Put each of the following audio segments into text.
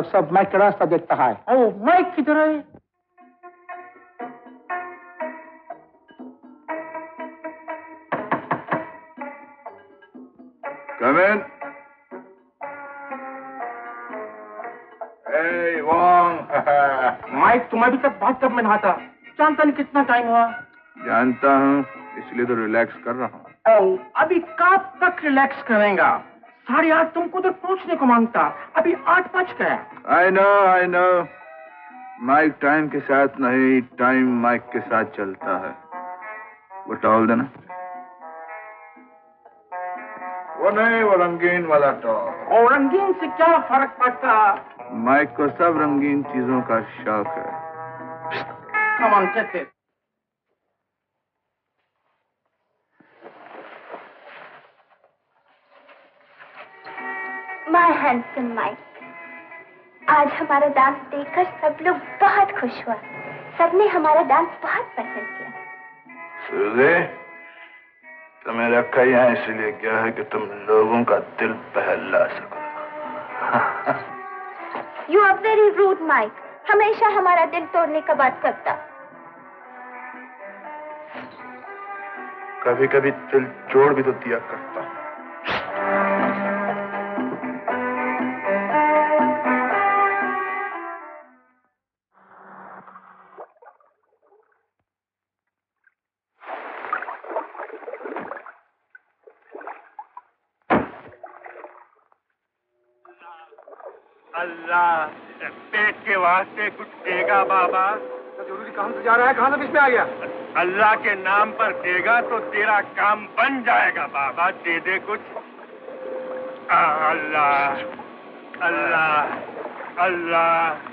मतलब सब माइक का रास्ता देखता है? ओ माइक किधर है? Mic in. Hey, तक बात कब में नहाता जानता नहीं कितना टाइम हुआ। जानता हूँ इसलिए तो रिलैक्स कर रहा हूँ। अभी कब तक रिलैक्स करेगा साढ़े आठ तुमको तो पूछने को माँगता। अभी आठ बज गया I know I know Mike time के साथ नहीं टाइम माइक के साथ चलता है। वो टॉल देना। वो नहीं वो रंगीन वाला टॉल और रंगीन से क्या फ़र्क पड़ता? माइक को सब रंगीन चीज़ों का शौक है। Come my handsome Mike. आज हमारा डांस देखकर सब लोग बहुत खुश हुआ। सबने हमारा डांस बहुत पसंद किया। सूजे तुम्हें रखा यहाँ इसलिए क्या है कि तुम लोगों का दिल बहला सको। You are very rude Mike हमेशा हमारा दिल तोड़ने का बात करता। कभी कभी दिल जोड़ भी तो दिया करता। वास्ते कुछ देगा बाबा। ज़रूरी काम से जा रहा है, कहाँ से बीच में आ गया? अल्लाह के नाम पर देगा तो तेरा काम बन जाएगा बाबा, दे दे कुछ। Allah Allah Allah.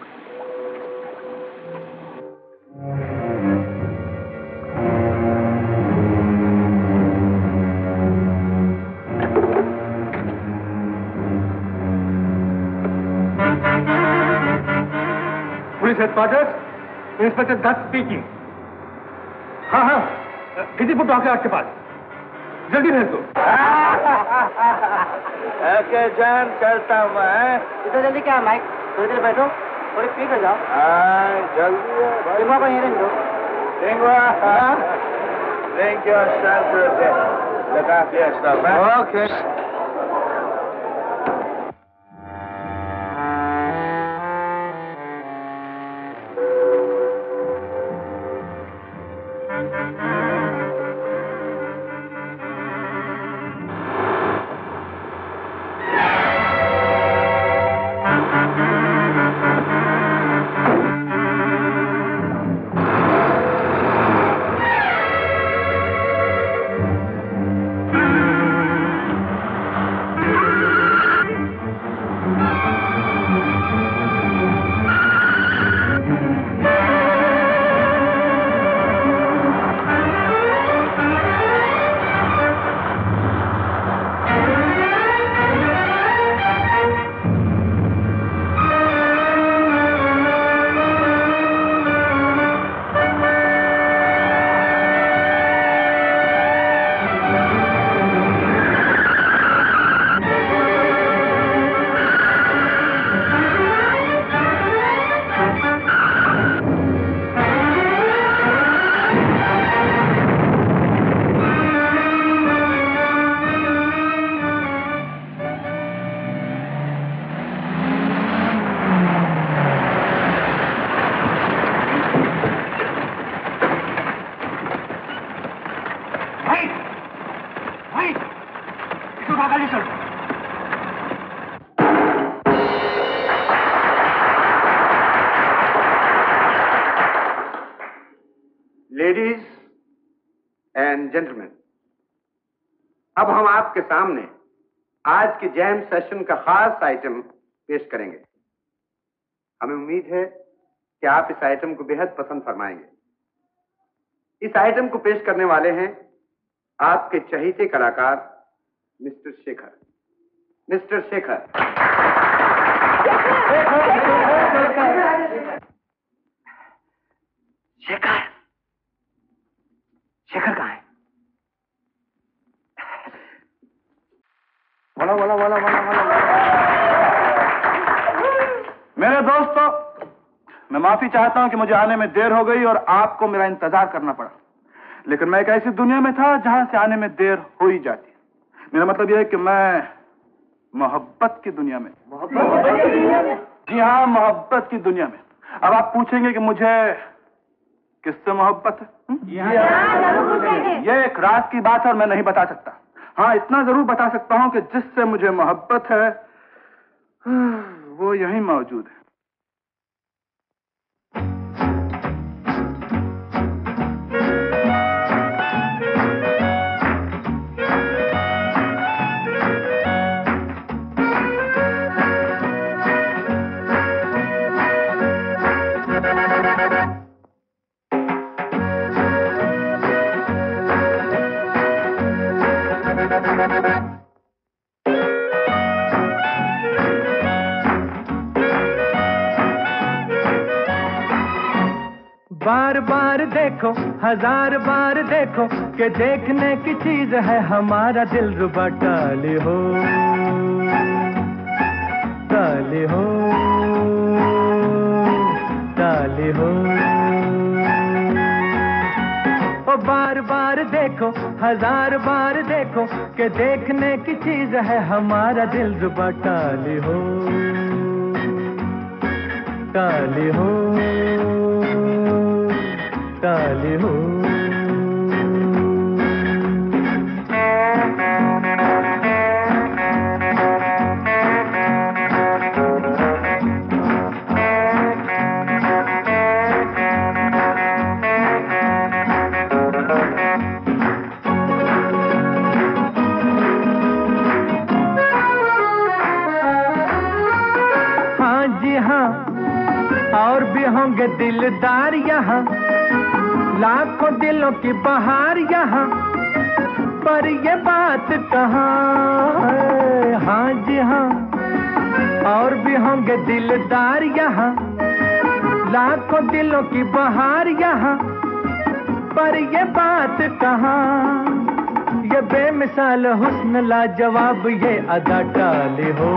Headquarters inspector Dutt speaking हाँ हाँ किसी फुट आके आपके पास। जल्दी भेज दो। ऐसे जान करता मैं। इतना जल्दी क्या माइक थोड़ी देर बैठो थोड़ी फ्री कर जाओ। जल्दी है भाई। सिंगवा को यहीं दो. Look after yourself, man. Okay अब हम आपके सामने आज के जैम सेशन का खास आइटम पेश करेंगे। हमें उम्मीद है कि आप इस आइटम को बेहद पसंद फरमाएँगे। इस आइटम को पेश करने वाले हैं आपके चहीते कलाकार मिस्टर शेखर। मिस्टर शेखर। शेखर! शेखर कहाँ है? बोला बोला बोला बोला बोला मेरे दोस्तों मैं माफ़ी चाहता हूँ कि मुझे आने में देर हो गई और आपको मेरा इंतज़ार करना पड़ा। लेकिन मैं एक ऐसी दुनिया में था जहाँ से आने में देर हो ही जाती। मेरा मतलब यह है कि मैं मोहब्बत की दुनिया में। जी हाँ मोहब्बत की दुनिया में। अब आप पूछेंगे कि मुझे किससे मोहब्बत है? हम्म? ये एक राज की बात है और मैं नहीं बता सकता। हाँ इतना ज़रूर बता सकता हूँ कि जिससे मुझे मोहब्बत है, वो यहीं मौजूद है। बार बार देखो, हज़ार बार देखो कि देखने की चीज़ है हमारा दिल रुबा टाले हो। टाले हो। टाले हो। ओ बार बार देखो, हज़ार बार देखो कि देखने की चीज़ है हमारा दिल रुबा टाले हो। टाले हो। काले हो। हाँ हाँ और भी दिलदार यहाँ। लाखों दिलों की बहार यहाँ पर ये बात कहाँ? है जी हाँ और भी होंगे दिलदार यहाँ। लाखों दिलों की बहार यहाँ पर ये बात कहाँ? ये बेमिसाल हुस्न लाजवाब ये अदा टाले हो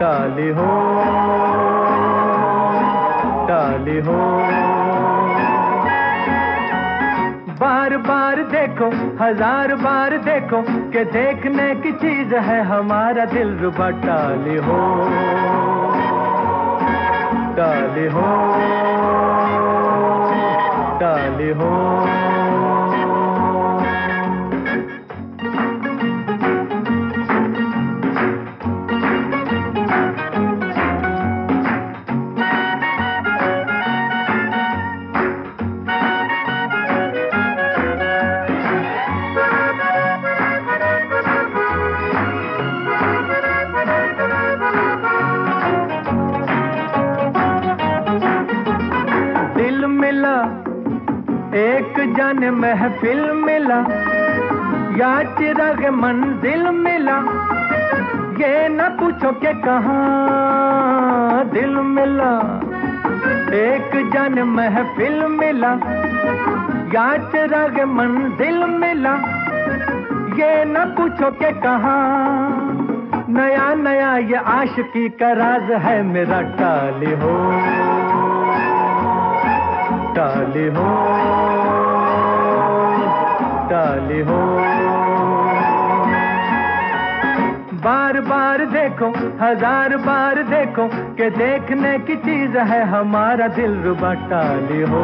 टाले हो। टाले हो। बार बार देखो, हज़ार बार देखो कि देखने की चीज़ है हमारा दिल रुबा टाले हो। टाले हो। टाले हो। जान महफिल मिला या चिराग मंजिल मिला। ये न पूछो के कहा दिल मिला। एक जान महफिल मिला या चिराग मंजिल मिला। ये न पूछो के कहा, नया नया ये आशिकी का राज है मेरा टाले हो टाले हो। बार बार देखो, हज़ार बार देखो कि देखने की चीज़ है हमारा दिल रुबा, टाली हो।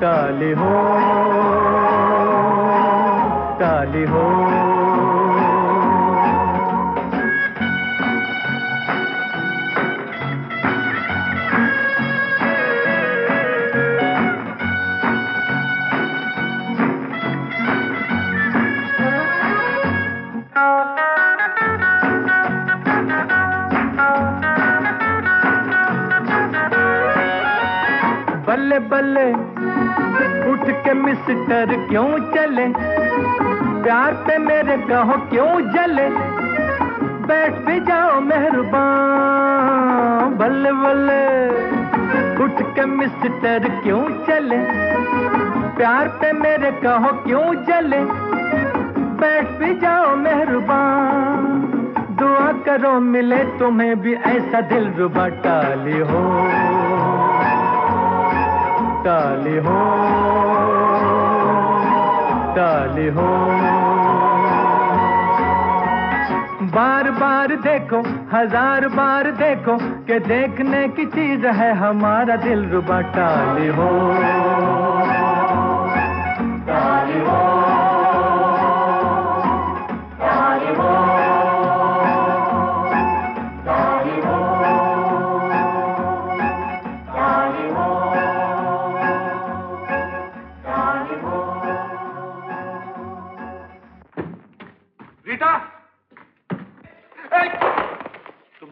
टाले हो। टाले हो। बल्ले उठ के मिस्टर क्यों चले? प्यार पे मेरे कहो क्यों जले? बैठ भी जाओ मेहरबान, बल्ले बल्ले। उठ के मिस्टर क्यों चले? प्यार पे मेरे कहो क्यों जले? बैठ भी जाओ मेहरबान, दुआ करो मिले तुम्हें भी ऐसा दिल रुबा टाली हो। ताली हो ताली हो। बार बार देखो, हज़ार बार देखो के देखने की चीज़ है हमारा दिल रुबा, टाली हो। ताली हो।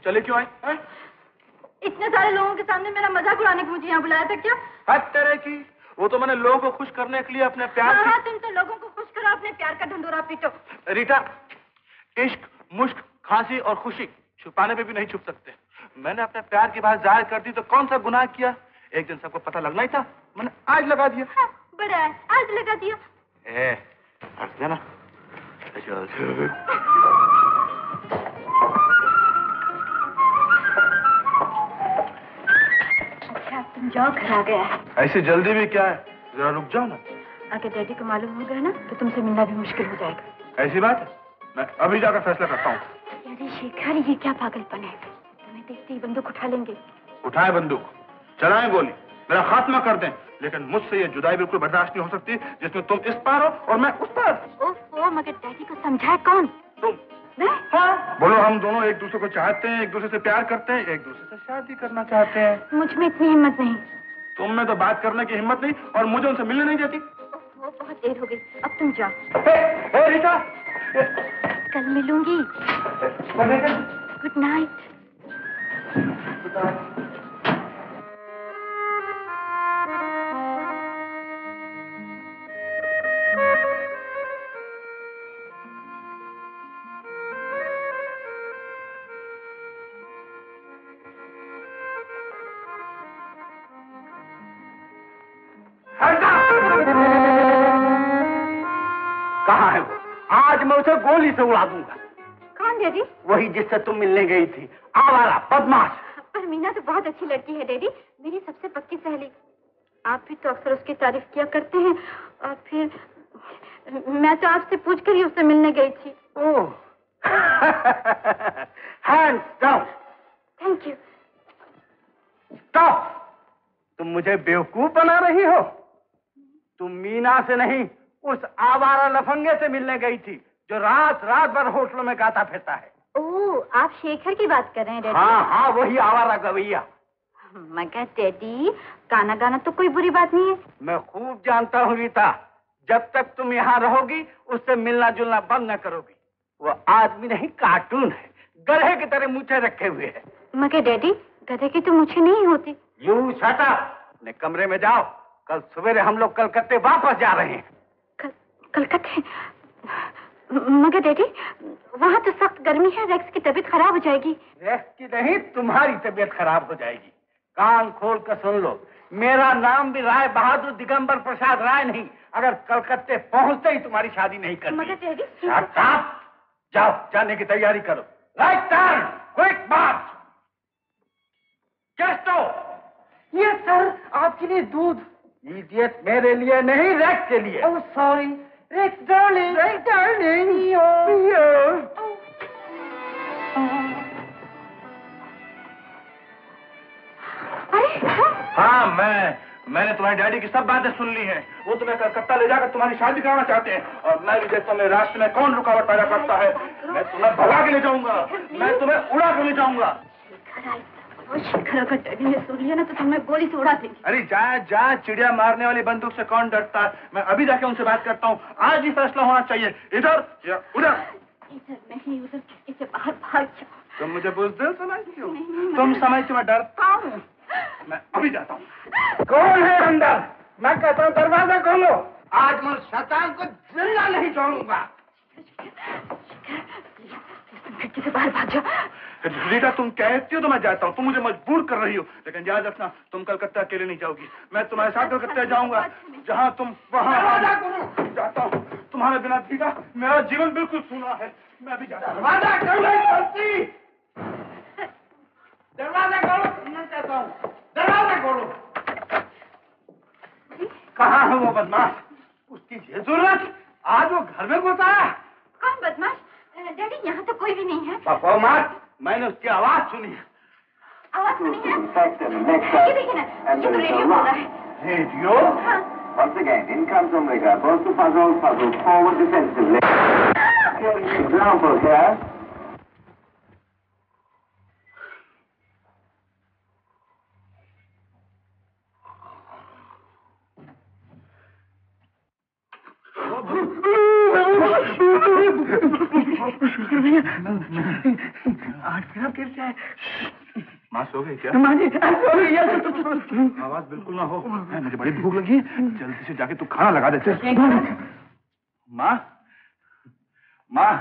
चले क्यों हैं? इतने सारे लोगों के सामने मेरा मज़ाक उड़ाने को मुझे यहाँ बुलाया था क्या? हद तरह की। वो तो मैंने लोगों को खुश करने के लिए अपने प्यार हाँ की हाँ तुम तो लोगों को खुश करो अपने प्यार का ढंडोरा पीटो। रीटा इश्क मुश्क खांसी और खुशी छुपाने में भी नहीं छुप सकते। मैंने अपने प्यार की बात ज़ाहिर कर दी तो कौन सा गुनाह किया? एक दिन सबको पता लगना ही था। मैंने आज लगा दिया। हाँ, बड़ा है आज लगा दिया। ए हंस तुम जाओ घर आ गया है। ऐसी जल्दी भी क्या है? जरा रुक जाओ ना। अगर डैडी को मालूम हो गया ना तो तुमसे मिलना भी मुश्किल हो जाएगा। ऐसी बात है? मैं अभी जाकर फैसला करता हूँ। अरे शेखर ये क्या पागलपन है? तुम्हें देखते ही बंदूक उठा लेंगे। उठाए बंदूक। चलाए गोली। मेरा खात्मा कर दें। लेकिन मुझसे ये जुदाई बिल्कुल बर्दाश्त नहीं हो सकती जिसमें तुम इस पार हो और मैं उस पार। ओफो मगर डैडी को समझाए कौन? तुम मैं? हाँ। बोलो हम दोनों एक दूसरे को चाहते हैं एक दूसरे से प्यार करते हैं एक दूसरे से शादी करना चाहते हैं। मुझमें इतनी हिम्मत नहीं। तुम में तो बात करने की हिम्मत नहीं और मुझे उनसे मिलने नहीं देती। वो बहुत देर हो गई। अब तुम जाओ। ए, ए, रीटा कल मिलूँगी। गुड नाइट से उड़ा दूँगा। कौन डैडी? वही जिससे तुम मिलने गई थी। आवारा बदमाश। पर मीना तो बहुत अच्छी लड़की है डैडी मेरी सबसे पक्की सहेली। आप भी तो अक्सर उसकी तारीफ़ किया करते हैं और फिर मैं तो आपसे पूछ कर ही उससे मिलने गई थी। ओह। Hands down thank you stop तुम मुझे बेवकूफ़ बना रही हो? तुम मीना से नहीं उस आवारा लफंगे से मिलने गई थी। जो रात रात भर होटलों में गाता फिरता है। ओह आप शेखर की बात कर रहे हैं डैडी। हाँ हाँ वही आवारा गवैया। मगर डैडी गाना गाना तो कोई बुरी बात नहीं है। मैं खूब जानता हूँ रीता जब तक तुम यहाँ रहोगी उससे मिलना जुलना बंद न करोगी। वो आदमी नहीं कार्टून है। गधे की तरह मुझे रखे हुए है। मगर डैडी गधे की तो मुझे नहीं होती। यू शट अपने कमरे में जाओ। कल सवेरे हम लोग कलकत्ते वापस जा रहे हैं। कल कलकत्ते? मगर डैडी वहाँ तो सख्त गर्मी है रेक्स की तबीयत खराब हो जाएगी। रेक्स की नहीं तुम्हारी तबीयत खराब हो जाएगी। कान खोल कर सुन लो। मेरा नाम भी राय बहादुर दिगंबर प्रसाद राय नहीं। अगर कलकत्ते पहुँचते ही तुम्हारी शादी नहीं करनी मगर डैडी जाओ जाने की तैयारी करो। राइट टर्न क्विक मार्च कैस्टो ये सर आपके लिए दूध। इडियट मेरे लिए नहीं रेक्स के लिए। Sorry Rex darling Rex darling अरे हाँ? हाँ मैं मैंने तुम्हारे डैडी की सब बातें सुन ली हैं। वो तुम्हें कलकत्ता ले जाकर तुम्हारी शादी कराना चाहते हैं। और मैं भी देखता हूँ मेरे रास्ते में कौन रुकावट पैदा करता है। मैं तुम्हें भगा के ले जाऊँगा। मैं तुम्हें उड़ा के ले जाऊँगा। शेखर आहिस्ता अगर डैडी ने सुन लिया ना तो तुम्हें गोली से उड़ा देंगे अरे जा जा चिड़िया मारने वाली बंदूक से कौन डरता है? मैं अभी जाके उनसे बात करता हूँ। आज ही फैसला होना चाहिए। इधर या उधर। इधर नहीं उधर इसे बाहर भाग जाओ तुम मुझे बुजदिल समझती हो तुम समझती मैं डरता हूँ। मैं अभी जाता हूँ। कौन है अंदर मैं कहता हूँ दरवाज़ा खोलो। आज मैं शैतान को ज़िंदा नहीं छोड़ूँगा। खिड़की से बाहर भाग जाओ रीटा तुम कहती हो तो मैं जाता हूँ। तुम मुझे मजबूर कर रही हो। लेकिन याद रखना तुम कलकत्ता अकेले नहीं जाओगी। मैं तुम्हारे साथ कलकत्ता जाऊँगा। जहाँ तुम वहाँ जाता हूँ। तुम्हारे बिना भीगा मेरा जीवन बिल्कुल सुना है। मैं अभी जाता हूँ। दरवाज़ा खोलो दरवाज़ा खोलो। सुनना चाहता हूँ। दरवाज़ा खोलो। कहाँ है वो बदमाश? उसकी ये ज़रूरत? आज वो घर में घुसा है कौन बदमाश? डैडी यहाँ तो कोई भी नहीं है पापा मत मैंने उसकी आवाज़ सुनी है आवाज़ सुनी है ये देखिए ना ये तो रेडियो बोल रहा है रेडियो हाँ Once again, in comes Omega. Both the puzzle, puzzle forward defensively. Example here. आज फिर गिर जाए। माँ सो गई क्या? माँ जी सो गई आवाज़ बिल्कुल ना हो। मुझे बड़ी भूख लगी है। जल्दी से जाके तू खाना लगा देते। माँ माँ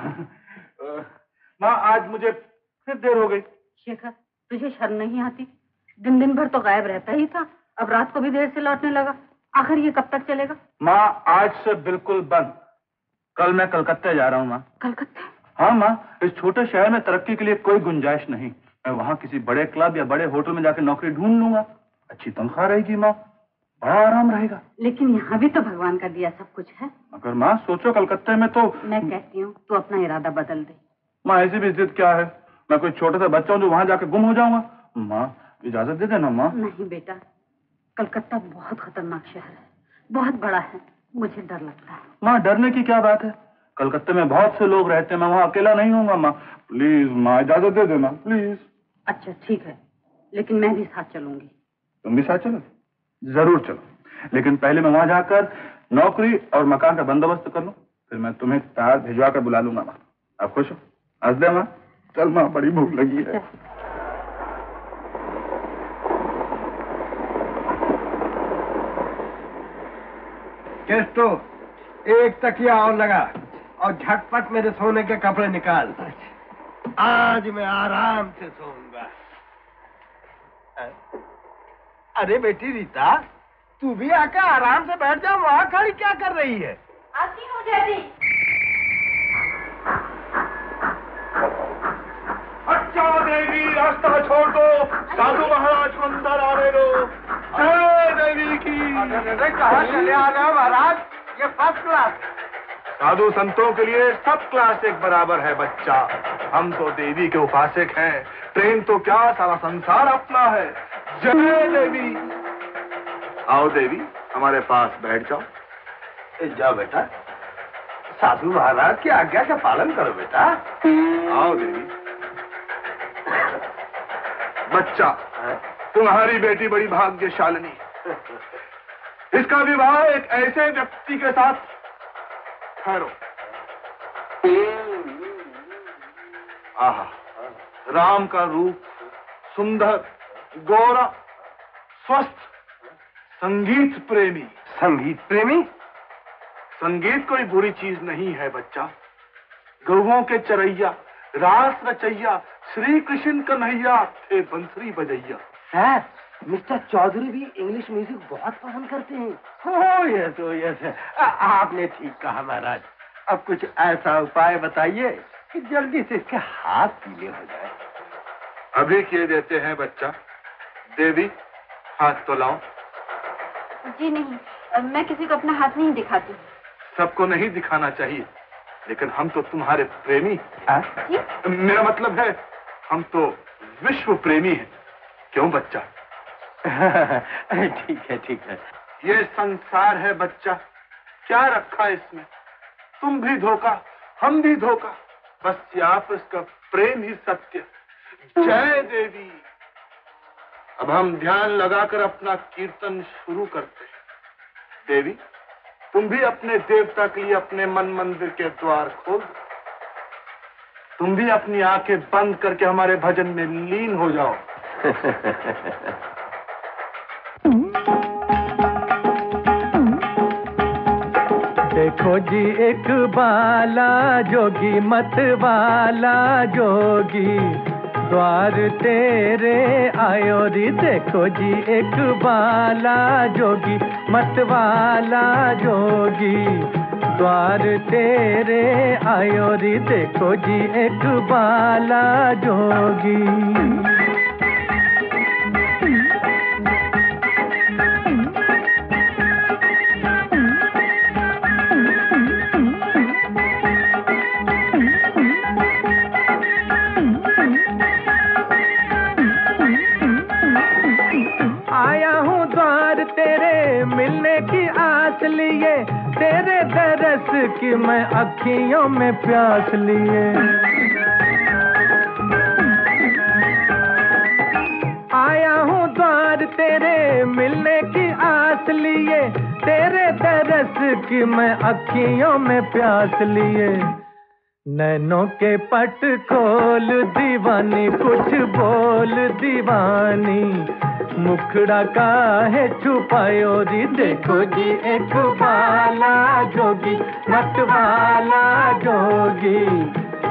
माँ आज मुझे फिर देर हो गई। शेखर तुझे शर्म नहीं आती? दिन दिन भर तो गायब रहता ही था। अब रात को भी देर से लौटने लगा। आखिर ये कब तक चलेगा? माँ आज से बिल्कुल बंद। कल मैं कलकत्ते जा रहा हूँ माँ। कलकत्ते? हाँ माँ इस छोटे शहर में तरक्की के लिए कोई गुंजाइश नहीं। मैं वहाँ किसी बड़े क्लब या बड़े होटल में जाकर नौकरी ढूंढ लूँगा। अच्छी तनख्वाह रहेगी माँ। बड़ा आराम रहेगा। लेकिन यहाँ भी तो भगवान का दिया सब कुछ है। मगर माँ सोचो कलकत्ते में तो मैं कहती हूँ तू अपना इरादा बदल दे। माँ ऐसी भी जिद क्या है? मैं कोई छोटा सा बच्चा हूँ जो वहाँ जाके गुम हो जाऊँगा। माँ इजाज़त दे देना माँ। नहीं बेटा कलकत्ता बहुत खतरनाक शहर है बहुत बड़ा है। मुझे डर लगता है। माँ डरने की क्या बात है? कलकत्ते में बहुत से लोग रहते हैं मैं वहाँ अकेला नहीं हूँ माँ। प्लीज़ माँ इजाज़त दे देना प्लीज़। अच्छा ठीक है। लेकिन मैं भी साथ चलूँगी। तुम भी साथ चलो? ज़रूर चलो। लेकिन पहले मैं वहाँ जाकर नौकरी और मकान का बंदोबस्त कर लूँ फिर मैं तुम्हें तार भिजवा कर बुला लूँगा माँ। आप खुश हो? हंस दे माँ। चल माँ बड़ी भूख लगी है। केस्टो एक तकिया और लगा और झटपट मेरे सोने के कपड़े निकाल। आज मैं आराम से सोऊँगा। अरे बेटी रीता तू भी आकर आराम से बैठ जा वहाँ खड़ी क्या कर रही है? आती हूँ डैडी अच्छा देवी रास्ता छोड़ दो। साधु महाराज को अंदर आने दो देवी की अरे चले आ रहे महाराज ये फ़र्स्ट क्लास साधु संतों के लिए सब क्लास एक बराबर है बच्चा। हम तो देवी के उपासक हैं। ट्रेन तो क्या सारा संसार अपना है। जय देवी। आओ देवी हमारे पास बैठ जाओ। जाओ बेटा। साधु महाराज की आज्ञा का पालन करो बेटा। आओ देवी। बच्चा तुम्हारी बेटी बड़ी भाग्यशालिनी। इसका विवाह एक ऐसे व्यक्ति के साथ ठहरो। आह राम का रूप सुंदर गोरा स्वस्थ संगीत प्रेमी। संगीत प्रेमी? संगीत कोई बुरी चीज़ नहीं है बच्चा। गौओं के चरैया रास रचैया श्री कृष्ण कन्हैया थे बंसरी बजैया। सर मिस्टर चौधरी भी इंग्लिश म्यूज़िक बहुत पसंद करते हैं। हो ये तो ये आपने ठीक कहा महाराज। अब कुछ ऐसा उपाय बताइए कि जल्दी से इसके हाथ पीले हो जाए। अभी किए देते हैं बच्चा। देवी हाथ तो लाओ। जी नहीं मैं किसी को अपना हाथ नहीं दिखाती। सबको नहीं दिखाना चाहिए लेकिन हम तो तुम्हारे प्रेमी हाँ? मेरा मतलब है हम तो विश्व प्रेमी हैं। क्यों बच्चा? ठीक है ठीक है। ये संसार है बच्चा। क्या रखा इसमें? तुम भी धोखा हम भी धोखा। बस ये आपस का प्रेम ही सत्य। जय देवी। अब हम ध्यान लगाकर अपना कीर्तन शुरू करते हैं। देवी तुम भी अपने देवता के लिए अपने मन मंदिर के द्वार खोल तुम भी अपनी आँखें बंद करके हमारे भजन में लीन हो जाओ। देखो जी, एक बाला जोगी, मत वाला जोगी। द्वार तेरे आयो री, देखो जी, एक बाला जोगी, मत वाला जोगी। द्वार तेरे आयो री, देखो जी, एक बाला जोगी। की मैं अखियों में प्यास लिए। आया हूँ द्वार तेरे मिलने की आस लिए। तेरे तरस की मैं अखियों में प्यास लिए। नैनों के पट खोल, दीवानी कुछ बोल, दीवानी। मुखड़ा का है छुपायो जी? देखो जी, एक बाला जोगी मत बाला जोगी।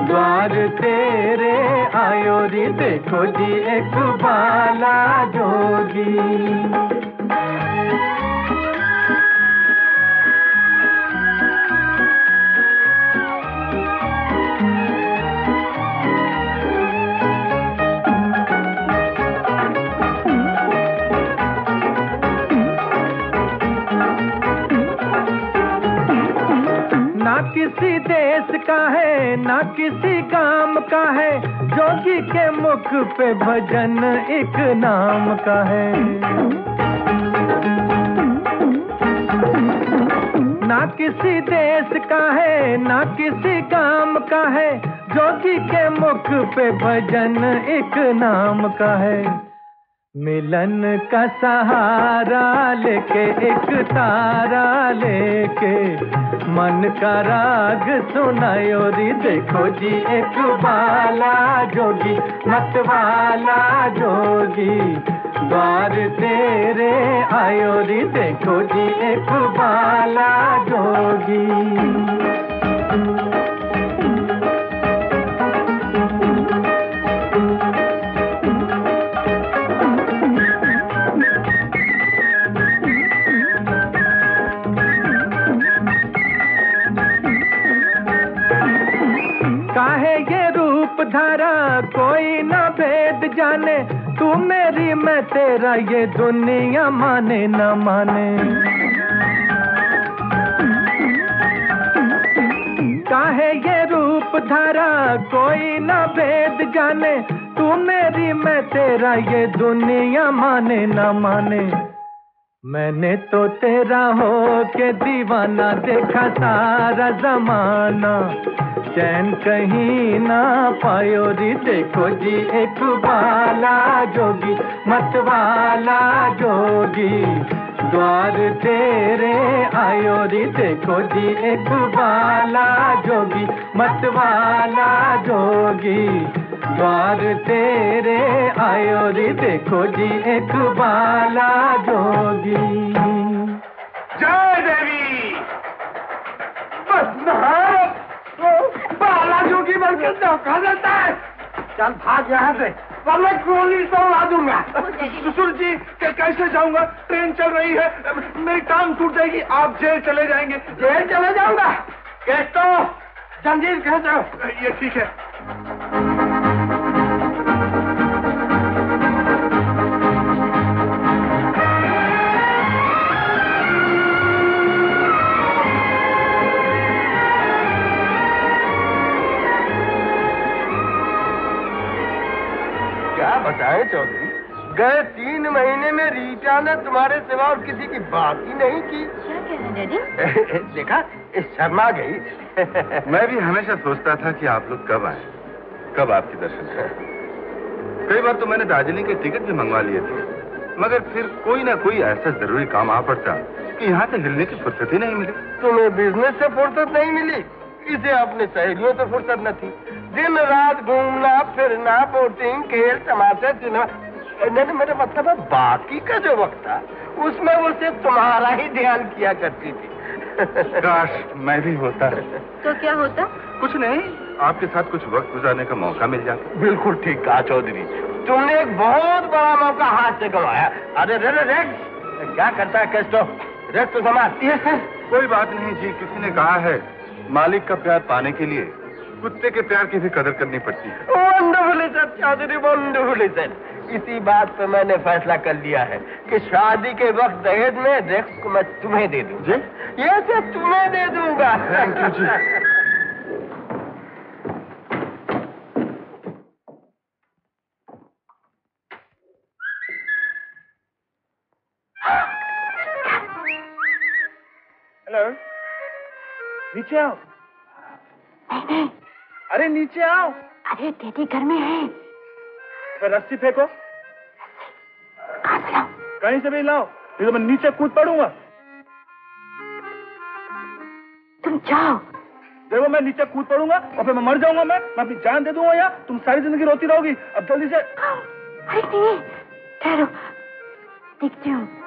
द्वार तेरे आयो जी, देखो जी, एक बाला जोगी। किसी देश का है, ना किसी काम का है। जोगी के मुख पे भजन एक नाम का है। ना किसी देश का है, ना किसी काम का है। जोगी के मुख पे भजन एक नाम का है। मिलन का सहारा लेके, एक तारा लेके। मन का राग सुनायो री देखो जी, एक बाला जोगी मत वाला जोगी। द्वार तेरे आयो री देखो जी, एक बाला जोगी। कोई ना भेद जाने, तू मेरी, मैं तेरा, ये दुनिया माने ना माने। काहे ये रूप धारा, कोई ना भेद जाने, तू मेरी, मैं तेरा, ये दुनिया माने ना माने। मैंने तो तेरा हो के दीवाना देखा सारा जमाना। चैन कहीं ना पायो री देखो जी एक बाला जोगी मत वाला जोगी। द्वार तेरे आयो री देखो जी एक बाला जोगी मत वाला जोगी। द्वार तेरे आयो री देखो जी एक बाला जोगी। जय देवी। बस महाराज बाला की बनकर धोखा देता है। चल भाग यहाँ से, वरना गोली तो ला दूँगा। ससुर जी कैसे जाऊँगा? ट्रेन चल रही है, मेरी टांग टूट जाएगी, आप जेल चले जाएँगे। जेल चले जाऊँगा? कैसे तो जंजीर कह जाओ ये ठीक है। गए तीन महीने में रीटा ने तुम्हारे सिवा और किसी की बात ही नहीं की। क्या कह रहे डैडी? देखा शर्मा गई। मैं भी हमेशा सोचता था कि आप लोग कब आए कब आपके दर्शन करें। कई बार तो मैंने दार्जिलिंग के टिकट भी मंगवा लिए थे मगर फिर कोई ना कोई ऐसा ज़रूरी काम आ पड़ता कि यहाँ से हिलने की फुर्सत ही नहीं मिली। तुम्हें बिज़नेस से फुर्सत नहीं मिली? इसे अपने सहेलियों से फुर्सत न थी। दिन रात घूमना फिरना बोटिंग खेल तमाशे सिनेमा नहीं मेरा मतलब है बाकी का जो वक्त था उसमें वो सिर्फ़ तुम्हारा ही ध्यान किया करती थी। काश मैं भी होता। तो क्या होता? कुछ नहीं आपके साथ कुछ वक्त गुजारने का मौका मिल जाता। बिल्कुल ठीक कहा चौधरी। तुमने एक बहुत बड़ा मौका हाथ से गंवाया। अरे रे रे रेक्स क्या करता है कैस्टो रेक्स तो समाज कोई बात नहीं जी किसी ने कहा है मालिक का प्यार पाने के लिए कुत्ते के प्यार की भी कदर करनी पड़ती है। Wonderful sir Chaudhary wonderful sir इसी बात पे मैंने फैसला कर लिया है कि शादी के वक्त दहेज में रेक्स को मैं तुम्हें दे दूँ जी? ये सब तुम्हें दे दूँगा। Thank you, ji. हेलो नीचे आओ। अरे नीचे आओ। अरे दीदी घर में है। फिर रस्सी फेंको कहाँ से लाऊं? कहीं से भी लाओ नहीं तो मैं नीचे कूद पड़ूँगा। तुम जाओ। देखो मैं नीचे कूद पड़ूँगा और फिर मैं मर जाऊँगा मैं। मैं अपनी जान दे दूँगा यार तुम सारी ज़िंदगी रोती रहोगी। अब जल्दी से अरे नहीं ठहरो। देखती हूँ।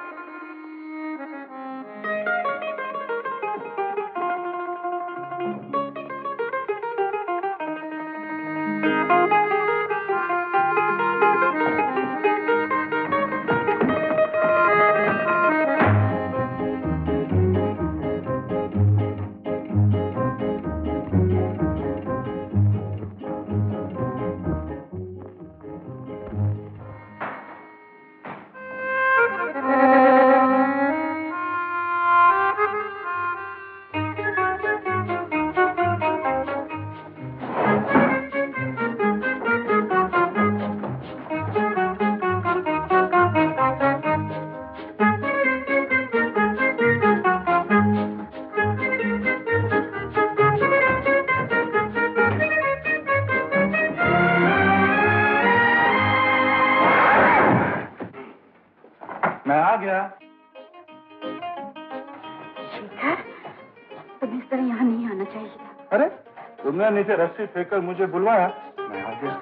फेंककर मुझे बुलवाया मैं आ गया।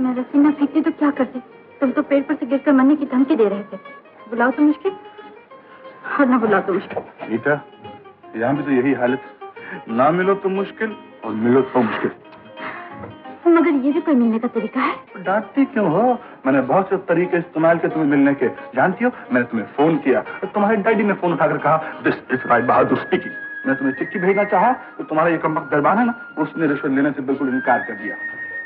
मैं रस्सी न फेंकती तो क्या करती? तुम तो पेड़ पर से गिरकर मरने की धमकी दे रहे थे। बुलाओ तो मुश्किल। और ना बुलाओ तो मुश्किल। रीटा यहाँ भी तो यही हालत ना मिलो तो मुश्किल और मिलो तो मुश्किल। मगर ये भी कोई मिलने का तरीका है? डांटती क्यों हो? मैंने बहुत से तरीके इस्तेमाल किए तुम्हें मिलने के। जानती हो? मैंने तुम्हें फ़ोन किया। तो तुम्हारे डैडी ने फ़ोन उठाकर कहा this is Rai Bahadur speaking मैं तुम्हें चिट्ठी भेजना चाहा तो तुम्हारा ये कम दरबार है ना उसने रिश्वत लेने से बिल्कुल इनकार कर दिया।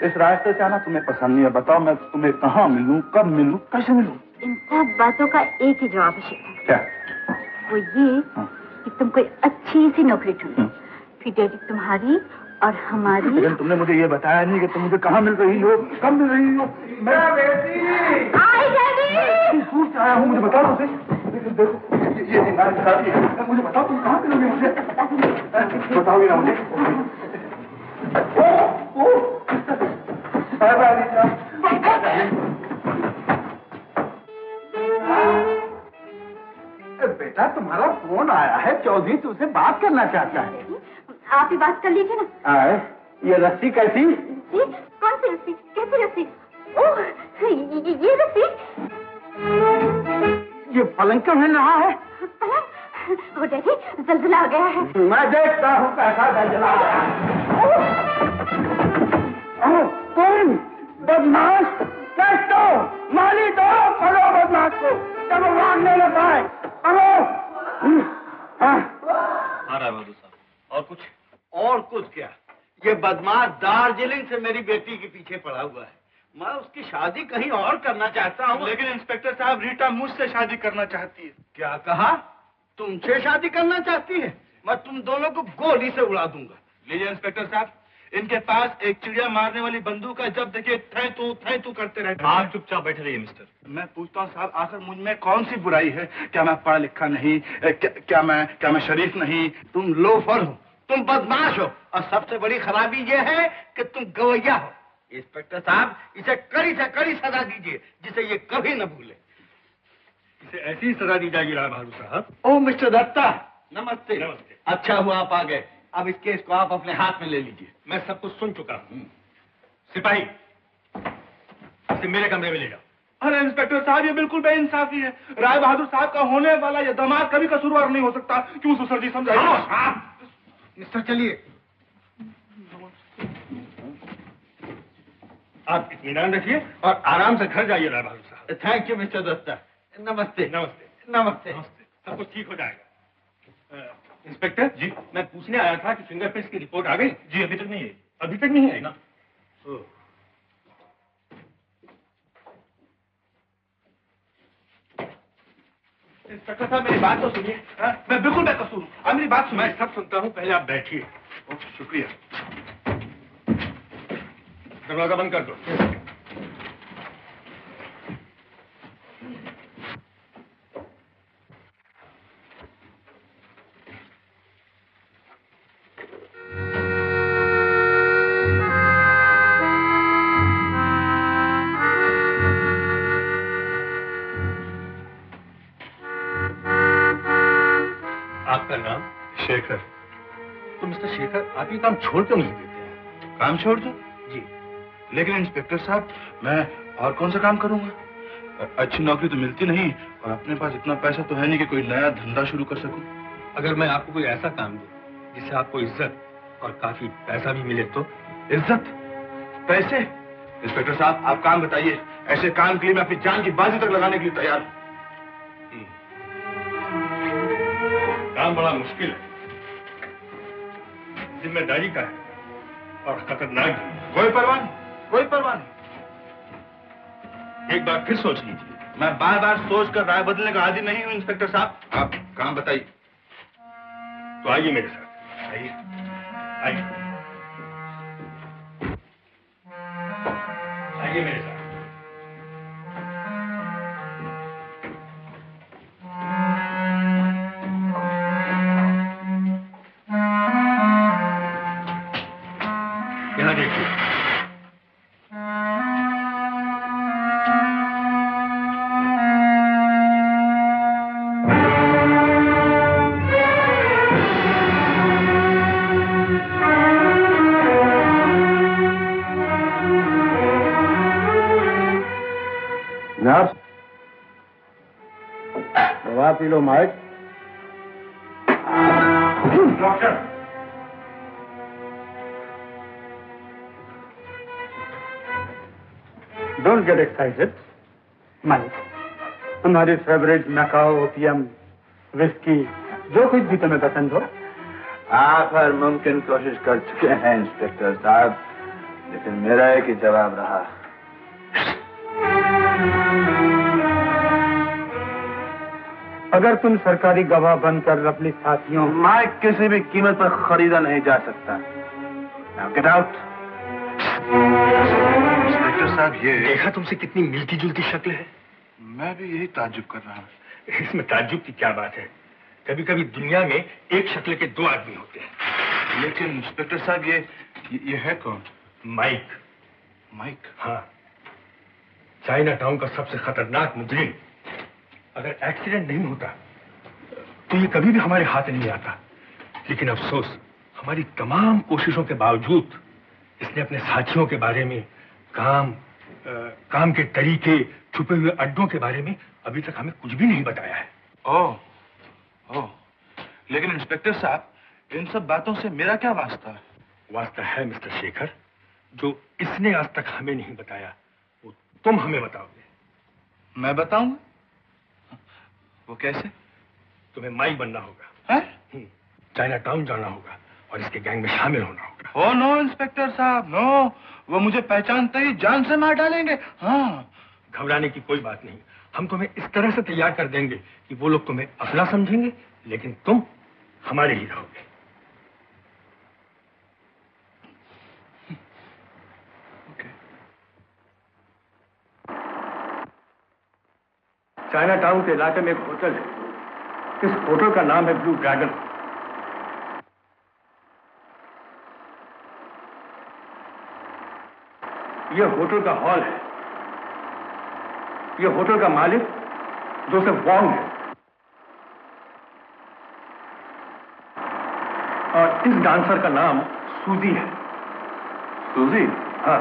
इस रास्ते से आना तुम्हें पसंद नहीं है। बताओ मैं तुम्हें कहाँ मिलूँ कब मिलूँ कैसे मिलूँ? इन सब बातों का एक ही जवाब है क्या? वो ये हाँ। कि तुम कोई अच्छी सी नौकरी ढूंढो हम्म। फिर डेडी तुम्हारी और हमारी लेकिन तुमने मुझे ये बताया नहीं कि तुम मुझे कहाँ मिल रही हो कब मिल रही हो? मैं आई डैडी आया हूँ मुझे बताओ उसे। लेकिन देखो ये- है। मुझे बताओ तुम कहाँ मिलोगे मुझे। बताओगे ना मुझे। Oh, oh, bye bye Rita. बेटा तुम्हारा फ़ोन आया है चौधरी तुमसे बात करना चाहता है। आप ही बात कर लीजिए ना। आए ये रस्सी कैसी? जी कौन सी रस्सी? कैसी रस्सी? ओह ये, ये रस्सी? ये पलंग क्यों हिल रहा है। पलंग? वो डैडी जल्जला आ गया है। मैं देखता हूँ कैसा दजला गया तुम बदमाश कैस? दो माली दो पकड़ो बदमाश को जब वो मांगने न पाए पकड़ो हाँ। आ रहा है और कुछ? और कुछ क्या? ये बदमाश दार्जिलिंग से मेरी बेटी के पीछे पड़ा हुआ है। मैं उसकी शादी कहीं और करना चाहता हूँ। लेकिन इंस्पेक्टर साहब रीटा मुझसे शादी करना चाहती है। क्या कहा? तुमसे शादी करना चाहती है? मैं तुम दोनों को गोली से उड़ा दूँगा। लीजिए इंस्पेक्टर साहब इनके पास एक चिड़िया मारने वाली बंदूक है। जब देखिए थे तू थे तू करते रहते आप चुपचाप बैठे रहिए मिस्टर। मैं पूछता हूँ साहब आखिर मुझमें कौन सी बुराई है? क्या मैं पढ़ा लिखा नहीं? क्या, क्या मैं क्या मैं शरीफ नहीं? तुम लोफर हो। तुम बदमाश हो। और सबसे बड़ी खराबी यह है कि तुम गवैया हो। इंस्पेक्टर साहब इसे कड़ी से कड़ी सजा दीजिए जिसे ये कभी न भूले। इसे ऐसी सजा दी जाएगी राय बहादुर साहब। Oh mister Datta. नमस्ते। नमस्ते। अच्छा हुआ आप आ गए। अब इस केस को आप अपने हाथ में ले लीजिए। मैं सब कुछ सुन चुका हूँ। सिपाही इसे मेरे कमरे में ले जाओ। अरे इंस्पेक्टर साहब ये बिल्कुल बेइंसाफी है। राय बहादुर साहब का होने वाला ये दामाद कभी कसूरवार नहीं हो सकता। क्यों सुसर जी समझाइए। मिस्टर चलिए। आप इतमान रखिए और आराम से घर जाइए राय बहादुर साहब। थैंक यू मिस्टर दत्ता नमस्ते। नमस्ते। नमस्ते। नमस्ते। सब कुछ ठीक हो जाएगा। इंस्पेक्टर? जी। मैं पूछने आया था कि फिंगरप्रिंट्स की रिपोर्ट आ गई। जी अभी तक नहीं है अभी तक नहीं है ना ओह। इंस्पेक्टर साहब, मेरी बात तो सुनिए। हाँ? मैं बिल्कुल बेकसूर हूँ। अब मेरी बात मैं सब सुनता हूँ, पहले आप बैठिए। शुक्रिया। दरवाज़ा बंद कर दो। तो शेखर आप ये काम छोड़ क्यों नहीं देते हैं। काम छोड़ दो जी। लेकिन इंस्पेक्टर साहब मैं और कौन सा काम करूँगा? अच्छी नौकरी तो मिलती नहीं और अपने पास इतना पैसा तो है नहीं कि कोई नया धंधा शुरू कर सकूँ। अगर मैं आपको कोई ऐसा काम दूँ जिससे आपको इज़्ज़त और काफ़ी पैसा भी मिले तो? इज़्ज़त? पैसे? इंस्पेक्टर साहब आप काम बताइए। ऐसे काम के लिए मैं अपनी जान की बाजी तक लगाने के लिए तैयार हूँ। काम बड़ा मुश्किल है। ज़िम्मेदारी का है और खतरनाक भी कोई परवाह नहीं कोई परवाह नहीं। एक बार फिर सोच लीजिए। मैं बार बार सोच कर राय बदलने का आदि नहीं हूँ इंस्पेक्टर साहब। आप काम बताइए। तो आइए मेरे साथ। आइए। आइए। आइए मेरे साथ। पी लो Mike. Doctor. Don't get excited Mike तुम्हारी फेवरेट मैकाओ ओपियम विस्की जो कुछ भी तुम्हें पसंद हो। आप हर मुमकिन कोशिश कर चुके हैं इंस्पेक्टर साहब लेकिन मेरा एक ही जवाब रहा। अगर तुम सरकारी गवाह बनकर अपने साथियों मैं किसी भी कीमत पर खरीदा नहीं जा सकता। गेट आउट इंस्पेक्टर साहब ये देखा तुमसे कितनी मिलती जुलती शक्ल है। मैं भी यही ताजुब कर रहा हूँ। इसमें ताज्जुब की क्या बात है? कभी कभी दुनिया में एक शक्ल के दो आदमी होते हैं। लेकिन इंस्पेक्टर साहब ये ये, ये है कौन? माइक। माइक? हाँ। चाइना टाउन का सबसे खतरनाक मुजरिम। अगर एक्सीडेंट नहीं होता तो ये कभी भी हमारे हाथ नहीं आता। लेकिन अफसोस हमारी तमाम कोशिशों के बावजूद इसने अपने साथियों के बारे में काम अ, काम के तरीके छुपे हुए अड्डों के बारे में अभी तक हमें कुछ भी नहीं बताया है। ओह ओह लेकिन इंस्पेक्टर साहब इन सब बातों से मेरा क्या वास्ता है? वास्ता है मिस्टर शेखर जो इसने आज तक हमें नहीं बताया वो तुम हमें बताओगे। मैं बताऊँगा वो कैसे? तुम्हें माई बनना होगा। चाइना टाउन जाना होगा और इसके गैंग में शामिल होना होगा। ओ नो इंस्पेक्टर साहब नो। वो मुझे पहचानते ही जान से मार डालेंगे। हाँ। घबराने की कोई बात नहीं। हम तुम्हें इस तरह से तैयार कर देंगे कि वो लोग तुम्हें अपना समझेंगे लेकिन तुम हमारे ही रहोगे। चाइना टाउन के इलाके में एक होटल है। इस होटल का नाम है ब्लू ड्रैगन। ये होटल का हॉल है। ये होटल का मालिक जोसेफ वॉन्ग है। और इस डांसर का नाम सूजी है। सूजी? हाँ।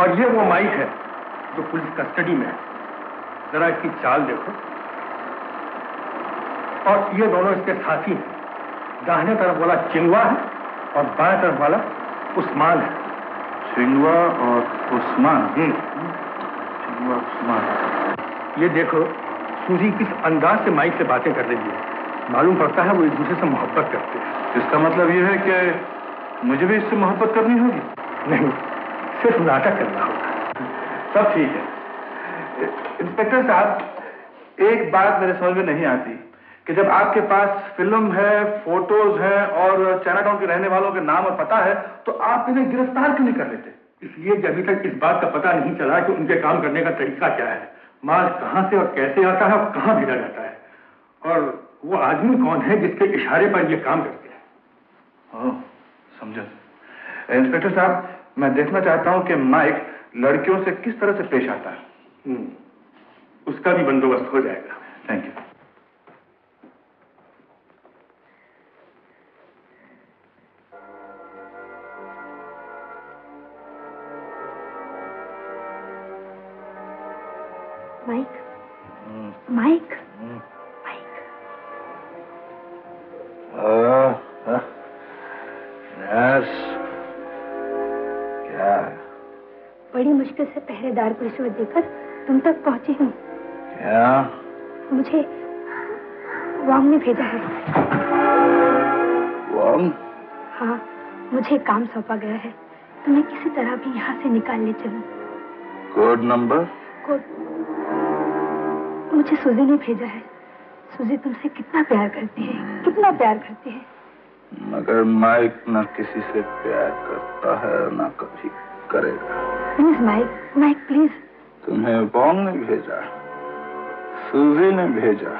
और ये वो माइक है जो पुलिस कस्टडी में है। जरा इसकी चाल देखो। और ये दोनों इसके साथी हैं। दाहिने तरफ़ वाला चिंगवा है और बाएँ तरफ़ वाला उस्मान है। चिंगवा और उस्मान। छिंगवा उस्मान। ये देखो सूजी किस अंदाज से माइक से बातें कर रही है। मालूम पड़ता है वो एक दूसरे से मोहब्बत करते हैं। इसका मतलब ये है कि मुझे भी इससे मोहब्बत करनी होगी? नहीं सिर्फ़ नाटक करना होगा। सब ठीक है। इंस्पेक्टर साहब एक बात मेरे समझ में नहीं आती कि जब आपके पास फ़िल्म है फ़ोटोज़ है और चाइना टाउन के रहने वालों के नाम और पता है तो आप इन्हें गिरफ़्तार क्यों नहीं कर लेते? इसलिए कि अभी तक इस बात का पता नहीं चला कि उनके काम करने का तरीका क्या है। माल कहाँ से और कैसे आता है और कहाँ भेजा जाता है? और वो आदमी कौन है जिसके इशारे पर ये काम करते हैं? समझा। इंस्पेक्टर साहब मैं देखना चाहता हूँ कि माइक लड़कियों से किस तरह से पेश आता है। हम्म, उसका भी बंदोबस्त हो जाएगा। Thank you Mike Mike Mike nurse क्या बड़ी मुश्किल से पहरेदार को रिश्वत देकर भेजा है वांग हाँ मुझे काम सौंपा गया है। तुम्हें किसी तरह भी यहाँ से निकाल ले चलूँ कोड नंबर? को मुझे सुजी ने भेजा है। सुजी तुमसे कितना प्यार करती है कितना प्यार करती है। मगर माइक न किसी से प्यार करता है न कभी करेगा। Please Mike Mike please. तुम्हें बॉन्ग ने भेजा। सूजी ने भेजा।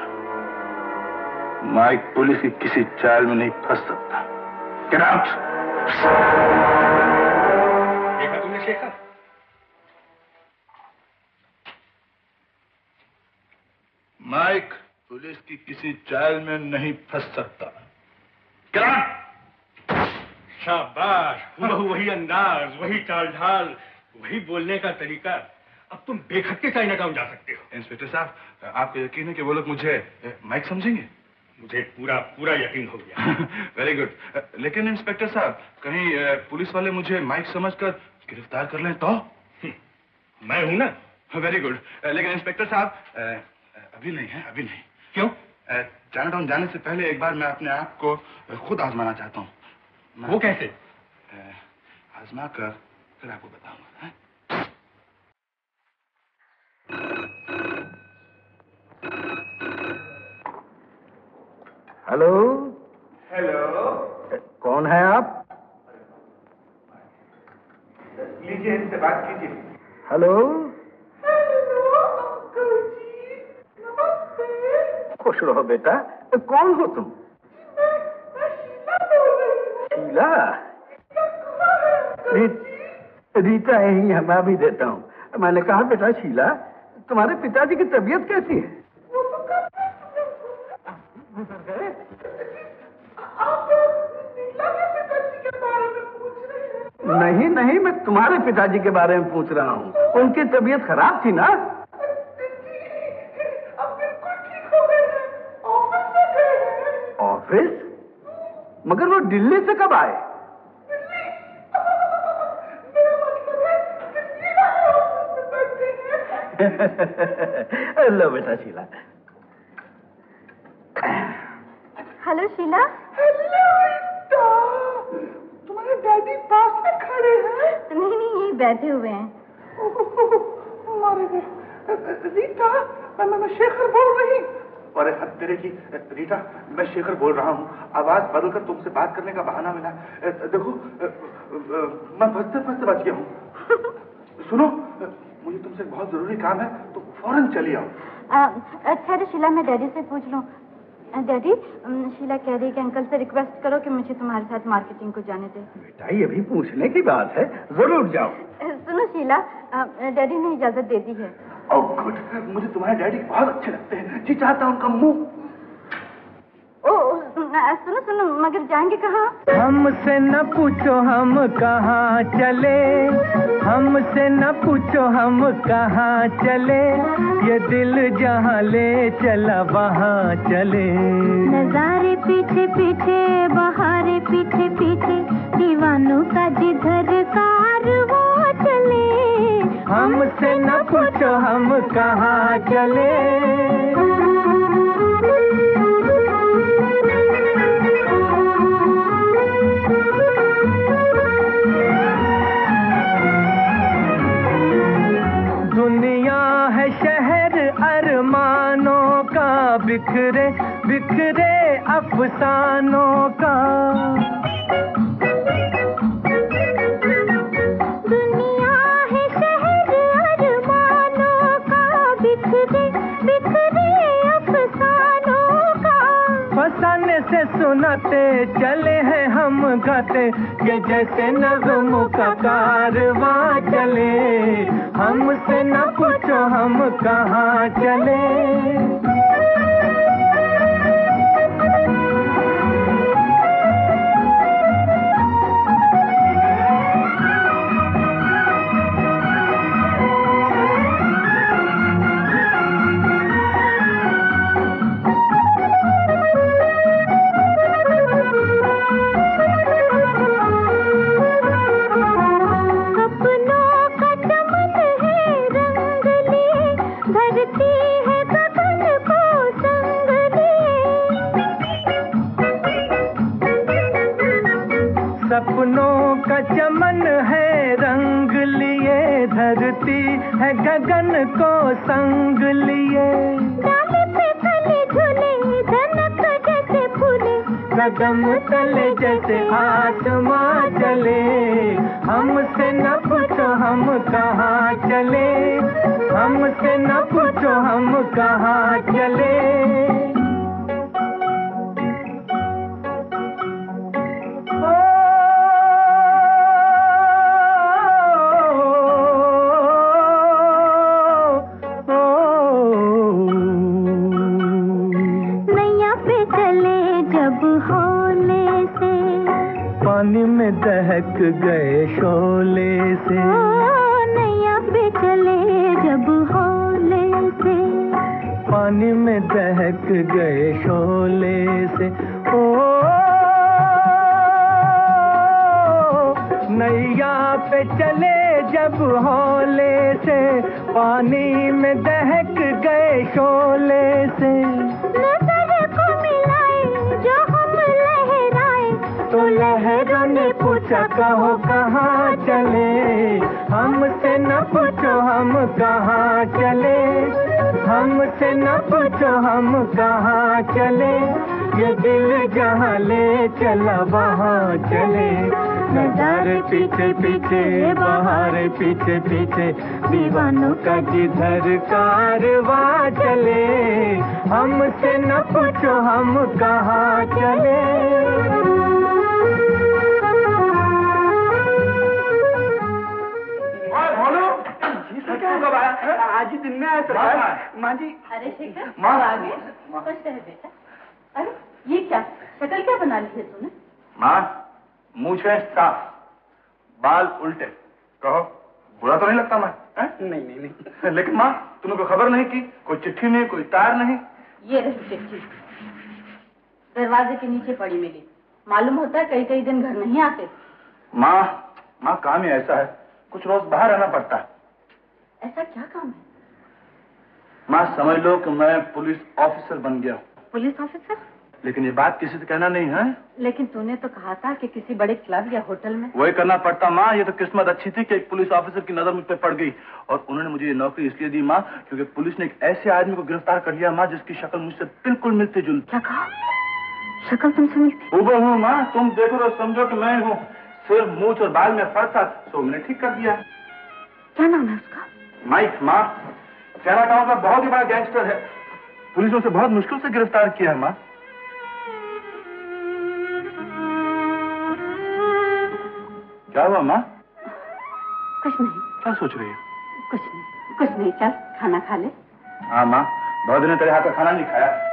माइक पुलिस की किसी चाल में नहीं फंस सकता! देखा तुमने शेखर माइक पुलिस की किसी चाल में नहीं फंस सकता। Out! शाबाश हुबहू वही अंदाज, वही चाल ढाल वही बोलने का तरीका। अब तुम बेखटके चाइना टाउन जा सकते हो। इंस्पेक्टर साहब, आपको यकीन है कि वो लोग मुझे माइक समझेंगे? मुझे पूरा पूरा यकीन हो गया। वेरी गुड लेकिन इंस्पेक्टर साहब कहीं पुलिस वाले मुझे माइक समझकर गिरफ़्तार कर लें तो? मैं हूँ ना। वेरी गुड लेकिन इंस्पेक्टर साहब अभी नहीं है अभी नहीं। क्यों? चाइना टाउन जाने से पहले एक बार मैं अपने आप को खुद आजमाना चाहता हूँ। वो कैसे? आजमा कर फिर आपको बताऊँगा हेलो? हेलो? कौन है आप? लीजिए इनसे बात कीजिए। हेलो? खुश रहो बेटा। कौन हो तुम? शीला? री- रीता यही है मैं भी देता हूँ। मैंने कहा बेटा शीला तुम्हारे पिताजी की तबीयत कैसी है? नहीं नहीं, मैं तुम्हारे पिताजी के बारे में पूछ रहा हूँ। उनकी तबीयत खराब थी ना? ऑफ़िस? मगर वो दिल्ली से कब आए? लो बेटा शीला। हेलो शीला तुम्हारे डैडी पास में खड़े हैं नहीं नहीं यही बैठे हुए हैं। रीता मैं, मैं, मैं शेखर बोल रही। अरे हद तेरे की। रीटा मैं शेखर बोल रहा हूँ। आवाज़ बदलकर तुमसे बात करने का बहाना मिला। देखो मैं फंसते फंसते बच गया हूँ। सुनो मुझे तुमसे बहुत ज़रूरी काम है। तो फ़ौरन चली आओ। अच्छा तो शीला मैं डैडी से पूछ लूँ। डैडी शीला कह रही है कि अंकल से रिक्वेस्ट करो कि मुझे तुम्हारे साथ मार्केटिंग को जाने दे। बेटा ये भी पूछने की बात है। ज़रूर जाओ। सुनो शीला डैडी ने इजाज़त दे दी है। ओह गुड मुझे तुम्हारे डैडी बहुत अच्छे लगते हैं। जी चाहता हूँ उनका मुँह सुनो सुनो मगर जाएँगे कहाँ? हमसे न पूछो हम कहाँ चले। हमसे न पूछो हम कहाँ चले। ये दिल जहाँ ले चला वहाँ चले। नजारे पीछे पीछे बहारे पीछे पीछे दीवानों का जिधर कार वो चले। हमसे न पूछो हम कहाँ चले। का। से सुनाते चले हैं हम गाते ये जैसे नगमों का कारवां चले। हमसे न पूछो हम कहाँ चले। है गगन को संग लिए। कदम तले जैसे आसमां चले। हमसे न पूछो हम कहाँ चले। हमसे न पूछो हम कहाँ चले। पीछे पीछे दीवानों का जिधर कारवा चले हमसे न पूछो हम कहाँ चले। आज ही दिन में आया सरकार। माँ जी। अरे शेखर माँ। आ गया खुश रहे बेटा। अरे ये क्या? शक्ल क्या बना ली है तूने? माँ मुझे साफ़। बाल उल्टे। कहो। बुरा तो नहीं लगता मैं हैं? नहीं नहीं नहीं। लेकिन माँ तुम्हें कोई खबर नहीं की? कोई चिट्ठी नहीं कोई तार नहीं? ये रही चिट्ठी। दरवाजे के नीचे पड़ी मिली। मालूम होता है कई कई दिन घर नहीं आते। माँ माँ काम ही ऐसा है। कुछ रोज बाहर रहना पड़ता। है ऐसा क्या काम है? माँ समझ लो कि मैं पुलिस ऑफिसर बन गया पुलिस ऑफिसर? लेकिन ये बात किसी से कहना नहीं है। लेकिन तूने तो कहा था कि किसी बड़े क्लब या होटल में। वही करना पड़ता माँ। ये तो किस्मत अच्छी थी कि एक पुलिस ऑफिसर की नज़र मुझ पर पड़ गई। और उन्होंने मुझे ये नौकरी इसलिए दी माँ क्योंकि पुलिस ने एक ऐसे आदमी को गिरफ़्तार कर लिया माँ जिसकी शक्ल मुझसे बिल्कुल मिलती जुलती। क्या कहा? शक्ल तुमसे मिलती? उबर हूँ माँ तुम देखो तो समझो कि मैं हूँ। सिर्फ़ मूछ और बाल में फ़र्क था तो मैंने ठीक कर दिया। क्या नाम है उसका? माइक माँ। चाइना टाउन का बहुत ही बड़ा गैंगस्टर है। पुलिस ने उसे बहुत मुश्किल से गिरफ़्तार किया है माँ। क्या हुआ माँ कुछ नहीं। क्या सोच रही है? कुछ नहीं। कुछ नहीं चल खाना खा ले। हाँ माँ। बहुत दिनों तेरे हाथ का खाना नहीं खाया।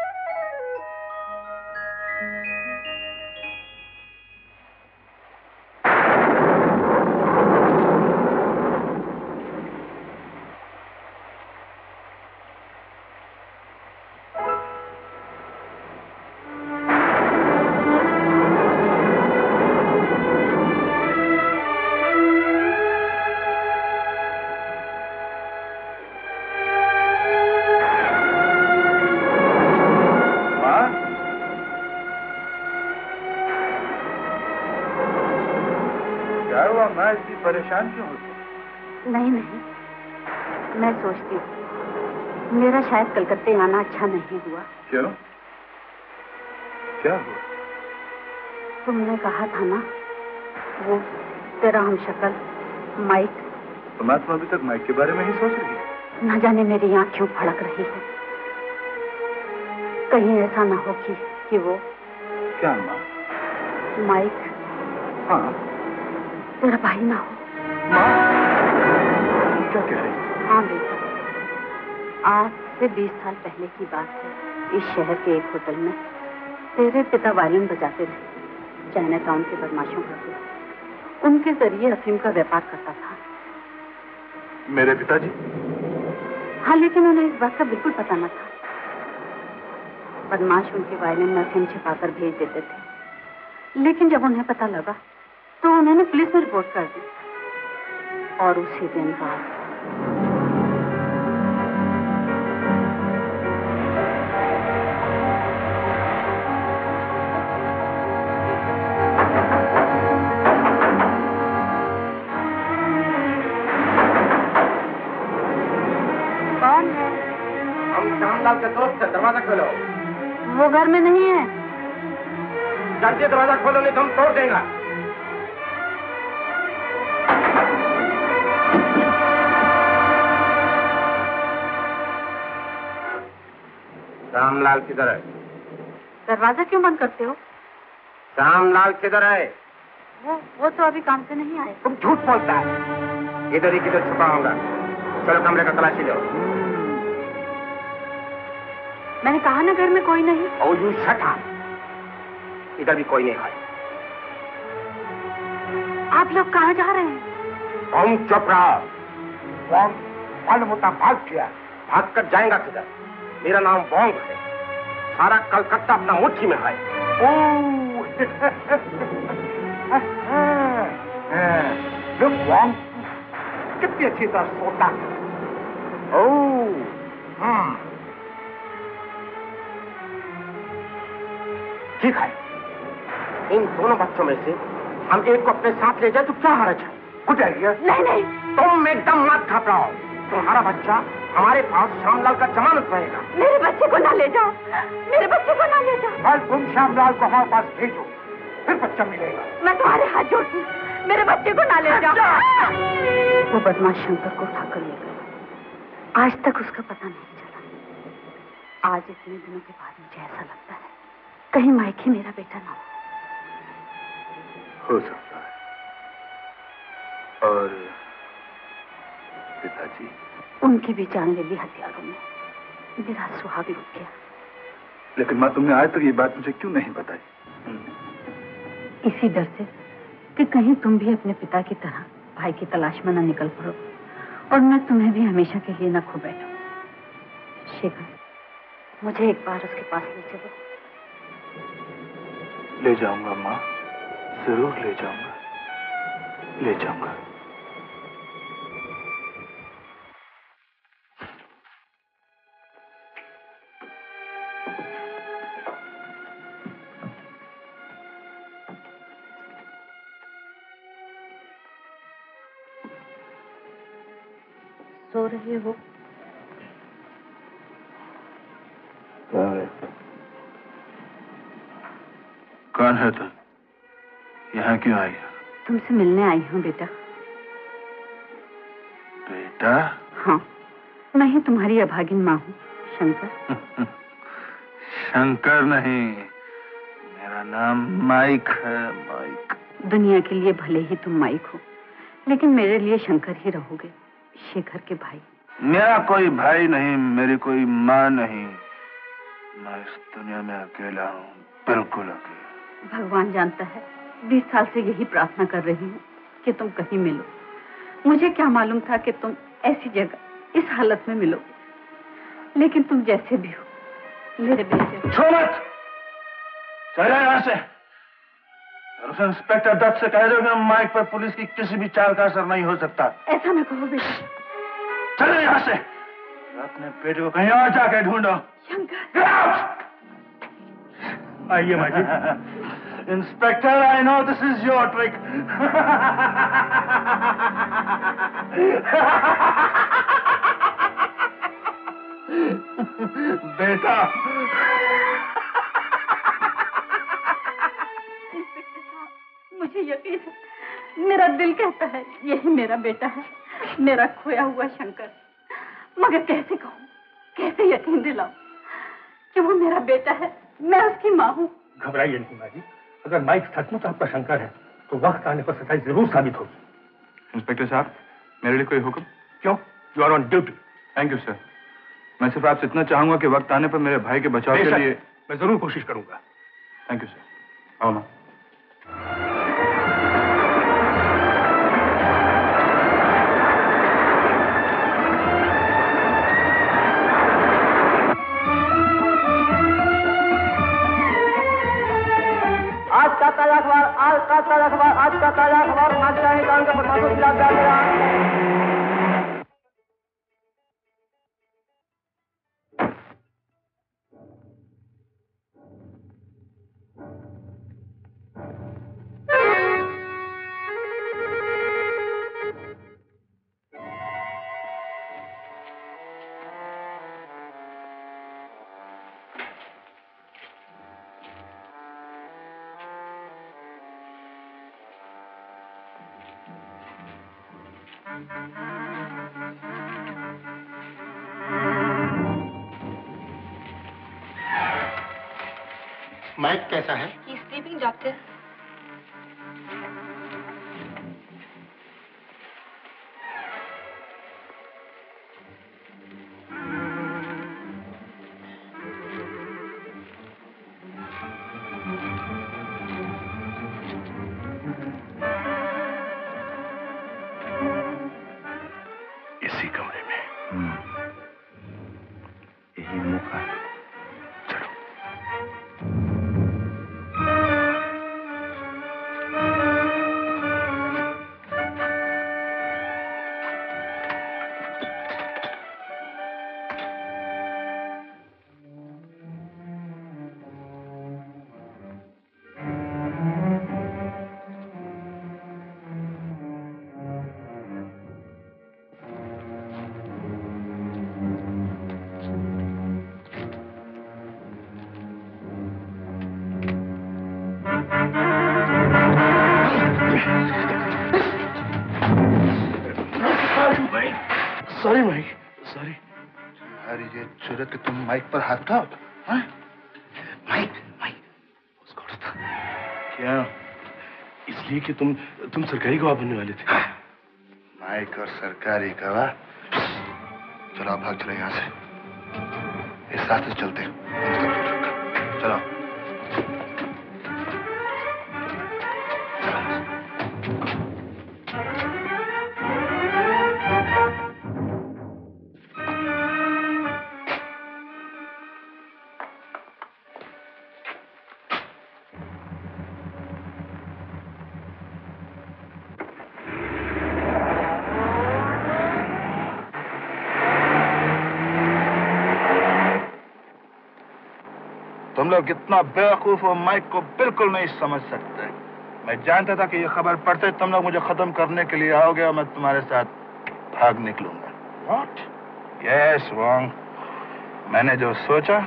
कलकत्ते आना अच्छा नहीं हुआ। क्यों? क्या हुआ? तुमने कहा था ना वो तेरा हम शक्ल माइक। तो मैं तुम अभी तक माइक के बारे में ही सोच रही है। न जाने मेरी आँख क्यों फड़क रही है। कहीं ऐसा ना हो कि, कि वो क्या माँ माइक। हाँ। तेरा भाई ना हो। माँ। क्या कह रही हाँ? बेटा। आज से बीस साल पहले की बात है। इस शहर के एक होटल में तेरे पिता वायलिन बजाते थे चाइना टाउन के बदमाशों का उनके ज़रिए अफीम का व्यापार करता था। मेरे पिताजी? हाँ लेकिन उन्हें इस बात का बिल्कुल पता न था। बदमाश उनके वायलिन में अफीम छिपाकर भेज देते थे। लेकिन जब उन्हें पता लगा तो उन्होंने पुलिस में रिपोर्ट कर दी। और उसी दिन रात दरवाज़ा खोलो। वो घर में नहीं है। जल्दी दरवाज़ा खोलो नहीं तो हम तोड़ देंगे। रामलाल किधर है? दरवाज़ा क्यों बंद करते हो? रामलाल किधर है? वो वो तो अभी काम से नहीं आए। तुम झूठ बोलता है। इधर ही किधर छुपा होगा। चलो कमरे का तलाशी लो। मैंने कहा ना घर में कोई नहीं। ओ यू शट इधर भी कोई नहीं है। आप लोग कहाँ जा रहे हैं? हम चुप रहा? फल मुता भाग किया? भाग कर जाएगा किधर? मेरा नाम बॉन्ग है। सारा कलकत्ता अपना मुट्ठी में है। कितनी अच्छी तरह सोता है। ओह! ठीक है। इन दोनों बच्चों में से हम एक को अपने साथ ले जाए तो क्या हरज है? कुछ आइडिया? नहीं नहीं। तुम एकदम मत घबराओ। तुम्हारा बच्चा हमारे पास श्यामलाल का जमानत रहेगा। मेरे बच्चे को ना ले जाओ। मेरे बच्चे को ना ले जाओ। कल तुम श्यामलाल को हमारे पास भेजो। फिर बच्चा मिलेगा। मैं तुम्हारे हाथ जोड़ती मेरे बच्चे को ना ले जाओ। वो बदमाश शंकर को उठाकर ले गया आज तक उसका पता नहीं चला। आज इतने दिनों के बाद मुझे ऐसा लगता है। कहीं माइक ही मेरा बेटा ना हो। हो सकता है। और पिताजी? उनकी भी जान ले ली हथियारों में मेरा सुहाग लुट गया। लेकिन माँ तुमने आज तक ये बात मुझे क्यों नहीं बताई? इसी डर से कि कहीं तुम भी अपने पिता की तरह भाई की तलाश में न निकल पड़ो और मैं तुम्हें भी हमेशा के लिए न खो बैठो। शेखर मुझे एक बार उसके पास ले चलो। ले जाऊँगा माँ ज़रूर ले जाऊँगा ले जाऊँगा। सो रहे हो कौन है तुम यहाँ क्यों आई? तुमसे मिलने आई हूँ बेटा। बेटा? हाँ। मैं ही तुम्हारी अभागिन माँ हूँ शंकर। शंकर नहीं। मेरा नाम माइक है माइक। दुनिया के लिए भले ही तुम माइक हो लेकिन मेरे लिए शंकर ही रहोगे शेखर के भाई। मेरा कोई भाई नहीं मेरी कोई माँ नहीं। मैं इस दुनिया में अकेला हूँ बिल्कुल अकेला। भगवान जानता है बीस साल से यही प्रार्थना कर रही हूँ कि तुम कहीं मिलो। मुझे क्या मालूम था कि तुम ऐसी जगह इस हालत में मिलो लेकिन तुम जैसे भी हो मेरे बेटे। छो मत। चले यहाँ से। उस इंस्पेक्टर दत्त से कह दो कि माइक पर पुलिस की किसी भी चाल का असर नहीं हो सकता। ऐसा ना कहो बेटा। चले यहाँ से। अपने बेटे को कहीं और जाके ढूंढो। शंकर आइए माँ inspector I know this is your trick बेटा मुझे यकीन है मेरा दिल कहता है यही मेरा बेटा है मेरा खोया हुआ शंकर। मगर कैसे कहूँ कैसे यकीन दिलाऊं? कि वो मेरा बेटा है मैं उसकी माँ हूँ। घबराइए नहीं माँ जी। अगर माइक सचमुच आपका शंकर है तो वक्त आने पर सच्चाई ज़रूर साबित होगी। इंस्पेक्टर साहब मेरे लिए कोई हुक्म? क्यों? You are on duty thank you sir मैं सिर्फ़ आपसे इतना चाहूँगा कि वक्त आने पर मेरे भाई के बचाव के लिए मैं ज़रूर कोशिश करूँगा। थैंक यू सर आओ ना। तुम तुम सरकारी गवाह बनने वाले थे। माइक और सरकारी गवाह। चलो भाग, चलो यहाँ से। इस रास्ते चलते चलो। इतना बेवकूफ़ और माइक को बिल्कुल नहीं समझ सकते मैं जानता था कि ये खबर पढ़ते तुम लोग मुझे खत्म करने के लिए आओगे और मैं तुम्हारे साथ भाग निकलूँगा What? Yes, wrong. मैंने जो सोचा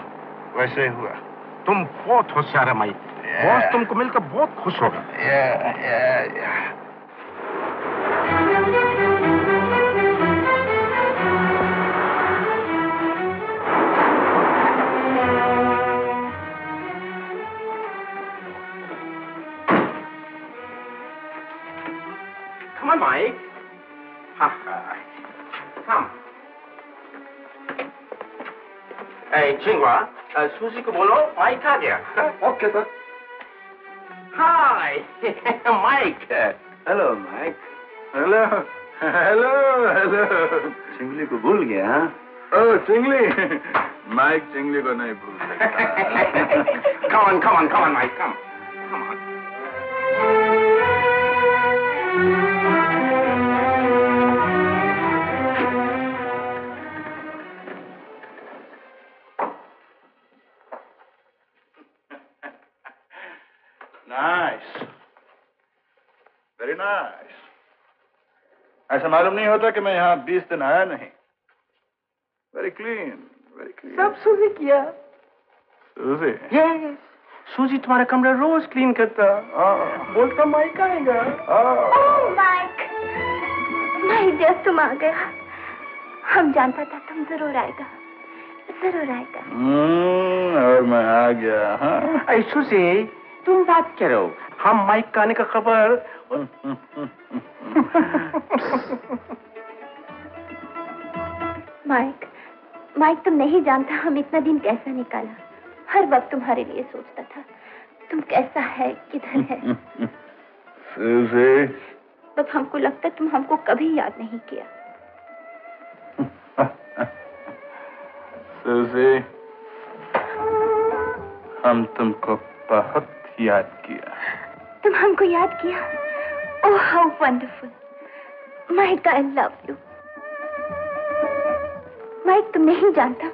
वैसे ही हुआ तुम बहुत होशियार है माइक बॉस तुमको मिलकर बहुत खुश होगा Yeah, yeah, yeah. Hey, चिंगवा Susie को बोलो माइक आ गया okay sir Hello, Mike hello Mike hello hello hello Chingli को भूल गया हाँ ओ चिंगली माइक चिंगली को नहीं भूल सकता come on, come on, come on, Mike, ऐसा मालूम नहीं होता कि मैं यहाँ बीस दिन आया नहीं। वेरी क्लीन वेरी क्लीन सब सूजी किया। सूजी? यस सूजी तुम्हारा कमरा रोज क्लीन करता। बोलता माइक आएगा। माइक। माइक जस्ट तुम आ गया हम जानता था तुम ज़रूर आएगा। ज़रूर आएगा। हम्म, और मैं आ गया हाँ। ऐ सूजी तुम बात करो। हम माइक का आने का खबर। माइक माइक तुम नहीं जानता हम इतना दिन कैसा निकाला। हर वक्त तुम्हारे लिए सोचता था। तुम कैसा है किधर है? सूजी बस हमको लगता तुम हमको कभी याद नहीं किया। सूजी हम तुमको बहुत याद किया। तुम हमको याद किया? ओह how wonderful Mike I love you Mike तुम नहीं जानता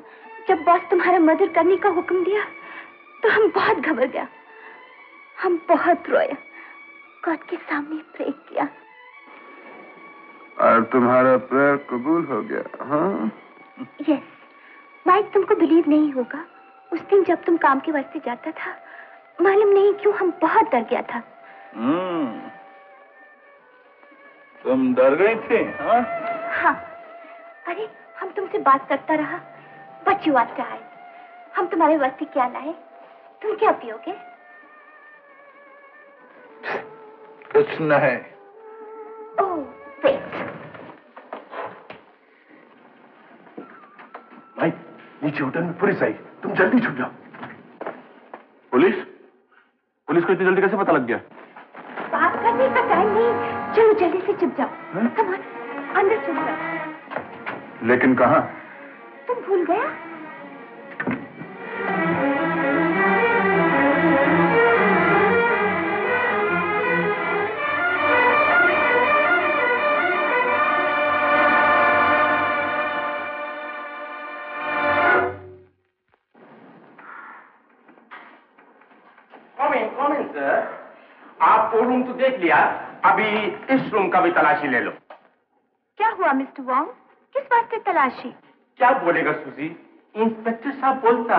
जब बॉस तुम्हारा मदर करने का हुक्म दिया तो हम बहुत घबरा गया। हम बहुत रोया गॉड के सामने प्रे किया। और तुम्हारा प्रेयर कबूल हो गया हाँ? यस माइक तुमको बिलीव नहीं होगा। उस दिन जब तुम काम के वास्ते जाता था मालूम नहीं क्यों हम बहुत डर गया था। हम्म। तुम डर गई थी हाँ? हाँ। अरे हम तुमसे बात करता रहा। बट यू आर टायर्ड हम तुम्हारे वास्ते क्या लाए तुम क्या पियोगे? कुछ नहीं। ओह वेट भाई नीचे होटल में पुलिस आई। तुम जल्दी छुप जाओ। पुलिस? पुलिस को इतनी जल्दी कैसे पता लग गया? नहीं चलो जल्दी से चुप जाओ। कम अंदर चुप जाओ। लेकिन कहा? तुम भूल गया? कमिंग कमिंग सर आप वो रूम तो देख लिया। अभी इस रूम का भी तलाशी ले लो। क्या हुआ मिस्टर वॉन्ग किस वास्ते तलाशी? क्या बोलेगा सुजी? इंस्पेक्टर साहब बोलता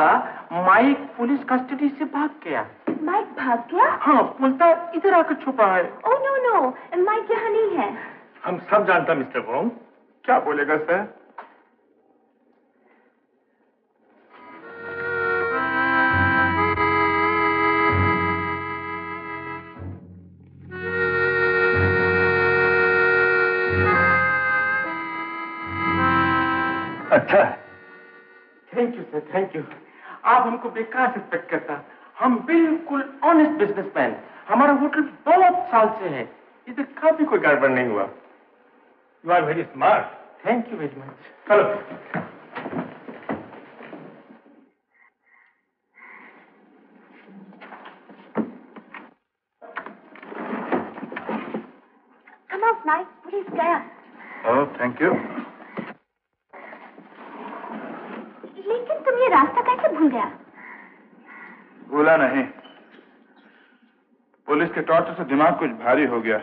माइक पुलिस कस्टडी से भाग गया। माइक भाग गया? हाँ बोलता इधर आकर छुपा है। ओ नो नो माइक यहाँ नहीं है। हम सब जानता मिस्टर वॉन्ग क्या बोलेगा सर? अच्छा। है thank you sir thank you आप हमको बेकार सस्पेक्ट करता। हम बिल्कुल ऑनेस्ट बिजनेसमैन हमारा होटल बहुत साल से है। इधर काफ़ी कोई गड़बड़ नहीं हुआ। You are very smart thank you very much चलो। कम ऑन माइक पुलिस गया ओह थैंक यू लेकिन तुम ये रास्ता कैसे भूल गया। भूला नहीं। पुलिस के टॉर्चर से दिमाग कुछ भारी हो गया।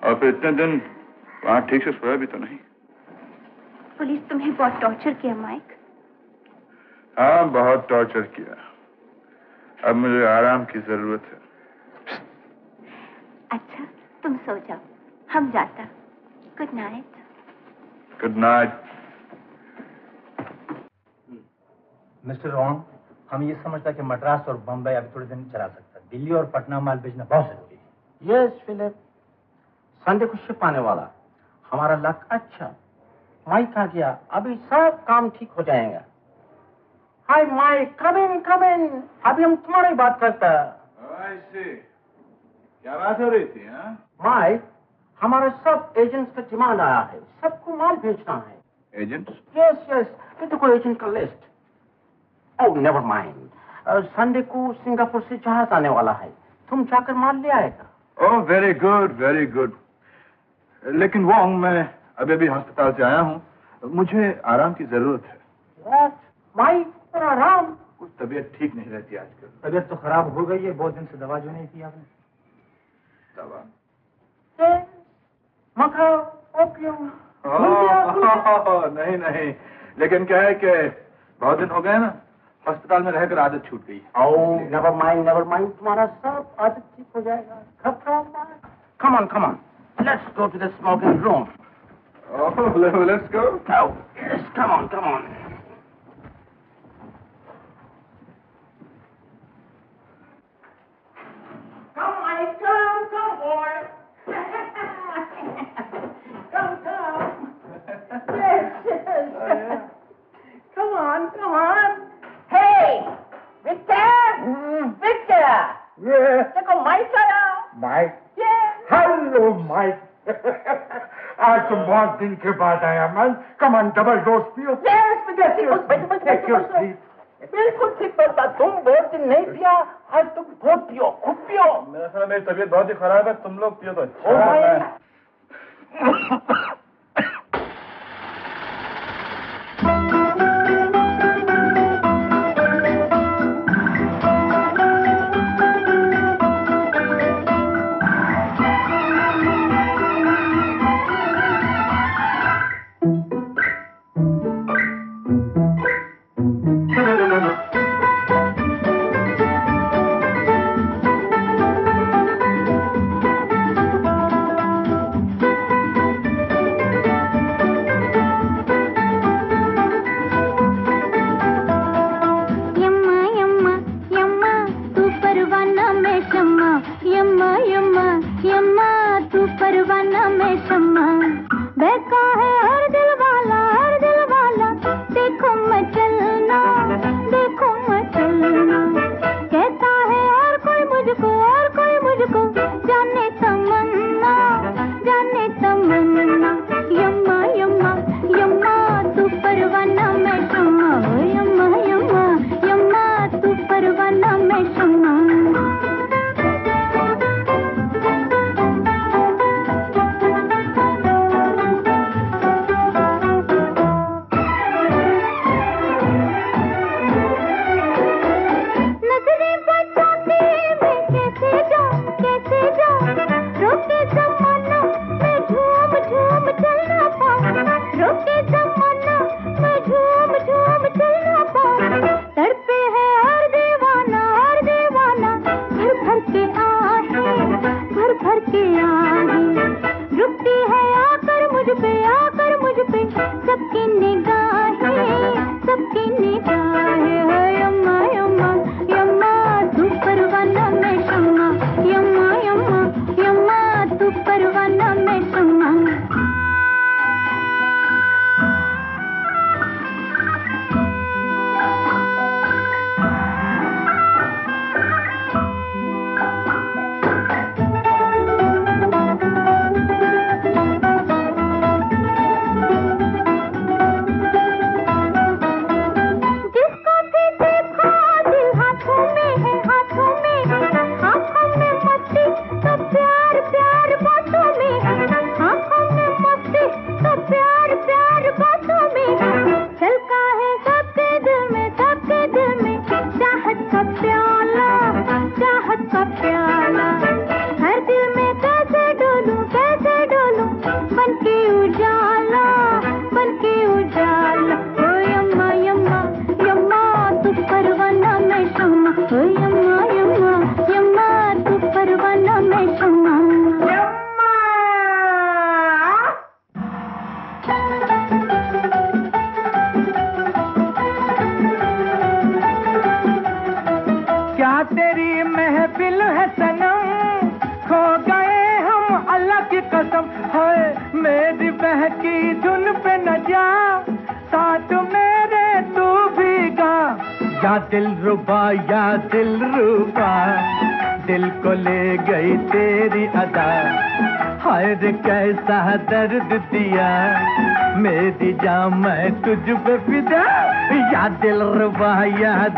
और फिर इतने दिन वहाँ ठीक से सोया भी तो नहीं। पुलिस तुम्हें बहुत टॉर्चर किया माइक हाँ बहुत टॉर्चर किया। अब मुझे आराम की ज़रूरत है। अच्छा तुम सो जाओ। हम जाता good night good night mister wrong हम ये समझता कि मद्रास और बम्बई अभी थोड़े दिन चला सकता दिल्ली और पटना माल भेजना बहुत ज़रूरी है। Yes Philip. संडे को शिप आने वाला। हमारा लक अच्छा। माइक आ गया। अभी सब काम ठीक हो जाएगा। Hi Mike come in come in. अभी हम तुम्हारी बात करता। क्या बात हो रही थी हाँ? माइक हमारे सब एजेंट्स का डिमांड आया है। सबको माल भेजना है। Agent yes yes. ये तो कोई एजेंट का list oh never mind Sunday को सिंगापुर से जहाज़ आने वाला है। तुम जाकर माल ले आएगा। Oh very good very good लेकिन वो मैं अभी अभी अस्पताल से आया हूँ। मुझे आराम की ज़रूरत है। पर आराम। कुछ तबीयत ठीक नहीं रहती आजकल। तबीयत तो खराब हो गई है बहुत दिन से दवा जो नहीं थी आपने। दवा? Yes. मखाओ ओपियम नहीं नहीं। लेकिन क्या है कि बहुत दिन हो गए ना। अस्पताल में रहकर आदत छूट गई Oh, never mind, never mind. तुम्हारा सब आदत ठीक हो जाएगा घबराओ मत Come on, come on. Let's go to the smoking room. Oh, let's go. Oh, yes, come on, come on. Come, Mike, come, come, boy. come, come. Yes, yes. Come on, come on. Victor! Yes, देखो Mike आया Mike Yes. Hello Mike आज तुम बहुत दिन के बाद आया मन कमन डबल डोज पियो. बिल्कुल ठीक बोलता तुम बहुत दिन नहीं पिया। आज तुम बहुत पियो खूब पियो। मेरा मेरी तबीयत बहुत ही खराब है तुम लोग पियो तो अच्छा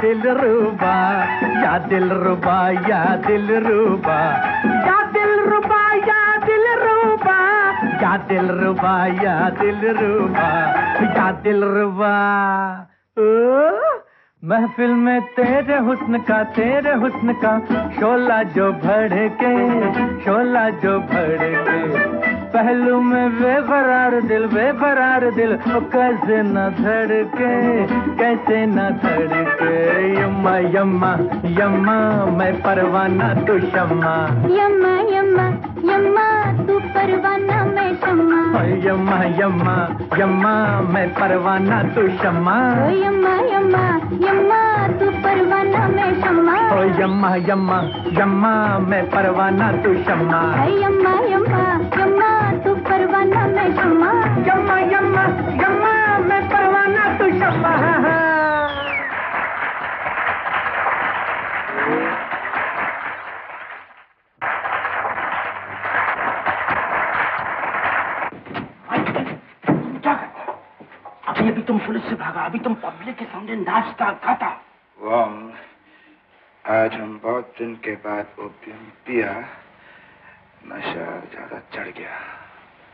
दिल रुबा, या दिल रुबा, या दिल रुबा। या दिल रूबा, या दिल रुबा, या दिल रुबा, या दिल रुबा, या दिल रुबा। महफिल में तेरे हुस्न का, तेरे हुस्न का, शोला जो भड़के, शोला जो भड़के। पहलू में बेबरार दिल बेबरार दिल। कैसे न धड़के, कैसे न धड़के। यम्मा यम्मा यम्मा, मैं परवाना तू शम्मा। यम्मा यम्मा यम्मा, तू परवाना यम्मा यम्मा यम्मा मैं परवाना तू शम्मा ओ यम्मा यम्मा यम्मा तू परवाना मैं शम्मा ओ यम्मा यम्मा यम्मा मैं परवाना तू शम्मा यम्मा यम्मा यम्मा तू परवाना मैं शम्मा यम्मा यम्मा यम्मा मैं परवाना तू शम्मा तुम पुलिस से भागा अभी तुम पब्लिक के सामने नाचता गाता। वांग आज हम बहुत दिन के बाद ओपियम पिया नशा ज़्यादा चढ़ गया।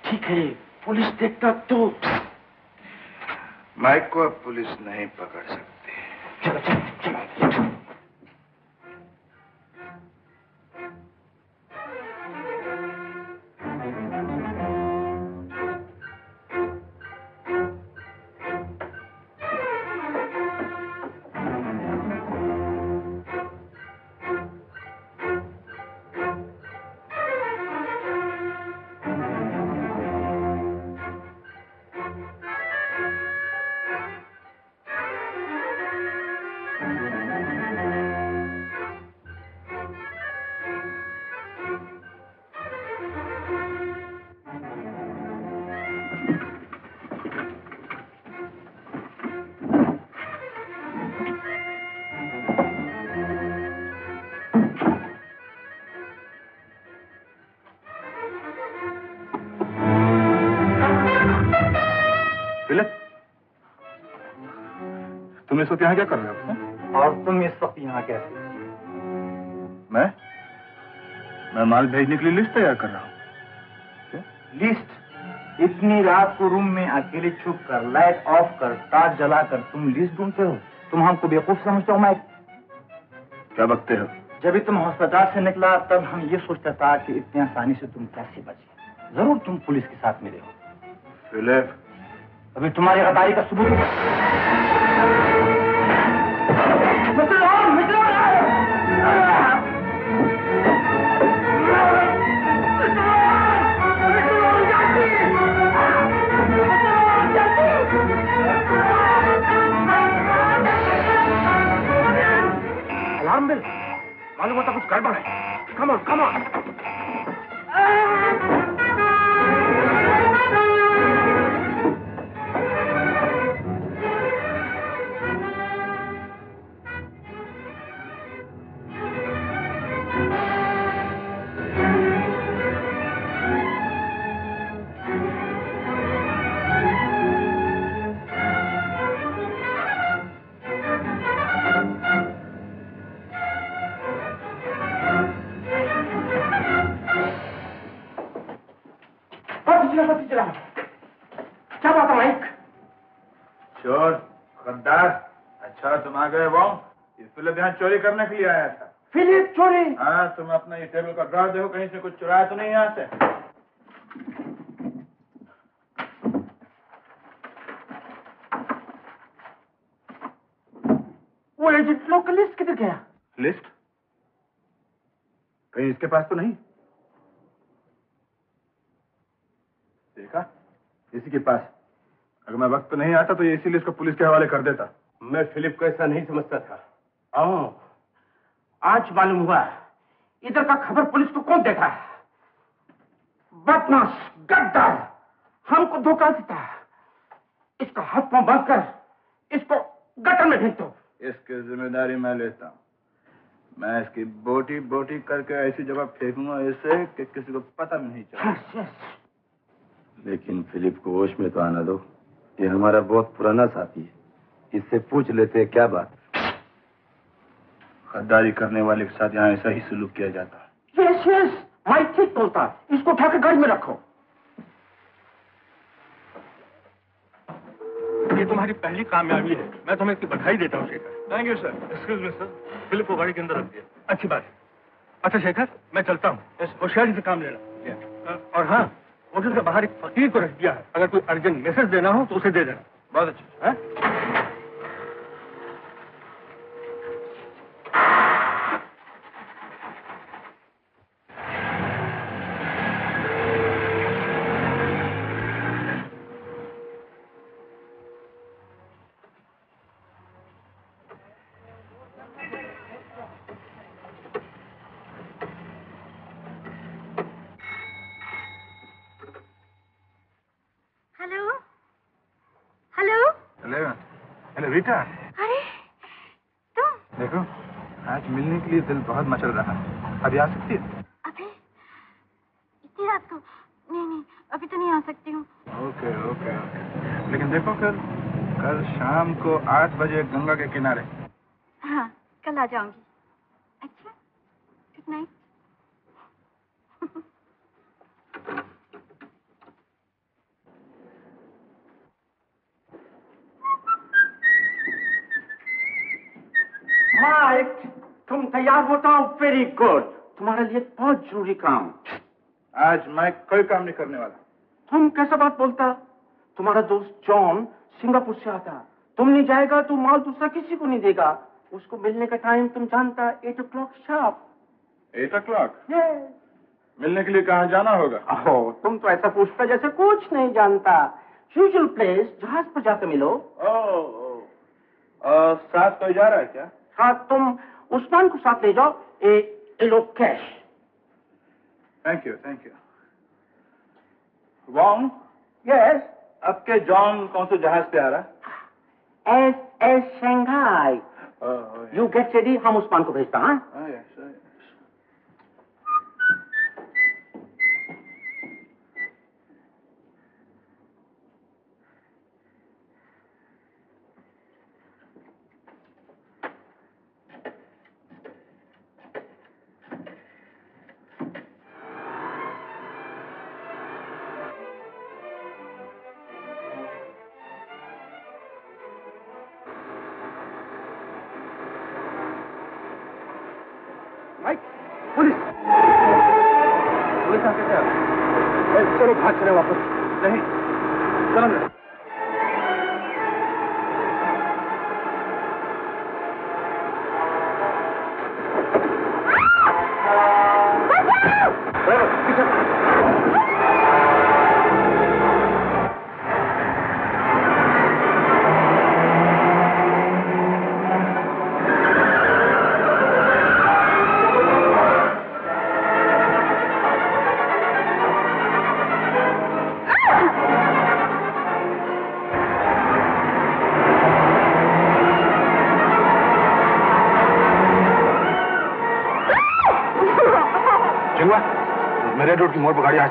ठीक है पुलिस देखता तो माइक को अब पुलिस नहीं पकड़ सकती। चलो चलो चलो फिलिप वक्त यहाँ क्या कर रहे हो और तुम इस वक्त यहाँ कैसे? मैं? मैं माल भेजने के लिए लिस्ट तैयार कर रहा हूँ। लिस्ट? इतनी रात को रूम में अकेले छुप कर लाइट ऑफ़ कर तार जलाकर तुम लिस्ट ढूंढते हो? तुम हमको बेवकूफ़ समझते हो मैं क्या बकते हो? जब भी तुम अस्पताल से निकला तब हम ये सोचता था कि इतनी आसानी से तुम कैसे बचे? ज़रूर तुम पुलिस के साथ मिले हो। फिलिप अभी तुम्हारी गद्दारी का सबूत मालूम होता कुछ गड़बड़ है कम ऑन कम ऑन चोर यहाँ चोरी करने के लिए आया था। फिलिप चोरी? हाँ तुम अपना ये टेबल का ड्रॉर देखो कहीं से कुछ चुराया तो नहीं यहाँ से। वो एजेंट लोग का लिस्ट किधर गया? लिस्ट कहीं इसके पास तो नहीं। देखा? इसी के पास। अगर मैं वक्त पे नहीं आता तो ये इसीलिए इसको पुलिस के हवाले कर देता। मैं फिलिप को ऐसा नहीं समझता था। ओह आज मालूम हुआ इधर का खबर पुलिस को कौन देता है? बदमाश गद्दार हमको धोखा देता है। इसका हाथ पाँव बाँध कर इसको गटर में भेज दो। इसकी ज़िम्मेदारी मैं लेता हूँ। मैं इसकी बोटी बोटी करके ऐसी जगह फेंकूँगा ऐसे कि किसी को पता भी नहीं चला। लेकिन फिलिप को होश में तो आना दो। ये हमारा बहुत पुराना साथी है। इससे पूछ लेते हैं क्या बात गद्दारी करने वाले के साथ यहाँ ऐसा ही सलूक किया जाता है। यस यस मैं ठीक बोलता इसको उठाकर गाड़ी में रखो। ये तुम्हारी पहली कामयाबी है। मैं तुम्हें इसकी बधाई देता हूँ Shekhar. Thank you sir excuse me sir Philip को गाड़ी के अंदर रख दिया। अच्छी बात है। अच्छा शेखर मैं चलता हूँ। होशियारी से काम लेना। और हाँ होटल के बाहर एक फकीर को रख दिया है। अगर कोई अर्जेंट मैसेज देना हो तो उसे दे देना। बहुत अच्छा है हेलो हेलो हेलो रीटा अरे तुम? देखो आज मिलने के लिए दिल बहुत मचल रहा है। अभी आ सकती है? अभी? इतनी रात को? नहीं नहीं अभी तो नहीं आ सकती हूँ। Okay okay okay. लेकिन देखो कल कल शाम को आठ बजे गंगा के किनारे। हाँ कल आ जाऊँगी अच्छा गुड नाइट माइक तुम तैयार होता हो वेरी गुड तुम्हारे लिए बहुत ज़रूरी काम। आज मैं कोई काम नहीं करने वाला। तुम कैसा बात बोलता? तुम्हारा दोस्त जॉन सिंगापुर से आता। तुम नहीं जाएगा तो माल दूसरा किसी को नहीं देगा। उसको मिलने का टाइम तुम जानता eight o'clock sharp eight o'clock मिलने के लिए कहाँ जाना होगा? ओह तुम तो ऐसा पूछता जैसे कुछ नहीं जानता। यूजुअल प्लेस जहाज़ पर जाकर मिलो। ओह साथ कोई जा रहा है क्या? हाँ तुम उस्मान को साथ ले जाओ ए, ए लो cash thank you thank you Wong yes अब के जॉन कौन से जहाज़ पे आ रहा है S S Shanghai you get ready हम उस्मान को भेजता हाँ Oh, yes,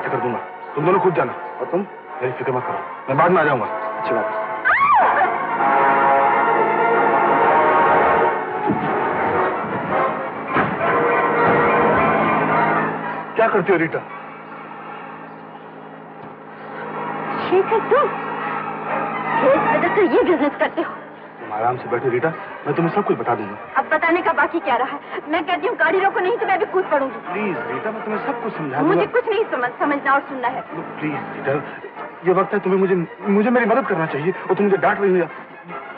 तक कर दूँगा। तुम दोनों खुद जाना। और तुम? मेरी फ़िक्र मत करो। मैं बाद में आ जाऊँगा। अच्छी बात क्या करती हो रीटा? शेखर तुम खेत बदल कर ये बिज़नेस करते हो। तुम आराम से बैठो रीटा। मैं तुम्हें सब कुछ बता दूँगा। बताने का बाकी क्या रहा? मैं कहती हूँ गाड़ी रोको नहीं तो मैं भी कूद पड़ूँगी। प्लीज़ रीटा मैं तुम्हें सब कुछ समझा मुझे कुछ नहीं समझ समझना और सुनना है। प्लीज़ रीटा ये वक्त है तुम्हें मुझे मुझे मेरी मदद करना चाहिए और तुम मुझे डांट रही हो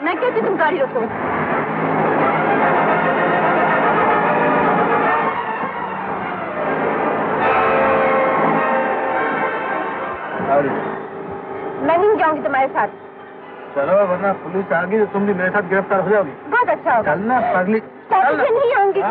मैं कहती हूँ तुम गाड़ी रोको। मैं नहीं जाऊँगी तुम्हारे साथ। चलो वरना पुलिस आ गई तो तुम भी मेरे साथ गिरफ़्तार हो जाओगी। बहुत अच्छा होगा। चलना पगली। चल। नहीं आऊँगी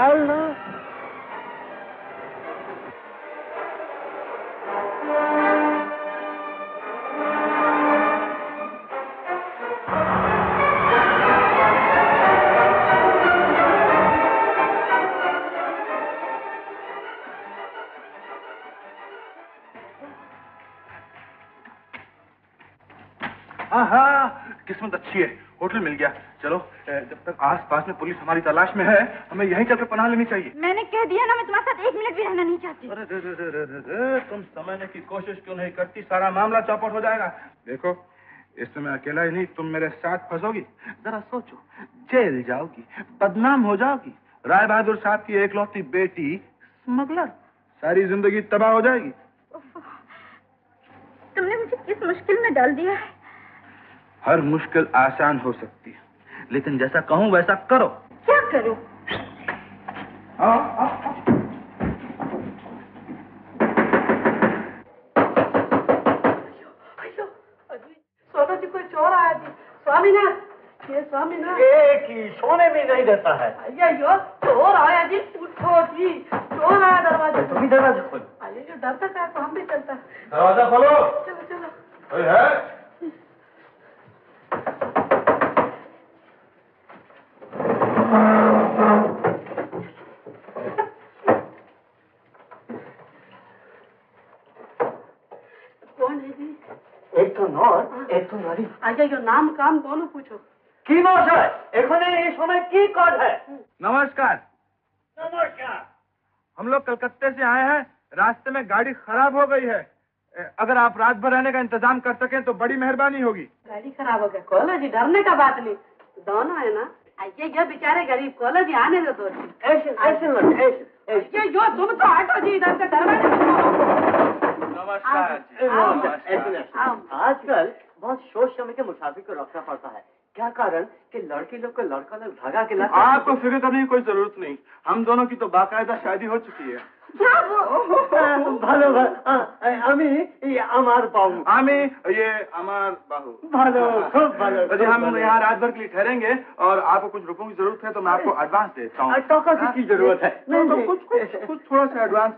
है होटल मिल गया। चलो जब तक आस पास में पुलिस हमारी तलाश में है हमें यहीं चलकर पनाह लेनी चाहिए। मैंने कह दिया ना मैं तुम्हारे साथ एक मिनट भी रहना नहीं चाहती। अरे रे रे रे रे रे रे, तुम समझने की कोशिश क्यों नहीं करती? सारा मामला चौपट हो जाएगा। देखो इस समय अकेला ही नहीं तुम मेरे साथ फंसोगी। जरा सोचो जेल जाओगी बदनाम हो जाओगी। राय बहादुर साहब की एकलौती बेटी स्मगलर सारी ज़िंदगी तबाह हो जाएगी। तुमने मुझे किस मुश्किल में डाल दिया है? हर मुश्किल आसान हो सकती है। लेकिन जैसा कहूँ वैसा करो। क्या करो? आओ, आओ, आओ। स्वामी ना ये स्वामी ना। एक ही सोने में नहीं देता है। अयो चोर आया जी उठो जी। चोर आया दरवाजे तुम ही दरवाज़ा खोलो। अयो जो डरता है तो हम भी चलता। दरवाज़ा खोलो। चलो चलो। है? हाँ। हम्म। नमस्कार है नमस्कार। हम लोग कलकत्ते से आए हैं। रास्ते में गाड़ी खराब हो गई है। अगर आप रात भर रहने का इंतज़ाम कर सकें तो बड़ी मेहरबानी होगी। गाड़ी खराब हो गया। जी डरने का बात नहीं। दोनों है ना? ये ये बेचारे गरीब को लो जी आने दो तो ऐसे ऐसे मत ऐसे ये तुम तो हटो जी इधर से डरवाने नमस्कार आजकल बहुत शोर शमी के मुसाफिर को रखना पड़ता है। क्या कारण? कि लड़की लोग को लड़का लोग भगा के ला आपको फ़िक्र करने की कोई ज़रूरत नहीं। हम दोनों की तो बाकायदा शादी हो चुकी है। ये बाहू। हाँ। तो हम यहाँ रात भर के लिए ठहरेंगे और आपको कुछ रुपयों की ज़रूरत है तो मैं आपको एडवांस देता हूँ। टका हाँ? की ज़रूरत है। तो, तो कुछ कुछ कुछ थोड़ा सा एडवांस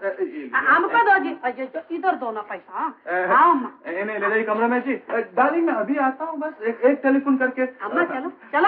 हमको दो जी इधर दो ना पैसा हाँ। इन्हें ले जाइए कमरे में जी। डार्लिंग मैं अभी आता हूँ बस। एक टेलीफोन करके। चलो चलो।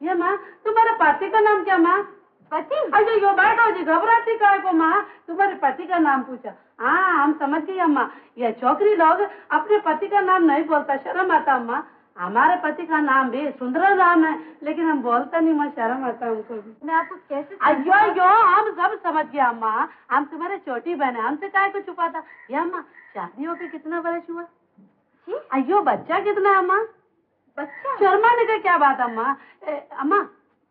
ये माँ तुम्हारे पति का नाम क्या अम्मा पति? अयो बैठो जी घबराती काय को माँ? तुम्हारे पति का नाम पूछा। हाँ हम समझ गए अम्मा ये छोकरी लोग अपने पति का नाम नहीं बोलता शर्म आता अम्मा हमारे पति का नाम भी सुंदर नाम है लेकिन हम बोलता नहीं मैं शर्म आता हमको भी। मैं आपको कैसे अयो यो हम सब समझ गया अम्मा हम तुम्हारे छोटी बहन है हमसे काय को छुपा था? ये अम्मा शादी होके कितना बरस हुआ? अयो बच्चा कितना है अम्मा शर्माने का क्या बात अम्मा? ए, अम्मा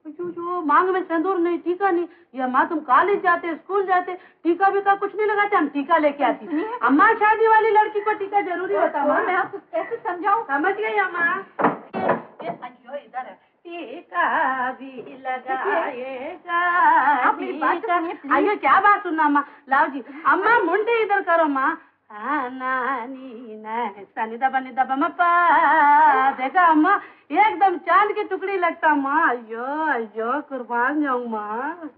जो जो मांग में सिंदूर नहीं टीका नहीं। ये अम्मा तुम कॉलेज जाते स्कूल जाते टीका बीका कुछ नहीं लगाते हम टीका लेके आती। अम्मा शादी वाली लड़की को टीका ज़रूरी होता अम्मा। मैं आपको कैसे समझाऊं? समझ गई अम्मा। इधर टीका भी लगाएगा तो। अयो क्या बात सुनना अम्मा? लाओ जी अम्मा मुंडे इधर करो मा। देखा अम्मा एकदम चाँद की टुकड़ी लगता अम्मा अयो अयो कुर्बान जाऊँ माँ।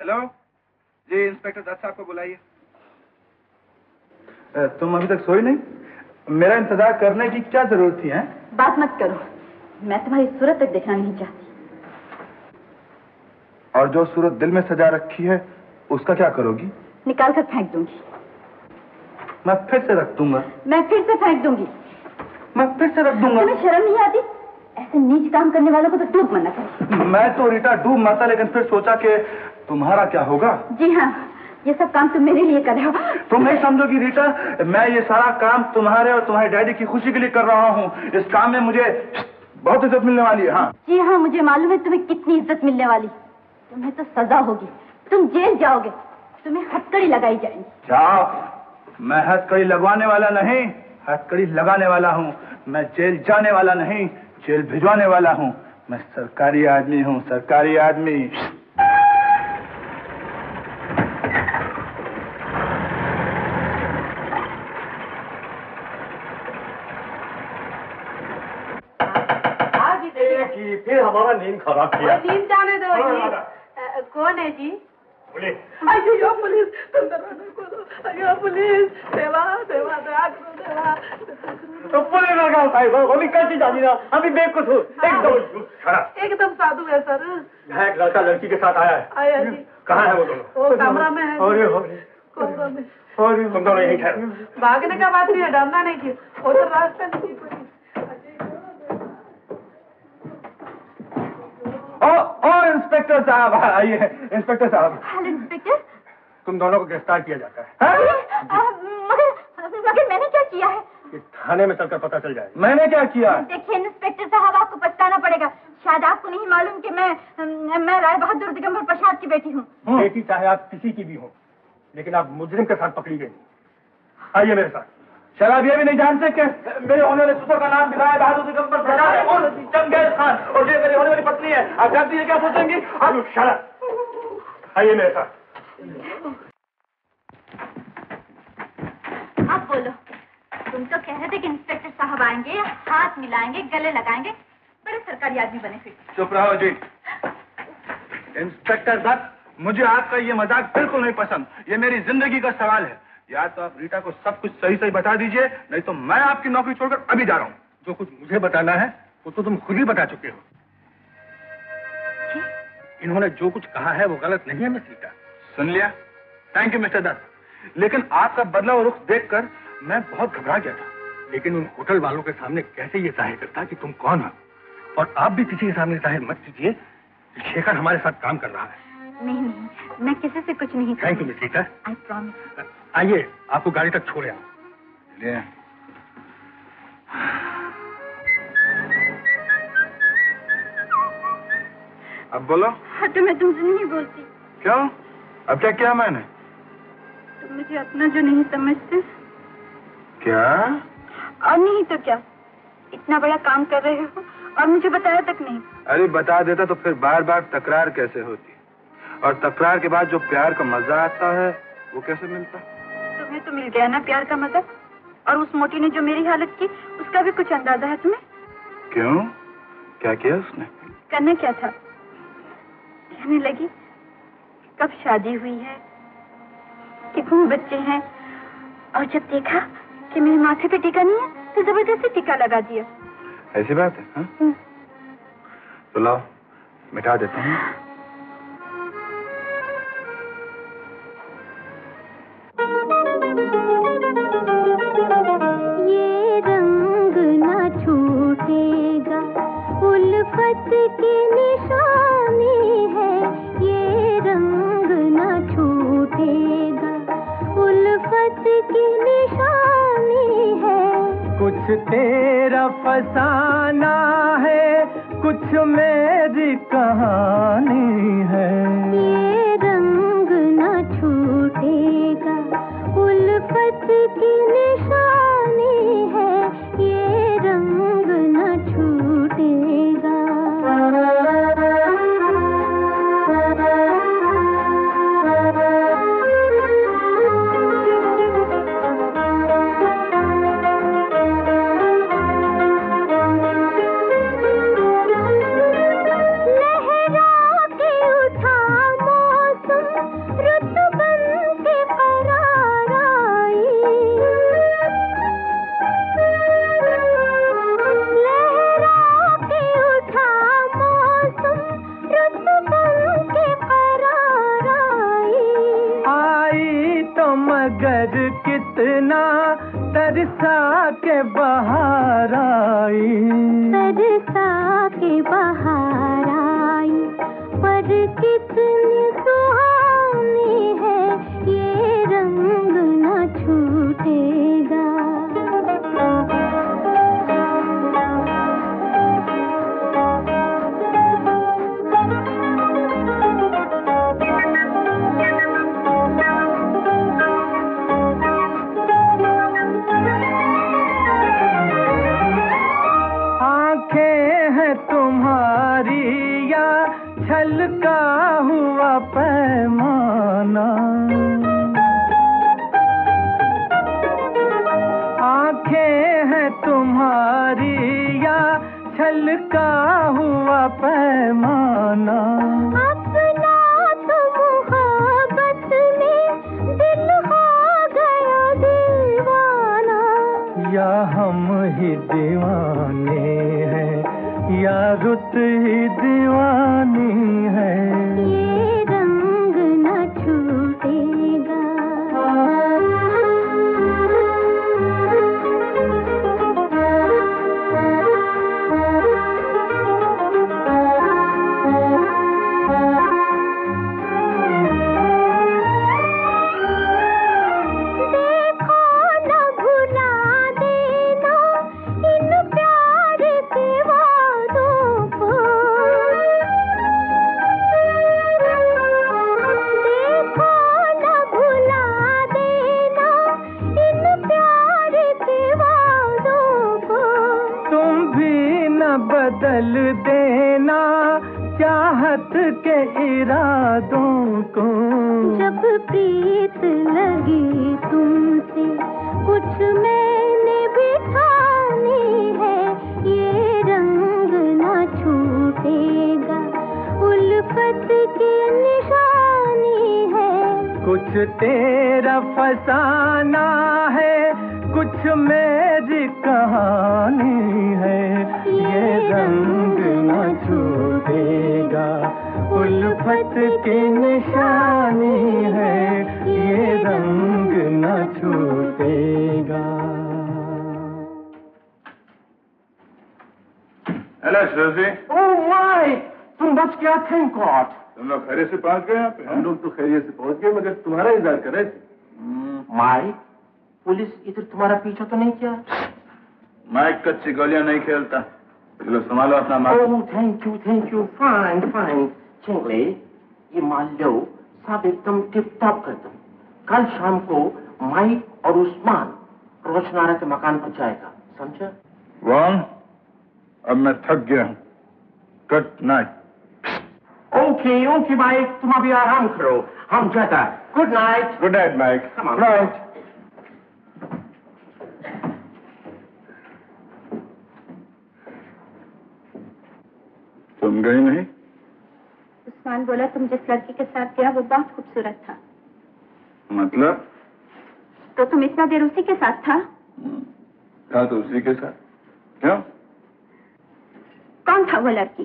हेलो? जी इंस्पेक्टर दत्त साहब को बुलाइए। तुम अभी तक सोई नहीं? मेरा इंतज़ार करने की क्या ज़रूरत थी हैं? बात मत करो। मैं तुम्हारी सूरत तक देखना नहीं चाहती। और जो सूरत दिल में सजा रखी है उसका क्या करोगी? निकाल कर फेंक दूँगी। मैं फिर से रख दूँगा। मैं फिर से फेंक दूँगी। मैं फिर से रख दूँगा। तुम्हें शर्म नहीं आती? ऐसे नीच काम करने वालों को तो डूब मना कर मैं तो रीटा डूब माता लेकिन फिर सोचा कि तुम्हारा क्या होगा? जी हाँ ये सब काम तुम मेरे लिए कर रहे हो। तुम नहीं समझोगी रीटा मैं ये सारा काम तुम्हारे और तुम्हारे डैडी की खुशी के लिए कर रहा हूँ। इस काम में मुझे बहुत इज़्ज़त मिलने वाली है हाँ। जी हाँ मुझे मालूम है तुम्हें कितनी इज़्ज़त मिलने वाली। तुम्हें तो सजा होगी। तुम जेल जाओगे। तुम्हें हथकड़ी लगाई जाएगी। जाओ मैं हथकड़ी लगवाने वाला नहीं हथकड़ी लगाने वाला हूँ। मैं जेल जाने वाला नहीं जेल भिजवाने वाला हूँ। मैं सरकारी आदमी हूँ सरकारी आदमी। हाँ फिर हमारा नींद खराब वो नींद जाने दो जी। अ, कौन है जी? अयो पुलिस। तुम दरवाज़ा खोलो। अयो पुलिस। देवा देवा दया करो देवा। तो पुलिस लगा भाई वो अभी कैसी जानी ना अभी बेवकूफ़ हूँ। एकदम खड़ा। एकदम साधु है सर। यहाँ एक लड़का लड़की के साथ आया है। आया जी। कहाँ है वो दोनों? वो कमरा में है। अरे कमरा में। अरे तुम दोनों यहीं ठहरो भागने का बात नहीं है डरना नहीं की उधर रास्ते नहीं पुलिस ओ ओ इंस्पेक्टर साहब आइए इंस्पेक्टर साहब। Hello inspector. तुम दोनों को गिरफ़्तार किया जाता है। अ, मगर मगर मैंने क्या किया है? थाने में चलकर पता चल जाए मैंने क्या किया? देखिए इंस्पेक्टर साहब आपको पछताना पड़ेगा। शायद आपको नहीं मालूम कि मैं मैं राय बहादुर दिगंबर प्रसाद की बेटी हूँ। बेटी चाहे आप किसी की भी हो लेकिन आप मुजरिम के साथ पकड़ी गई। आइए मेरे साथ। शराब ये भी नहीं जानते कि मेरे होने वाले पुत्र का नाम राय बहादुर दिगंबर प्रसाद है और चंगेज खान और ये मेरी होने वाली पत्नी है। आप जानती है क्या सोचेंगी आप शराब। आइए मेरे साथ। अब बोलो तुम तो कह रहे थे कि इंस्पेक्टर साहब आएँगे हाथ मिलाएँगे गले लगाएँगे। बड़े सरकारी आदमी बने फिर। चुप रहो जी। इंस्पेक्टर दत्त मुझे आपका ये मज़ाक बिल्कुल नहीं पसंद। ये मेरी ज़िंदगी का सवाल है। या तो आप रीटा को सब कुछ सही सही बता दीजिए नहीं तो मैं आपकी नौकरी छोड़कर अभी जा रहा हूँ। जो कुछ मुझे बताना है वो तो तुम खुद ही बता चुके हो। इन्होंने जो कुछ कहा है वो गलत नहीं है मिस रीटा। सुन लिया? थैंक यू मिस्टर दत्त लेकिन आपका बदलाव रुख देखकर मैं बहुत घबरा गया था। लेकिन उन होटल वालों के सामने कैसे ये ज़ाहिर करता कि तुम कौन हो? और आप भी किसी के सामने ज़ाहिर मत कीजिए शेखर हमारे साथ काम कर रहा है। नहीं नहीं मैं किसी से कुछ नहीं thank you miss Rita I promise आइए आपको गाड़ी तक छोड़े लिए अब बोलो। हाँ तो मैं तुमसे नहीं बोलती। क्यों? अब क्या किया मैंने? तुम मुझे अपना जो नहीं समझते। क्या? और नहीं तो क्या? इतना बड़ा काम कर रहे हो और मुझे बताया तक नहीं। अरे बता देता तो फिर बार बार तकरार कैसे होती? और तकरार के बाद जो प्यार का मज़ा आता है वो कैसे मिलता? तुम्हें तो मिल गया ना प्यार का मज़ा और उस मोटी ने जो मेरी हालत की उसका भी कुछ अंदाज़ा है तुम्हें? क्यों? क्या किया उसने? करना क्या था? कहने लगी कब शादी हुई है? कितने बच्चे हैं? और जब देखा कि मेरे माथे पे टीका नहीं है तो ज़बरदस्ती टीका लगा दिया। ऐसी बात है हाँ? तो लाओ मिटा देता हूँ। फसाना है कुछ मेरी कहानी है। बाहर आई। तुम्हारा पीछा तो नहीं किया? माइक कच्ची गोलियाँ नहीं खेलता। संभालो अपना माल ओह thank you thank you fine fine चिंगले ये मान लो सब एकदम टिप टॉप कर दो। कल शाम को माइक और उस्मान रोशनारा के मकान पर जाएगा। समझा? वन अब मैं थक गया हूँ। Good night okay okay Mike तुम अभी आराम करो। हम जाता good night good night Mike night तुम गई नहीं? उस्मान बोला तुम जिस लड़की के साथ गया वो बहुत खूबसूरत था। मतलब? तो तुम इतना देर उसी के साथ था? था तो उसी के साथ। क्यों? कौन था वो लड़की?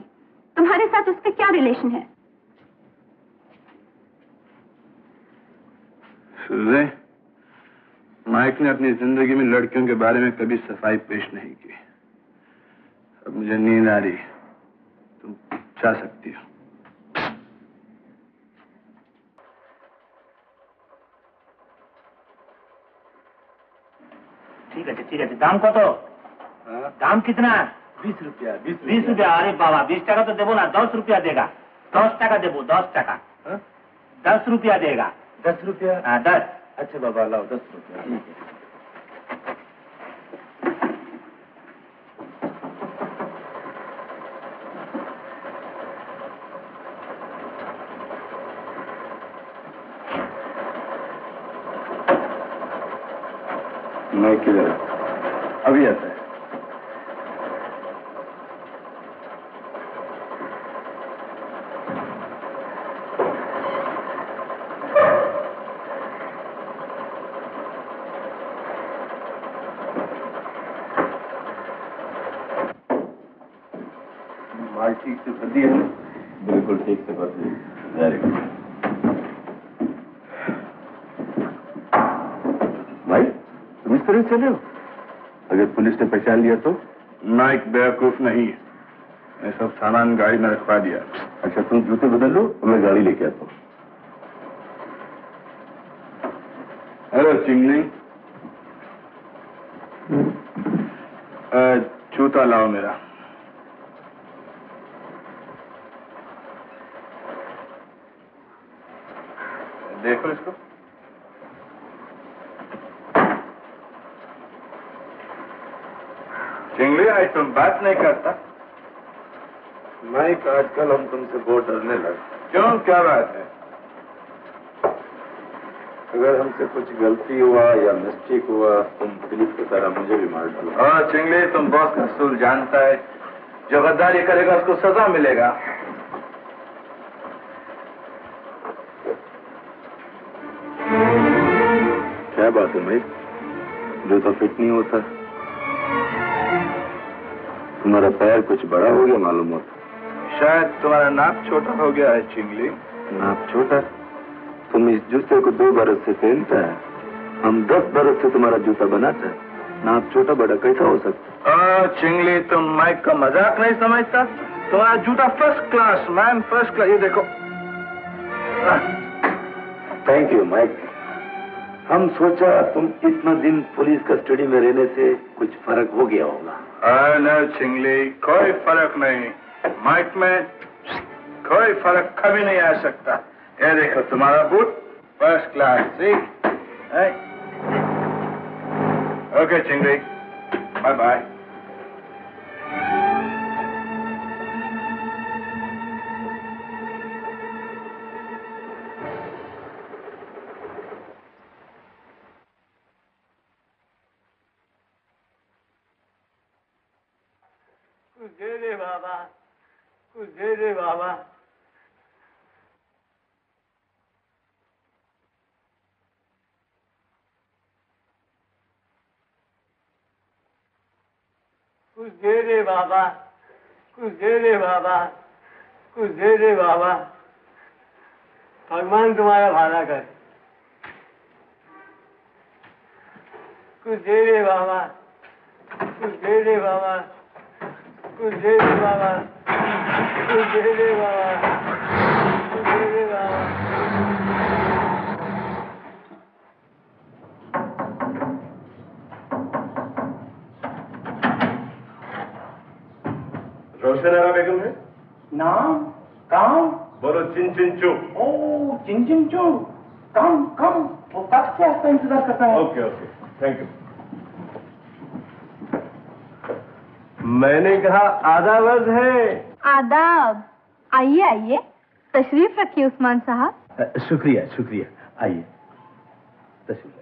तुम्हारे साथ उसके क्या रिलेशन है? सुजे माइक ने अपनी ज़िंदगी में लड़कियों के बारे में कभी सफ़ाई पेश नहीं की। अब मुझे नींद आ रही है। जा सकती हो। ठीक है ठीक है दाम को तो हाँ? दाम कितना? बीस रुपया बीस रुपया। अरे बाबा बीस टका तो देवो ना दस रुपया देगा। दस टका देवो दस टका। हाँ? दस रुपया देगा। दस रुपया? हाँ, दस। अच्छा बाबा लाओ दस रुपया। ने पहचान लिया तो? नाइक बेवकूफ़ नहीं है। मैं सब सामान गाड़ी में रखवा दिया। अच्छा तुम जूते बदल लो और मैं गाड़ी लेके आता हूँ। हेलो चिंगली अ, जूता लाओ मेरा। देखो इसको। आज तुम बात नहीं करता। माइक आजकल हम तुमसे बहुत डरने लगे। क्यों? क्या बात है? अगर हमसे कुछ गलती हुआ या मिस्टेक हुआ तुम फिलिप की तरह मुझे भी मार डालो। हाँ चिंगली तुम बॉस का असूल जानता है। जो गद्दारी करेगा उसको सजा मिलेगा। क्या बात है माइक जो तो फिट नहीं होता। तुम्हारा पैर कुछ बड़ा हो गया मालूम होता शायद तुम्हारा नाप छोटा हो गया है चिंगली। नाप छोटा? तुम इस जूते को दो बरस से पहनता है। हम दस बरस से तुम्हारा जूता बनाता है। नाप छोटा बड़ा कैसा हो सकता ओ चिंगली तुम माइक का मज़ाक नहीं समझता? तुम्हारा जूता first class ma'am first class ये देखो। थैंक यू माइक हम सोचा तुम इतना दिन पुलिस कस्टडी में रहने से कुछ फ़र्क हो गया होगा। चिंगली, कोई फ़र्क नहीं। माइक में कोई फ़र्क कभी नहीं आ सकता। ये देखो, तुम्हारा boot first class see okay चिंगली bye bye दे दे बाबा। कुछ दे दे बाबा, कुछ दे दे बाबा, कुछ दे दे बाबा। भगवान तुम्हारा भला कर। कुछ दे दे बाबा, कुछ दे दे बाबा, कुछ दे दे बाबा। कुछ दे दे बाबा कुछ दे दे बाबा रोशन आरा बेगम है? नाम? काम? बोलो चिन चिन चू ओ चिन चिन चू कम कम। वो कब से आपका इंतज़ार करता है? Okay okay. थैंक यू मैंने कहा आधा वर्ष है। आदाब। आइए आइए। तशरीफ़ रखिए उस्मान साहब। शुक्रिया शुक्रिया। आइए। तशरीफ़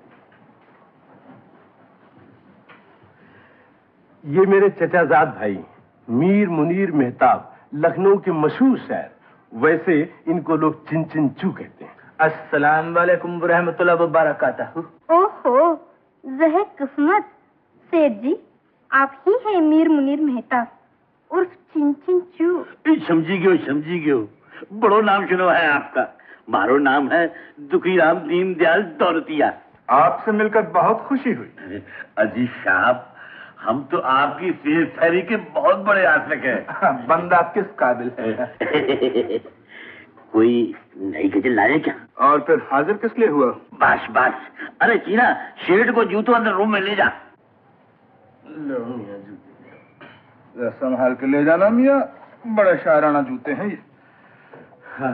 ये मेरे चचाजाद भाई मीर मुनीर मेहताब लखनऊ के मशहूर शहर वैसे इनको लोग चिन चिन चू कहते हैं। अस्सलाम वालेकुम रहमतुल्लाह वबरकातहू। ओहो जहे किस्मत। सेठ जी आप ही हैं मीर मुनीर मेहता उर्फ़ चिन चिन चू समझी गयो समझी गयो बड़ो नाम सुनो है आपका। मारो नाम है दुखीराम दीन दयाल दौलतिया। आपसे मिलकर बहुत खुशी हुई। अज़ीज़ साहब हम तो आपकी फेर फैरी के बहुत बड़े आशक हैं। बंदा किस काबिल है? कोई नई गज़ल लाए क्या? और फिर हाजिर किस लिए हुआ? बस बस अरे चीना शेठ को जूतो अंदर रूम में ले जा। लो जूते। जरा संभाल के ले जाना मियाँ। बड़े शायराना जूते हैं ये।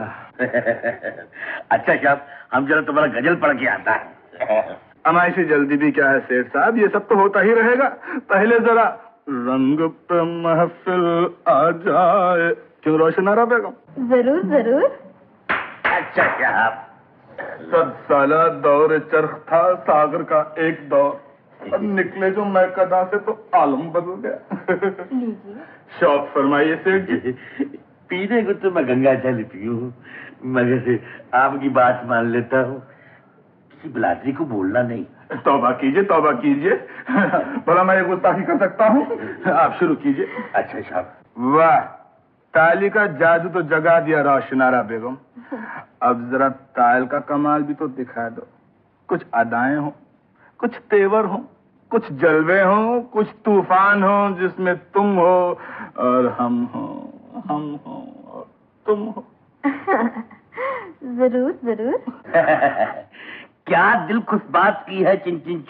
अच्छा साहब हम जरा तुम्हारा गज़ल पढ़ के आता है। अमाइशी जल्दी भी क्या है सेठ साहब? ये सब तो होता ही रहेगा। पहले जरा रंग पे महफिल आ जाए। क्यों रोशन आ रहा बेगम ज़रूर ज़रूर। अच्छा साहब सद साला दौर चरख था सागर का एक दौर। अब निकले जो मैं कदा से तो आलम बदल गया। लीजिए। शौक फरमाइए सेठ जी। पीने को तो मैं गंगा जल पीऊं मगर आपकी बात मान लेता हूँ किसी बिलादरी को बोलना नहीं। तौबा कीजिए तौबा कीजिए। भला मैं गुस्ताखी कर सकता हूँ? आप शुरू कीजिए। अच्छा साहब। वाह ताली का जादू तो जगा दिया रोशनारा बेगम। अब जरा ताल का कमाल भी तो दिखा दो। कुछ अदाएँ हो कुछ तेवर हो कुछ जलवे हो कुछ तूफ़ान हो जिसमें तुम हो और हम हो हम हो और तुम हो। ज़रूर ज़रूर। क्या दिल खुश बात की है चिन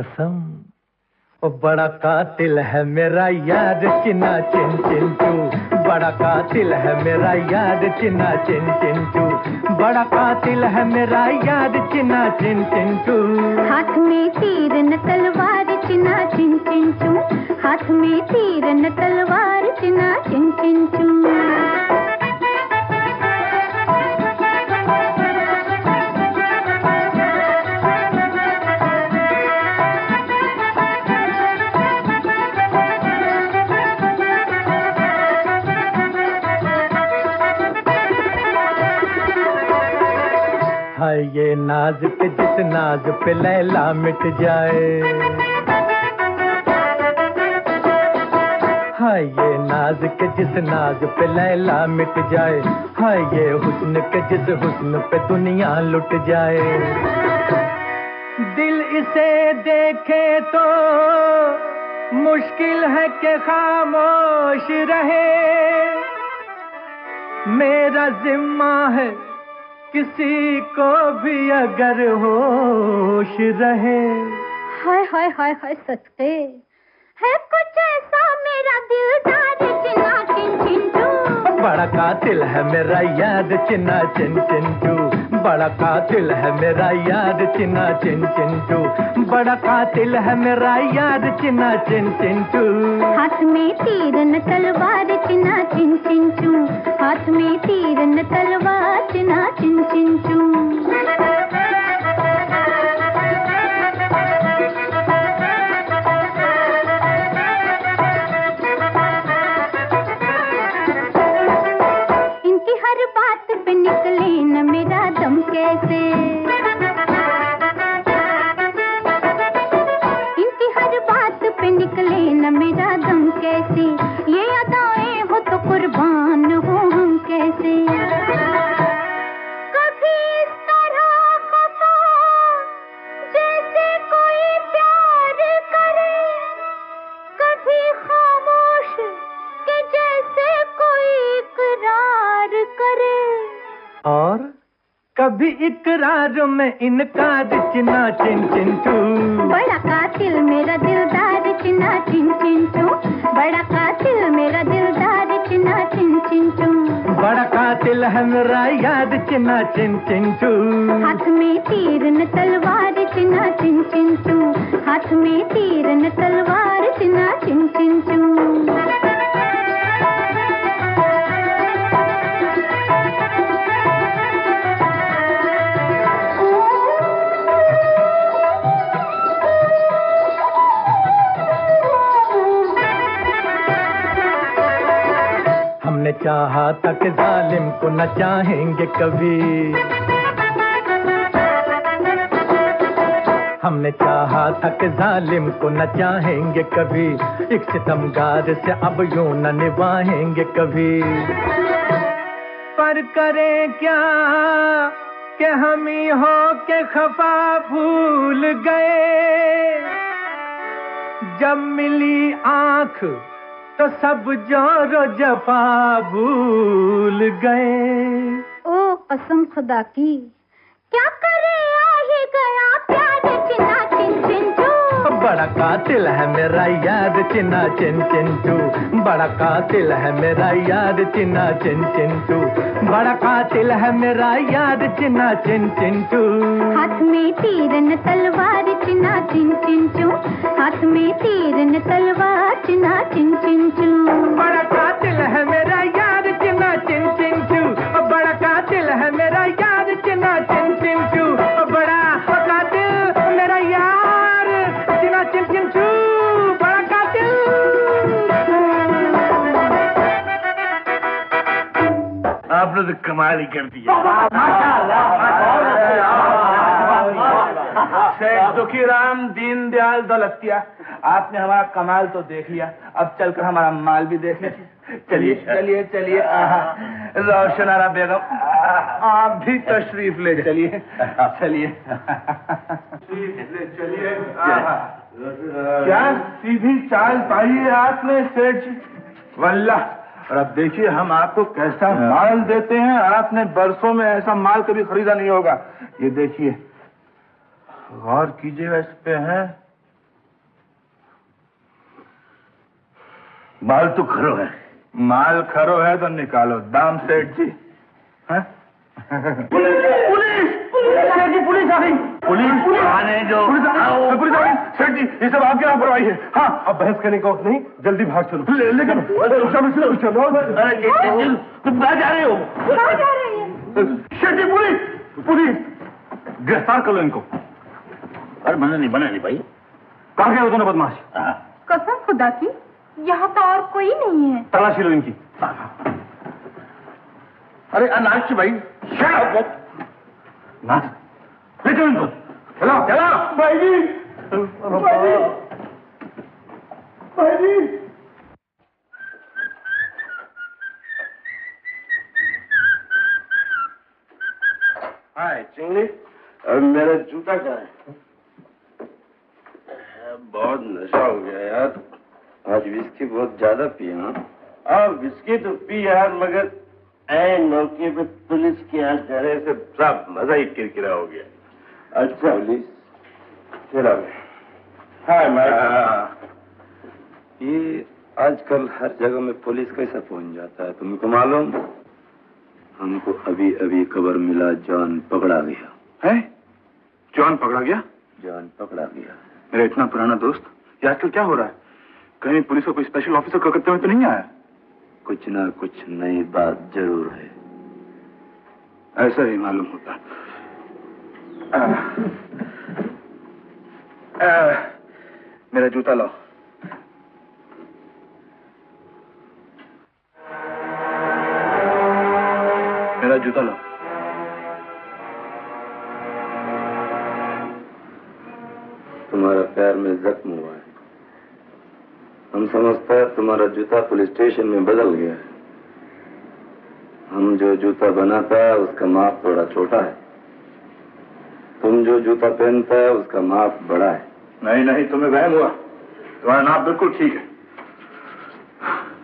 कसम। ओ, बड़ा कातिल है मेरा याद चिना, चिन चिंचू बड़ा कातिल है मेरा याद, चिन्ना, चिन चिंचू बड़ा कातिल है मेरा याद, चिन्ना, चिन चिंचू हाथ में तीर न तलवार चिना चिन चिन, चू। हाथ में तीर न तलवार चिना चिन चिन, चू। नाज पे लैला मिट जाए। हाय ये नाज के जिस नाज पे लैला मिट जाए। हाय ये हुस्न के जिस हुस्न पे दुनिया लुट जाए। दिल इसे देखे तो मुश्किल है कि खामोश रहे। मेरा जिम्मा है किसी को भी अगर होश रहे। हाय हाय हाय हाय सचते है कुछ ऐसा मेरा दिलदार चिना चिन चिन बड़ा कातिल है मेरा याद चिन्ना चिन चिंचू बड़ा कातिल है मेरा याद चिन्ना चिन चिंचू बड़ा कातिल है मेरा याद चिन्ना चिन चिंचू हाथ में तीर न तलवार चिना चिन चिन चू। हाथ में तीर न तलवार चिना चिन चिन चू। इनकी हर बात पे निकले न मेरा कैसे इनकी हर बात पे निकले न मेरा दम कैसे? कभी इकरार में इनकार चिन्ना चिन चिंचू बड़ा कातिल मेरा दिलदार चिना चिन चिन चू। बड़ा कातिल मेरा दिलदार चिना चिन चिन चू। बड़ा कातिल है मेरा याद चिन्ना चिन चिंचू हाथ में तीर न तलवार चिना चिन चिन चू। हाथ में तीर न तलवार चिना चिन चिन चू। चाहा था कि जालिम को न चाहेंगे कभी। हमने चाहा था कि जालिम को न चाहेंगे कभी। एक सितमगार से अब यूँ न निभाएँगे कभी। पर करें क्या कि हम ही हो के खफा भूल गए। जब मिली आँख तो सब जोरो जफा भूल गए। ओ कसम खुदा की। क्या करे आ ही गया प्यार चिना बड़ा कातिल है मेरा याद चिन्ना चिन चिंटू। बड़ा कातिल है मेरा याद चिन्ना चिन चिंटू। बड़ा कातिल है मेरा याद चिन्ना चिन चिंटू। हाथ में तीर न तलवार चिना चिन चिन चू हाथ में तीर न तलवार चिना चिन चिन चू बड़ा कातिल है मेरा याद चिन्ना चिन चिन चू बड़ा कातिल है मेरा आपने तो कमाल ही कर दिया शेख दुखीराम दीनदयाल दौलतिया आपने हमारा कमाल तो देख लिया। अब चलकर हमारा माल भी देख लीजिए चलिए चलिए चलिए। आहा, रोशनारा बेगम आप भी तशरीफ़ ले चलिए। चलिए। चलिए क्या? सीधी चाल पाई है आपने सेठ वल्ला और अब देखिए हम आपको कैसा माल देते हैं आपने बरसों में ऐसा माल कभी खरीदा नहीं होगा। ये देखिए गौर कीजिएगा इस पे है। माल तो खरो है। माल खरो है तो निकालो। दाम सेठ जी। हैं? पुलिस! सेठ जी पुलिस आ गई। पुलिस आने दो पुलिस आ- पुलिस आ गई। सेठ जी ये सब आपकी लापरवाही है। हाँ अब बहस करने का वक्त नहीं जल्दी भाग चलो। ले- लेकिन तुम कहाँ जा रहे हो? कहाँ जा रही है? सेठ जी पुलिस! पुलिस! गिरफ़्तार कर लो इनको। अरे मना नहीं मना नहीं भाई। कहाँ गए हो दोनों बदमाश? कसम खुदा की यहाँ तो और कोई नहीं है। तलाशी लो इनकी। अरे अनाज भाई। नाथ ले चलो इनको चलो। चलो। भाई जी। भाई जी। भाई जी। हाय चिंगली मेरा जूता कहाँ है? बहुत नशा हो गया यार। आज विस्की बहुत ज़्यादा पिया हाँ। हाँ विस्की तो पी यार मगर ऐन मौके पे पुलिस के यहाँ जाने से सब मज़ा ही किरकिरा हो गया। अच्छा। पुलिस चला। हाय मैं ये आजकल हर जगह में पुलिस कैसा पहुँच जाता है तुमको मालूम? हमको अभी अभी खबर मिला जॉन पकड़ा गया। है? जॉन पकड़ा गया? जॉन पकड़ा गया। मेरा इतना पुराना दोस्त ये आजकल क्या हो रहा है? कहीं पुलिस का कोई स्पेशल ऑफिसर कलकत्ते में तो नहीं आया? कुछ ना कुछ नई बात ज़रूर है। ऐसा ही मालूम होता। आ, आ, मेरा जूता लाओ। मेरा जूता लाओ। तुम्हारा पैर में जख्म हुआ हम समझता हैं तुम्हारा जूता पुलिस स्टेशन में बदल गया है। हम जो जूता बनाता है, उसका माप थोड़ा छोटा है। तुम जो जूता पहनता है, उसका माप बड़ा है। नहीं नहीं, तुम्हें वहम हुआ। तुम्हारा नाप बिल्कुल ठीक है।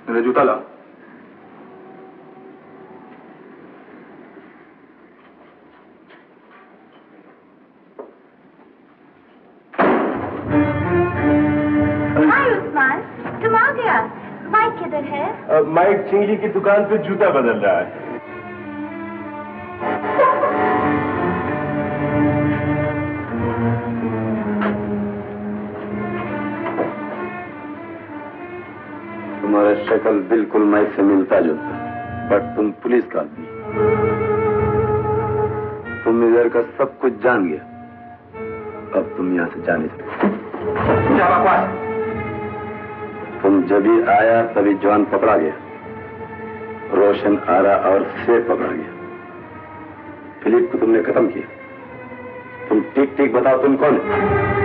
मेरा जूता लाओ। माइक चिंगी की दुकान पे जूता बदल रहा है। तुम्हारा शक्ल बिल्कुल माइक से मिलता जुलता बट तुम पुलिस का आदमी। तुम इधर का सब कुछ जान गया। अब तुम यहाँ से जाने सकते तुम जब ही आया, तभी जवान पकड़ा गया। रोशन आरा और से पकड़ा गया। फिलिप को तुमने खत्म किया। तुम ठीक ठीक बताओ, तुम कौन है?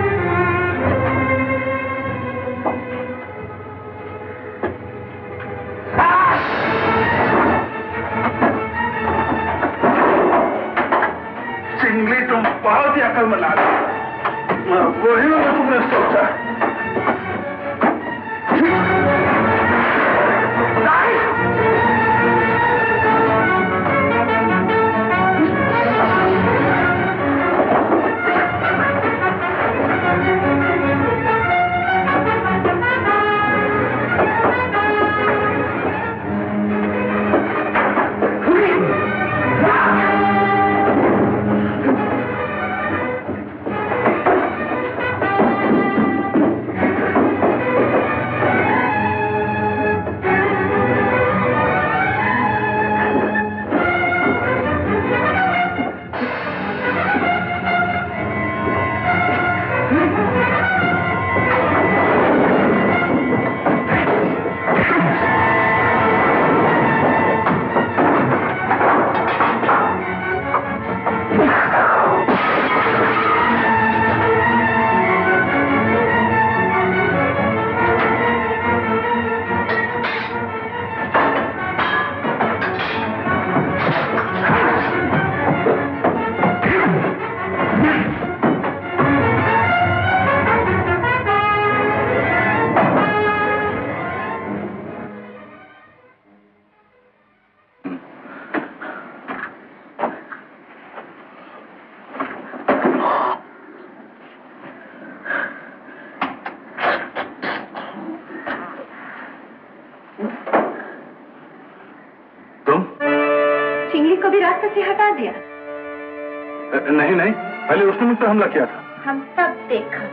हमला किया था। हम सब देखा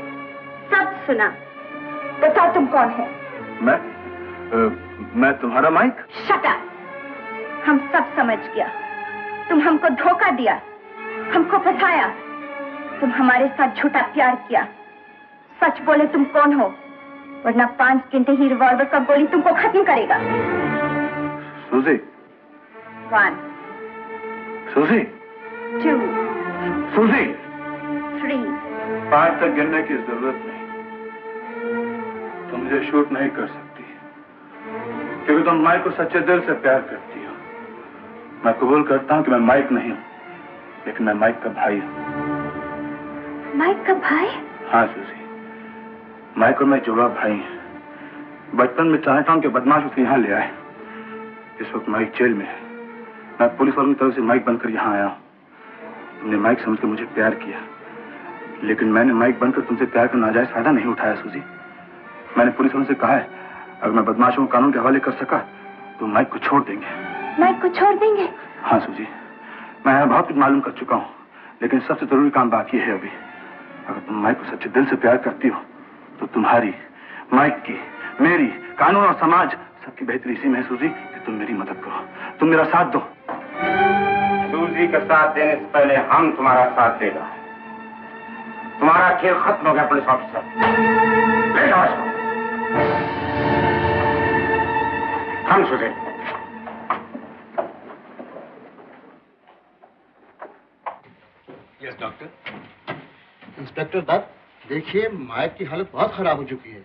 सब सुना। बताओ तुम कौन है? मैं अ, मैं तुम्हारा माइक? शटा हम सब समझ गया। तुम हमको धोखा दिया हमको फंसाया तुम हमारे साथ झूठा प्यार किया। सच बोले तुम कौन हो? वरना पाँच घंटे ही रिवॉल्वर का गोली तुमको खत्म करेगा। सूजी वन सूजी टू सूजी पाँच तक गिनने की ज़रूरत नहीं। तुम मुझे शूट नहीं कर सकती। क्योंकि तुम माइक को सच्चे दिल से प्यार करती हो। मैं कबूल करता हूँ कि मैं माइक नहीं हूँ लेकिन मैं माइक का भाई हूँ। माइक का भाई? हाँ सूजी माइक और मैं जुड़ा भाई हैं। बचपन में चाहता हूँ कि बदमाश उसे यहाँ ले आए। इस वक्त माइक जेल में है। मैं पुलिस वालों की तरफ़ से माइक बनकर यहाँ आया हूँ। तुमने माइक समझकर मुझे प्यार किया। लेकिन मैंने माइक बनकर तुमसे प्यार का नाजायज फ़ायदा नहीं उठाया सूजी। मैंने पुलिस वालों से कहा है अगर मैं बदमाशों को कानून के हवाले कर सका तो माइक को छोड़ देंगे। माइक को छोड़ देंगे? हाँ सूजी। मैं यहाँ बहुत कुछ मालूम कर चुका हूँ लेकिन सबसे ज़रूरी काम बाकी है अभी। अगर तुम माइक को सच्चे दिल से प्यार करती हो तो तुम्हारी माइक की मेरी कानून और समाज सबकी बेहतरी इसी में है सूजी कि तुम मेरी मदद करो। तुम मेरा साथ दो। सूजी का साथ देने से पहले हम तुम्हारा साथ देगा। तुम्हारा खेल खत्म हो गया पुलिस ऑफिसर। ले जाओ इसको हम यस डॉक्टर इंस्पेक्टर दत्त देखिए माइक की हालत बहुत खराब हो चुकी है।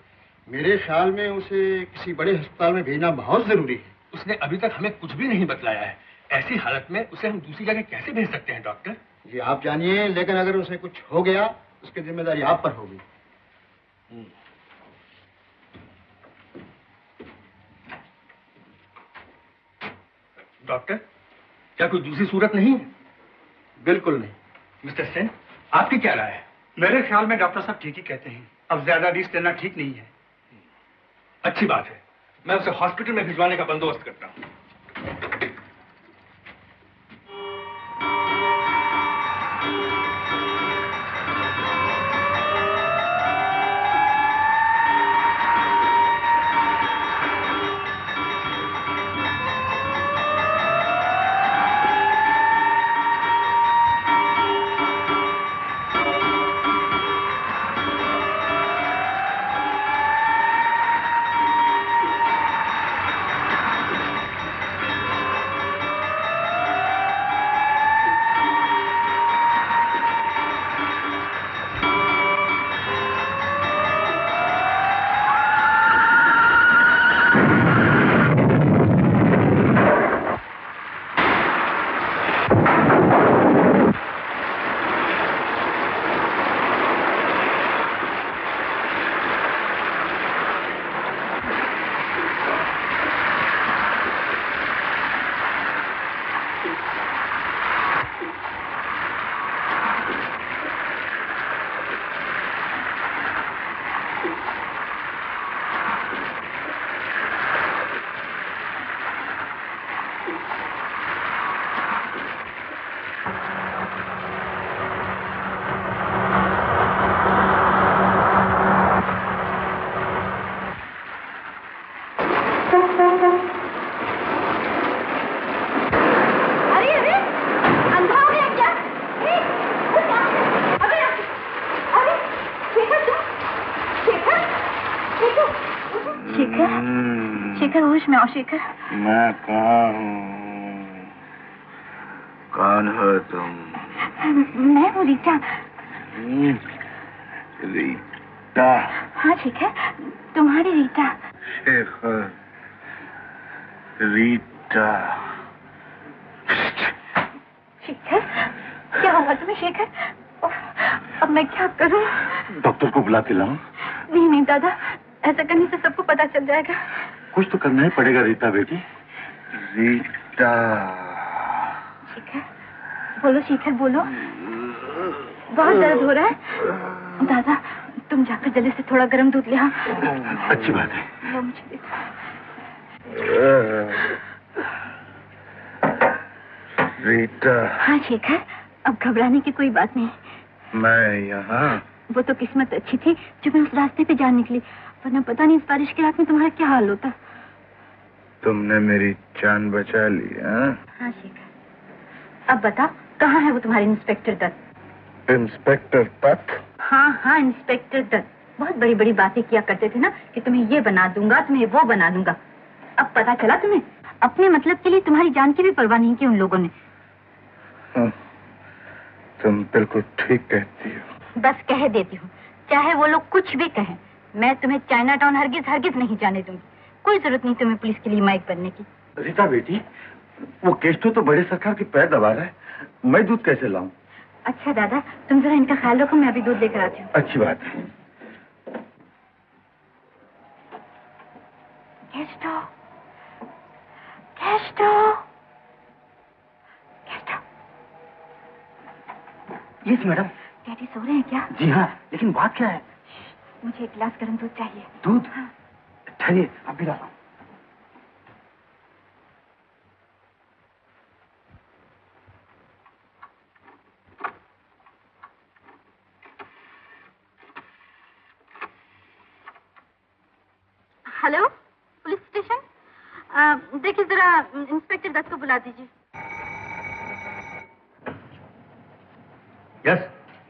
मेरे ख्याल में उसे किसी बड़े अस्पताल में भेजना बहुत ज़रूरी है। उसने अभी तक हमें कुछ भी नहीं बतलाया है। ऐसी हालत में उसे हम दूसरी जगह कैसे भेज सकते हैं डॉक्टर जी आप जानिए लेकिन अगर उसे कुछ हो गया उसकी ज़िम्मेदारी आप पर होगी। डॉक्टर क्या कोई दूसरी सूरत नहीं है? बिल्कुल नहीं। मिस्टर सेन आपकी क्या राय है? मेरे ख्याल में डॉक्टर साहब ठीक ही कहते हैं। अब ज़्यादा रिस्क लेना ठीक नहीं है। अच्छी बात है। मैं उसे हॉस्पिटल में भिजवाने का बंदोबस्त करता हूँ। शेखर होश में औशेखर मैं कहा हूँ कौन हो तुम मैं हूँ रीटा हम्म, रीता हाँ शेखर तुम्हारी रीटा शेखर रीता शेखर क्या हुआ तुम्हें शेखर उफ, अब मैं क्या करूँ डॉक्टर को बुला के लाऊं नहीं नहीं दादा ऐसा करने से सबको पता चल जाएगा कुछ तो करना ही पड़ेगा रीता बेटी। रीता। शेखर बोलो शेखर बोलो। बहुत दर्द हो रहा है। दादा तुम जाकर जल्दी से थोड़ा गर्म दूध ले आओ। अच्छी बात है। लो मुझे। रीटा हाँ शेखर अब घबराने की कोई बात नहीं। मैं यहाँ। वो तो किस्मत अच्छी थी जो मैं उस रास्ते पे जा निकली। वरना पता नहीं इस बारिश की रात में तुम्हारा क्या हाल होता। तुमने मेरी जान बचा ली हाँ? हाँ अब बता कहाँ है वो तुम्हारे इंस्पेक्टर दत्त? इंस्पेक्टर दत्त हाँ हाँ इंस्पेक्टर दत्त। बहुत बड़ी बड़ी बातें किया करते थे ना कि तुम्हें ये बना दूँगा तुम्हें वो बना दूँगा। अब पता चला तुम्हें? अपने मतलब के लिए तुम्हारी जान की भी परवाह नहीं की उन लोगों ने। हाँ, तुम बिल्कुल ठीक कहती हो। बस कह देती हूँ चाहे वो लोग कुछ भी कहें मैं तुम्हें चाइना टाउन हरगिज हरगिज नहीं जाने दूँगी। कोई ज़रूरत नहीं तुम्हें पुलिस के लिए माइक बनने की। रीता बेटी वो केस्टो तो बड़े सरकार के पैर दबा रहा है। मैं दूध कैसे लाऊं? अच्छा दादा तुम जरा इनका ख्याल रखो मैं अभी दूध लेकर आती हूँ। अच्छी बात है। Kesto Kesto yes madam. Daddy सो रहे हैं क्या? जी हाँ लेकिन बात क्या है? मुझे एक गिलास गर्म दूध चाहिए। दूध? ठहरिए। अब भी लाता हूँ हेलो पुलिस स्टेशन देखिए जरा इंस्पेक्टर दत्त को बुला दीजिए। यस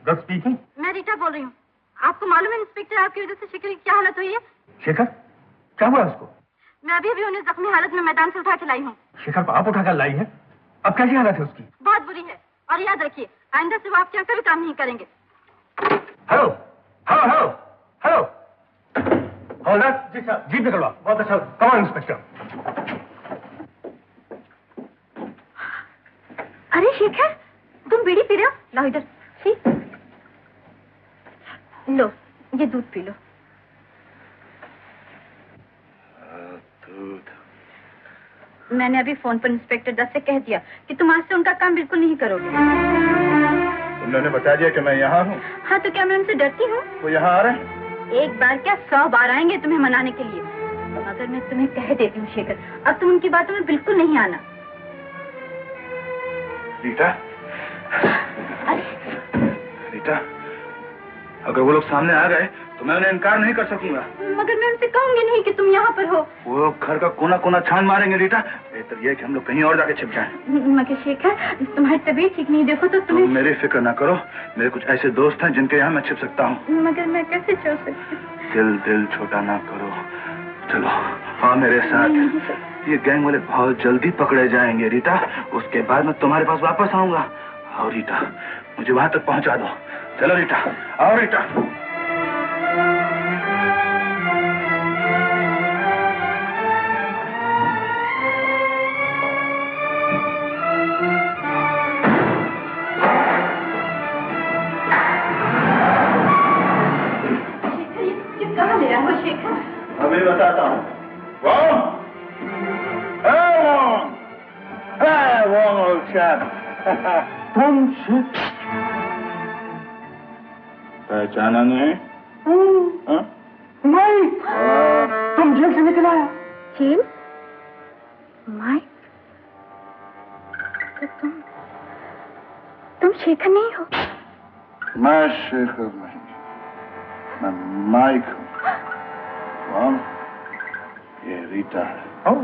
दत्त स्पीकिंग मैं रीटा बोल रही हूँ। आपको मालूम है इंस्पेक्टर आपकी वजह से शिकर की क्या हालत हुई है? शेखर क्या हुआ उसको? मैं अभी अभी उन्हें जख्मी हालत में मैदान से उठा के लाई हूँ। शेखर को आप उठाकर लाई है? अब कैसी हालत है उसकी? बहुत बुरी है। और याद रखिए आइंदा से वो आपके यहाँ कभी काम नहीं करेंगे। Hello hello hello hello. हवलदार जी सर जीप निकलवा। बहुत अच्छा। कमान इंस्पेक्टर अरे शेखर तुम बीड़ी पी रहे हो? लाओ इधर। छी लो ये दूध पी लो दूध मैंने अभी फ़ोन पर इंस्पेक्टर दस से कह दिया कि तुम आज से उनका काम बिल्कुल नहीं करोगे। उन्होंने बता दिया कि मैं यहाँ हूँ। हाँ तो क्या मैं उनसे डरती हूँ? वो यहाँ आ रहे हैं। एक बार क्या सौ बार आएँगे तुम्हें मनाने के लिए? मगर मैं तुम्हें कह देती हूँ शेखर अब तुम उनकी बातों में बिल्कुल नहीं आना। रीटा रीटा अगर वो लोग सामने आ गए तो मैं उन्हें इनकार नहीं कर सकूँगा। मगर मैं उनसे कहूँगी नहीं कि तुम यहाँ पर हो। वो घर का कोना कोना छान मारेंगे रीटा। बेहतर यह है कि हम लोग कहीं और जाके छिप जाएँ। मगर शेखर तुम्हारी तबीयत ठीक नहीं देखो तो तुम मेरी फ़िक्र ना करो। मेरे कुछ ऐसे दोस्त हैं जिनके यहाँ मैं छिप सकता हूँ। मगर मैं कैसे छोड़ सकती दिल दिल छोटा ना करो। चलो हाँ मेरे साथ। ये गैंग वाले बहुत जल्दी पकड़े जाएँगे रीटा। उसके बाद मैं तुम्हारे पास वापस आऊँगा। आओ रीटा मुझे वहाँ तक पहुँचा दो। चलो रीटा आओ रीटा ये कहाँ ले रहा हो शेखर अभी बताता हूँ वो ए, वो ए, वो old chap. तुम शिट पहचाना नहीं हाँ? नहीं तुम जेल से निकल आया। जेल? माइक तो तुम तुम शेखर नहीं हो? मैं शेखर नहीं। मैं माइक हूँ। कौन? ये रीटा है।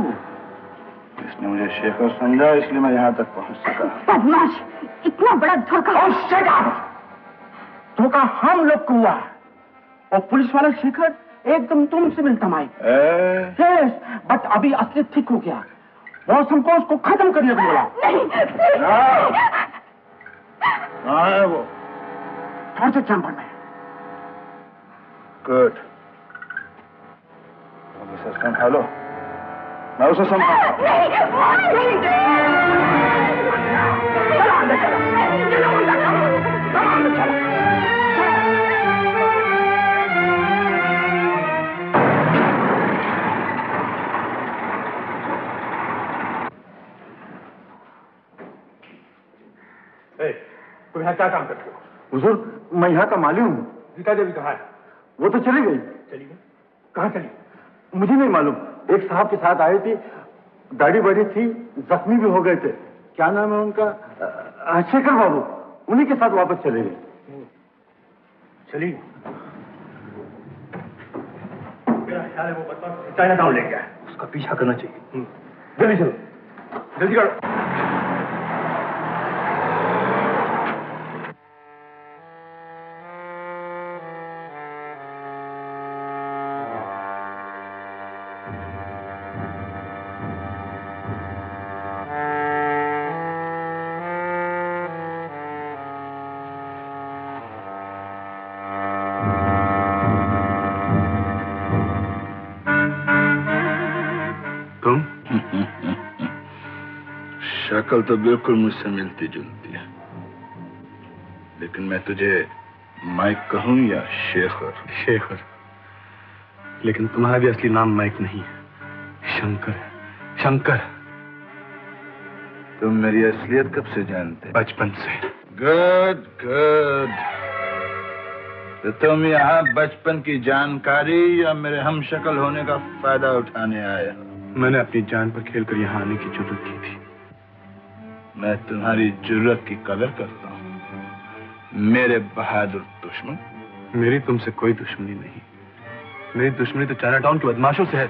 इसने मुझे शेखर समझा इसलिए मैं यहाँ तक पहुँच सका। बदमाश इतना बड़ा धोखा। धोखा हम लोग को हुआ और पुलिस वाला शेखर एकदम तुमसे मिलता माइक ए, यस बट अभी असली ठीक हो गया। बॉस हमको उसको खत्म करने को बोला। कहाँ है वो? थोड़ा सा चैम्बर में। गुड अब उसे संभालो। मैं उसे संभाल तुम यहाँ क्या काम करते हो? हुजूर मैं यहाँ का माली हूँ। गीता देवी कहाँ है? वो तो चली गई। चली गई? कहाँ चली? मुझे नहीं मालूम। एक साहब के साथ आई थी दाढ़ी बड़ी थी जख्मी भी हो गए थे। क्या नाम है उनका? शेखर बाबू। उन्हीं के साथ वापस चले गए। चलिए मेरा ख्याल है वो बदमाश चाइना टाउन ले गया उसका पीछा करना चाहिए। जल्दी चलो। जल्दी करो। शक्ल तो बिल्कुल मुझसे मिलती जुलती है। लेकिन मैं तुझे माइक कहूँ या शेखर? शेखर। लेकिन तुम्हारा भी असली नाम माइक नहीं है। शंकर है। शंकर। तुम मेरी असलियत कब से जानते बचपन से। Good good. तो तुम यहाँ बचपन की जानकारी या मेरे हम शक्ल होने का फ़ायदा उठाने आए हो? मैंने अपनी जान पर खेलकर यहाँ आने की ज़रूरत की थी। मैं तुम्हारी ज़रूरत की कदर करता हूँ। मेरे बहादुर दुश्मन। मेरी तुमसे कोई दुश्मनी नहीं। मेरी दुश्मनी तो चाइना टाउन के बदमाशों से है।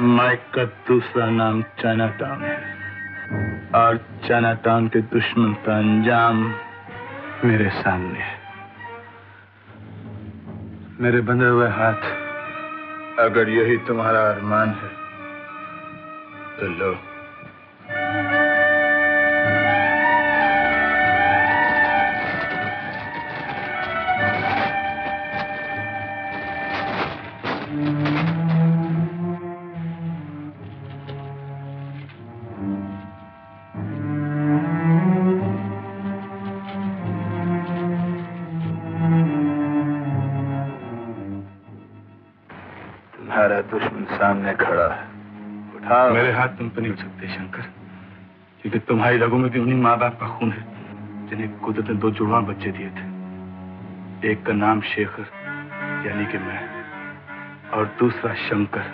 माइक का दूसरा नाम चाइना टाउन है। और चाइना टाउन के दुश्मन का अंजाम मेरे सामने है। मेरे बंधे हुए हाथ। अगर यही तुम्हारा अरमान है तुम्हारा दुश्मन सामने खड़ा है। उठाओ मेरे हाथ तुम पर नहीं उठ सकते शंकर। क्योंकि तुम्हारी रगों में भी उन्हीं माँ बाप का खून है जिन्हें कुदरत ने दो जुड़वा बच्चे दिए थे। एक का नाम शेखर यानी कि मैं और दूसरा शंकर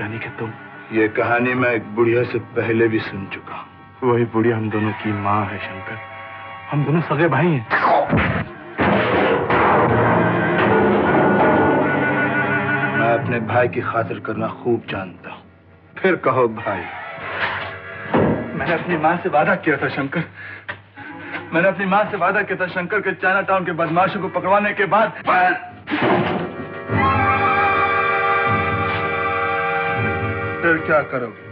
यानी कि तुम। ये कहानी मैं एक बुढ़िया से पहले भी सुन चुका हूँ। वही बुढ़िया हम दोनों की माँ है शंकर। हम दोनों सगे भाई हैं। मैं अपने भाई की खातिर करना खूब जानता हूँ फिर कहो भाई। मैंने अपनी माँ से वादा किया था, शंकर। मैंने अपनी माँ से वादा किया था, शंकर के चाइना टाउन के बदमाशों को पकड़वाने के बाद फिर क्या करोगे?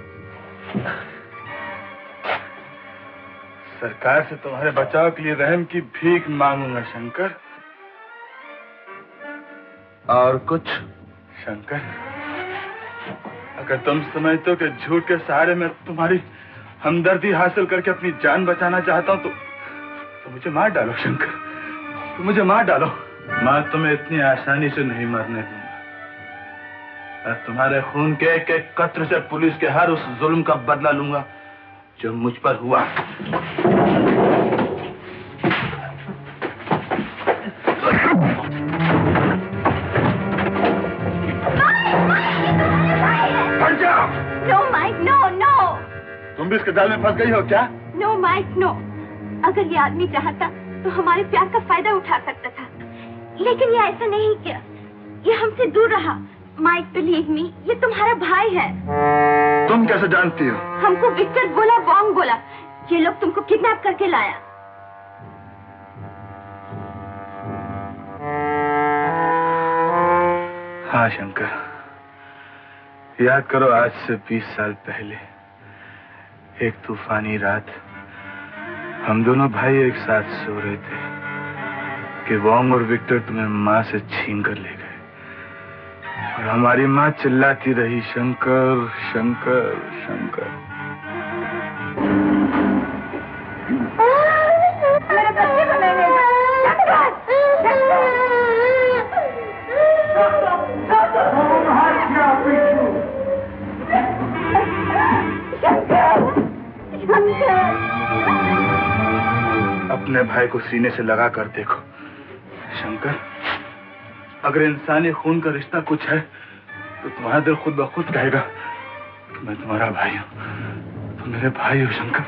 सरकार से तुम्हारे बचाव के लिए रहम की भीख मांगूँगा, शंकर। और कुछ, शंकर? अगर तुम समझते हो कि झूठ के सहारे में तुम्हारी हमदर्दी हासिल करके अपनी जान बचाना चाहता हूँ तो, तो मुझे मार डालो शंकर। तो मुझे मार डालो। मैं तुम्हें इतनी आसानी से नहीं मरने दूँगा। तुम्हारे खून के एक एक कत्र से पुलिस के हर उस जुल्म का बदला लूँगा जो मुझ पर हुआ। तुम भी इसके जाल में फंस गई हो क्या? नो माइक नो अगर ये आदमी चाहता तो हमारे प्यार का फ़ायदा उठा सकता था। लेकिन ये ऐसा नहीं किया। ये हमसे दूर रहा। माइक बिलीव मी ये तुम्हारा भाई है। तुम कैसे जानती हो? हमको विक्टर बोला बॉन्ग बोला। ये लोग तुमको किडनैप करके लाया। हाँ शंकर। याद करो आज से बीस साल पहले एक तूफानी रात, हम दोनों भाई एक साथ सो रहे थे कि वॉन्ग और विक्टर तुम्हें माँ से छीन कर ले गए। और हमारी माँ चिल्लाती रही, शंकर शंकर शंकर। अपने भाई को सीने से लगा कर देखो। शंकर, अगर इंसानी खून का रिश्ता कुछ है तो तुम्हारा दिल खुद ब खुद कहेगा मैं तुम्हारा भाई हूँ। तुम मेरे भाई हो, शंकर।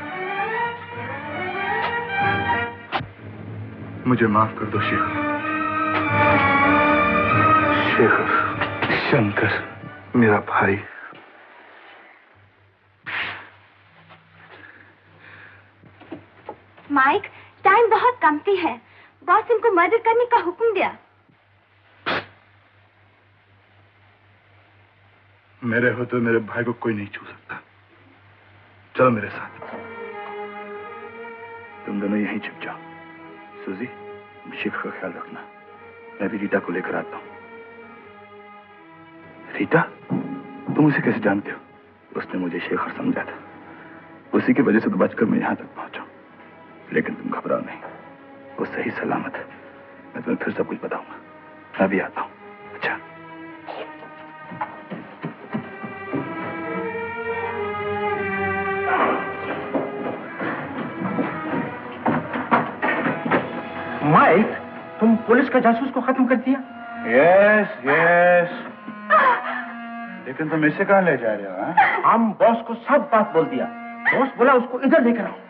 मुझे माफ़ कर दो, शेखर। शेखर, शंकर, मेरा भाई। माइक टाइम बहुत कमती है। बॉस इनको मर्डर करने का हुक्म दिया। मेरे हो तो मेरे भाई को कोई नहीं छू सकता। चलो मेरे साथ। तुम दोनों यहीं छिप जाओ। सुजी शिखर का ख्याल रखना। मैं भी रीटा को लेकर आता हूँ। रीटा, तुम उसे कैसे जानते हो? उसने मुझे शेखर समझा था। उसी की वजह से तो बचकर मैं यहाँ तक पहुँचा लेकिन तुम घबराओ नहीं। वो सही सलामत है। मैं तुम्हें फिर सब कुछ बताऊँगा। मैं भी आता हूँ। अच्छा। माइक तुम पुलिस का जासूस को खत्म कर दिया? यस यस लेकिन तुम इसे कहाँ ले जा रहे हो हाँ? हम बॉस को सब बात बोल दिया। बॉस बोला उसको इधर लेकर आओ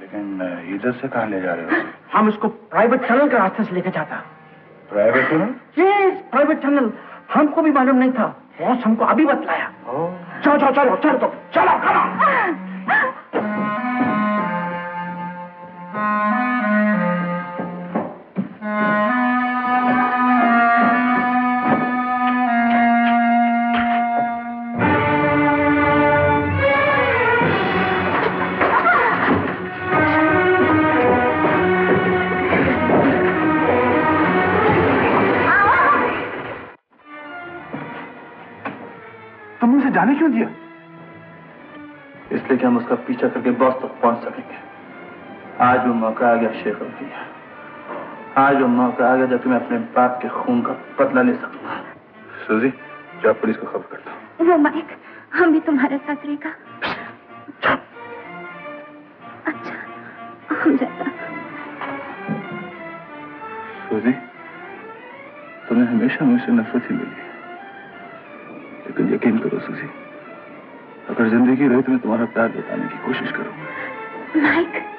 लेकिन इधर से कहा ले जा रहे हो? हम इसको प्राइवेट टनल के रास्ते से लेकर जाता। Private tunnel yes private tunnel हमको भी मालूम नहीं था। बॉस हमको अभी बतलाया। चलो चलो चलो चलो। तो कि हम उसका पीछा करके बॉस तक पहुँच सकेंगे। आज वो मौका आ गया शेखर भैया आज वो मौका आ गया जब मैं अपने बाप के खून का बदला ले सकूँगा। सूजी जा पुलिस को खबर करता हूँ। वो माइक हम भी तुम्हारे साथ रहेगा। अच्छा हम जाता सूजी तुम्हें हमेशा मुझसे नफरत ही मिली लेकिन यकीन करो सूजी ज़िंदगी रही तो मैं तुम्हारा प्यार बताने की कोशिश करूँगा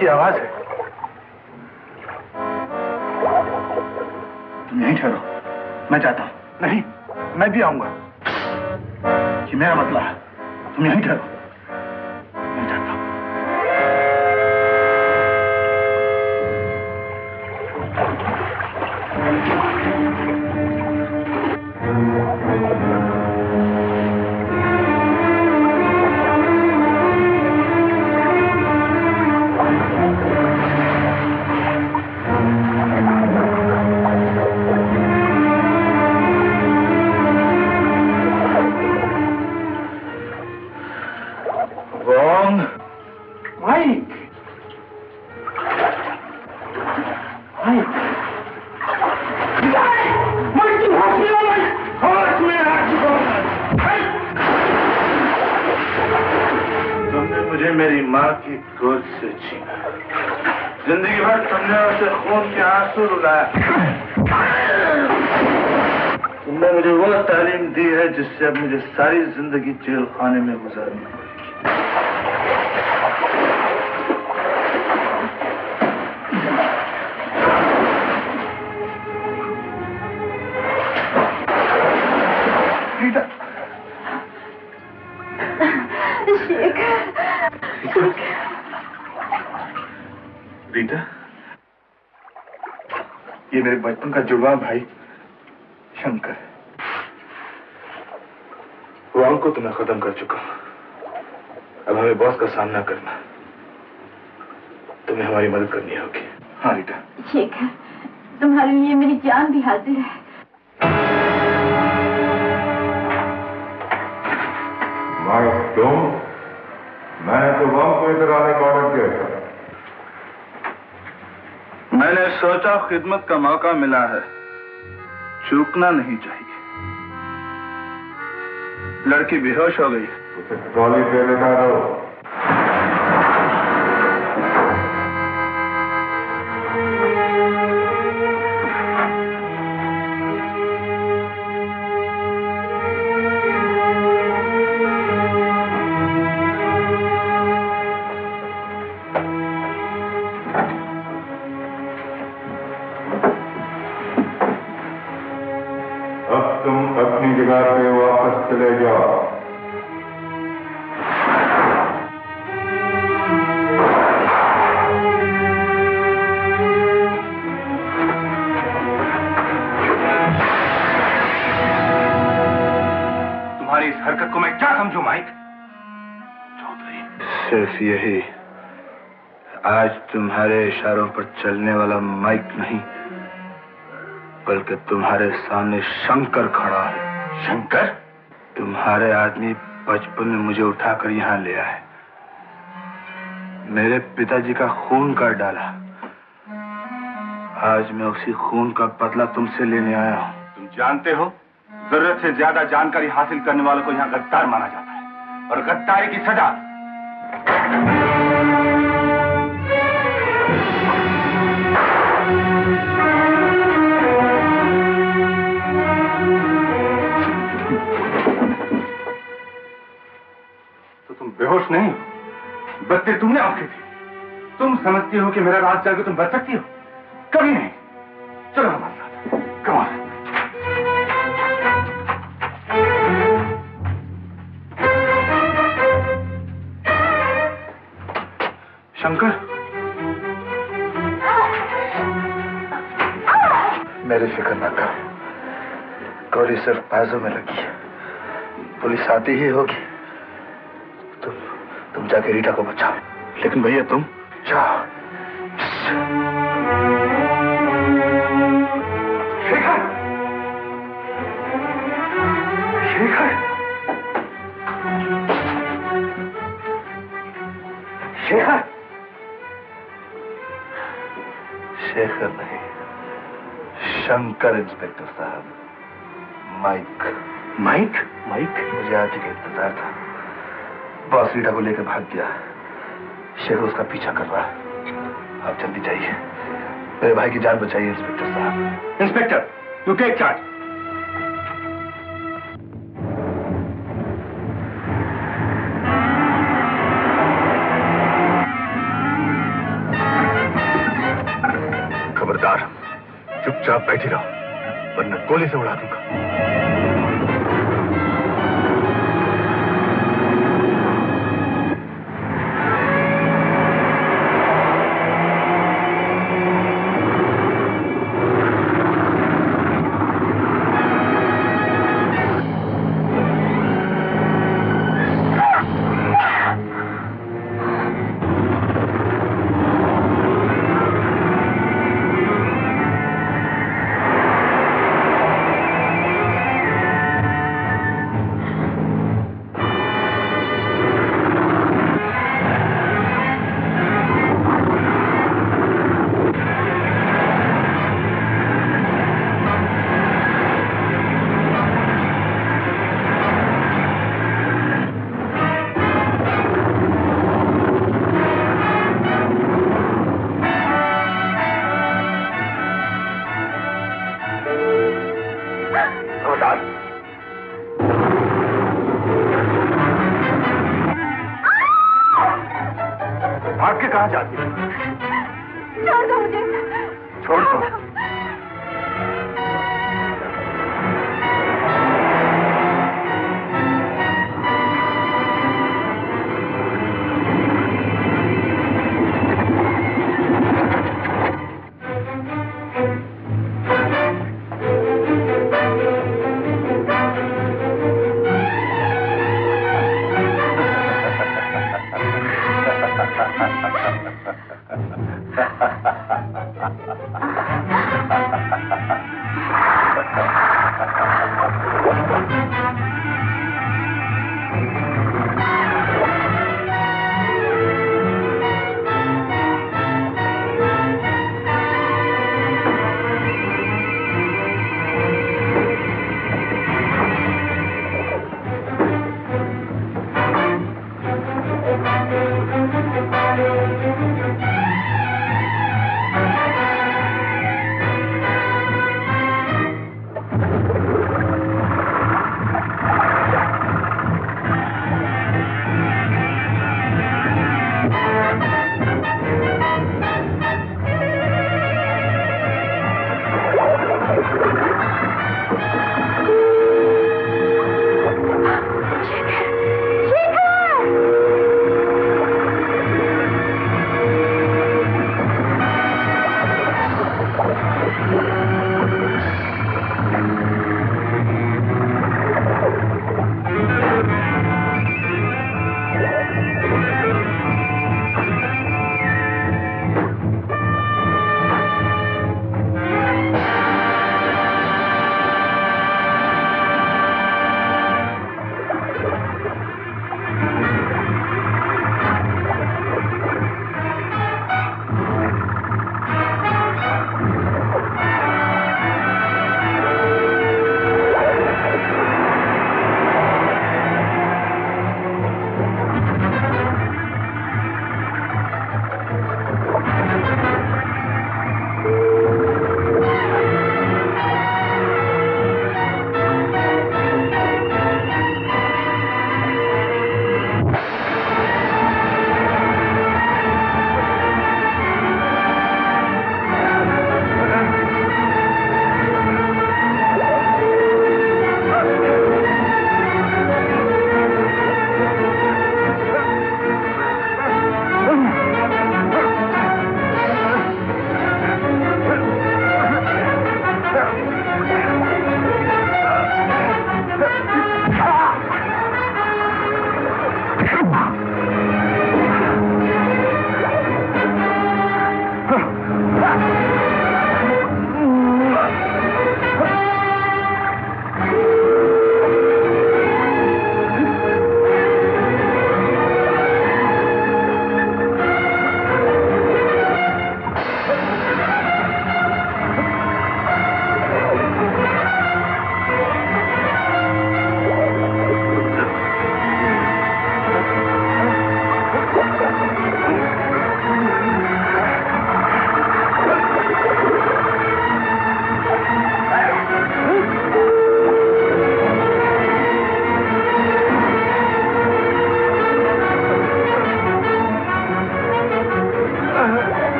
की आवाज़। माँ की गोद से छीना ज़िंदगी भर तुमने उसे खून के आँसू रुलाया तुमने मुझे वो तालीम दी है जिससे अब मुझे सारी ज़िंदगी जेल खाने में गुजारनी पड़ेगी बचपन का जुड़वा भाई शंकर। वांग को तो मैं खत्म कर चुका हूँ। अब हमें बॉस का सामना करना तुम्हें हमारी मदद करनी होगी। हाँ रीटा। ठीक है। तुम्हारे लिए मेरी जान भी हाजिर है। मैं तो वम को इधर आने का ऑर्डर किया था। मैंने सोचा खिदमत का मौका मिला है। चूकना नहीं चाहिए। लड़की बेहोश हो गई। उसे ट्रॉली पे लगा दो तुम्हारे इशारों पर चलने वाला माइक नहीं बल्कि तुम्हारे सामने शंकर खड़ा है। शंकर? तुम्हारे आदमी बचपन में मुझे उठाकर यहाँ ले आए। मेरे पिताजी का खून कर डाला। आज मैं उसी खून का बदला तुमसे लेने आया हूँ। तुम जानते हो ज़रूरत से ज़्यादा जानकारी हासिल करने वालों को यहाँ गद्दार माना जाता है। और गद्दारी की सजा बेहोश नहीं बदते तुमने आँखें थी तुम समझती हो कि मेरा राज जाके तुम बच सकती हो। कभी नहीं। चलो हमारे साथ। कमाल शंकर? मेरी फ़िक्र ना कर। गोली सिर्फ़ बाजू में लगी है। पुलिस आती ही होगी। जाके रीटा को बचाओ। लेकिन भैया तुम? जाओ शेखर! शेखर! शेखर! शेखर नहीं शंकर इंस्पेक्टर साहब माइक। माइक? माइक? मुझे आज ही का इंतज़ार था। बॉस रीटा को लेकर भाग गया। शेखर उसका पीछा कर रहा है। आप जल्दी जाइए। मेरे भाई की जान बचाइए इंस्पेक्टर साहब। इंस्पेक्टर यू टेक चार्ज खबरदार चुपचाप बैठी रहो वरना गोली से उड़ा दूँगा।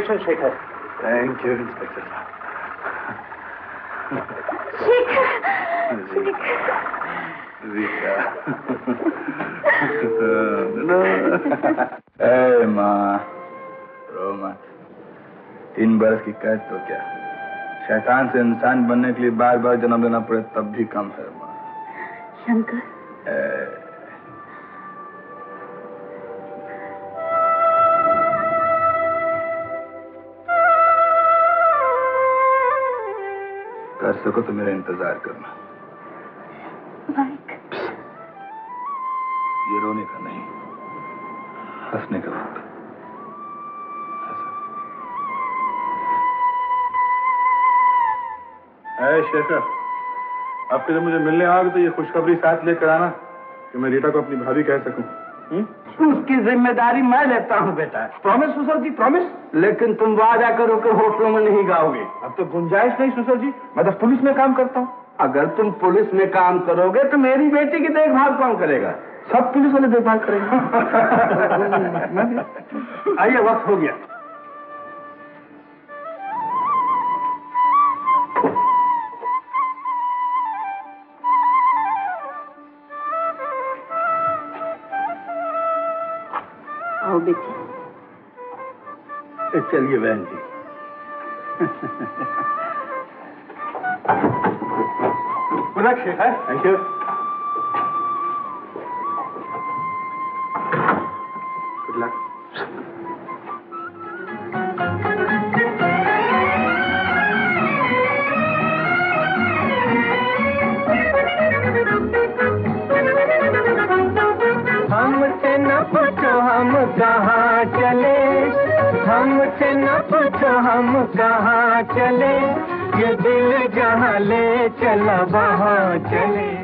Congratulation Shekhar thank you inspector साहब रीता माँ रो तीन बरस की कैद तो क्या? शैतान से इंसान बनने के लिए बार बार जन्म लेना पड़े तब भी कम है माँ शंकर तो मेरा इंतज़ार करना। ये रोने का नहीं हंसने का वक्त। है शेखर आपके जब मुझे मिलने आओगे तो ये खुशखबरी साथ लेकर आना कि मैं रीटा को अपनी भाभी कह सकूँ। उसकी ज़िम्मेदारी मैं लेता हूँ बेटा। प्रॉमिस सुसर जी प्रॉमिस लेकिन तुम वादा करो कि होटलों में नहीं गाओगे। अब तो गुंजाइश नहीं सुसर जी। मैं तो पुलिस में काम करता हूँ। अगर तुम पुलिस में काम करोगे तो मेरी बेटी की देखभाल कौन करेगा? सब पुलिस वाले देखभाल करेंगे। आइए वक्त हो गया। बेटी चलिए बहन जी। Shekhar thank you good luck. हम कहाँ चले? हमसे न पूछो हम कहाँ चले? ये दिल जहाँ ले चला वहाँ चले।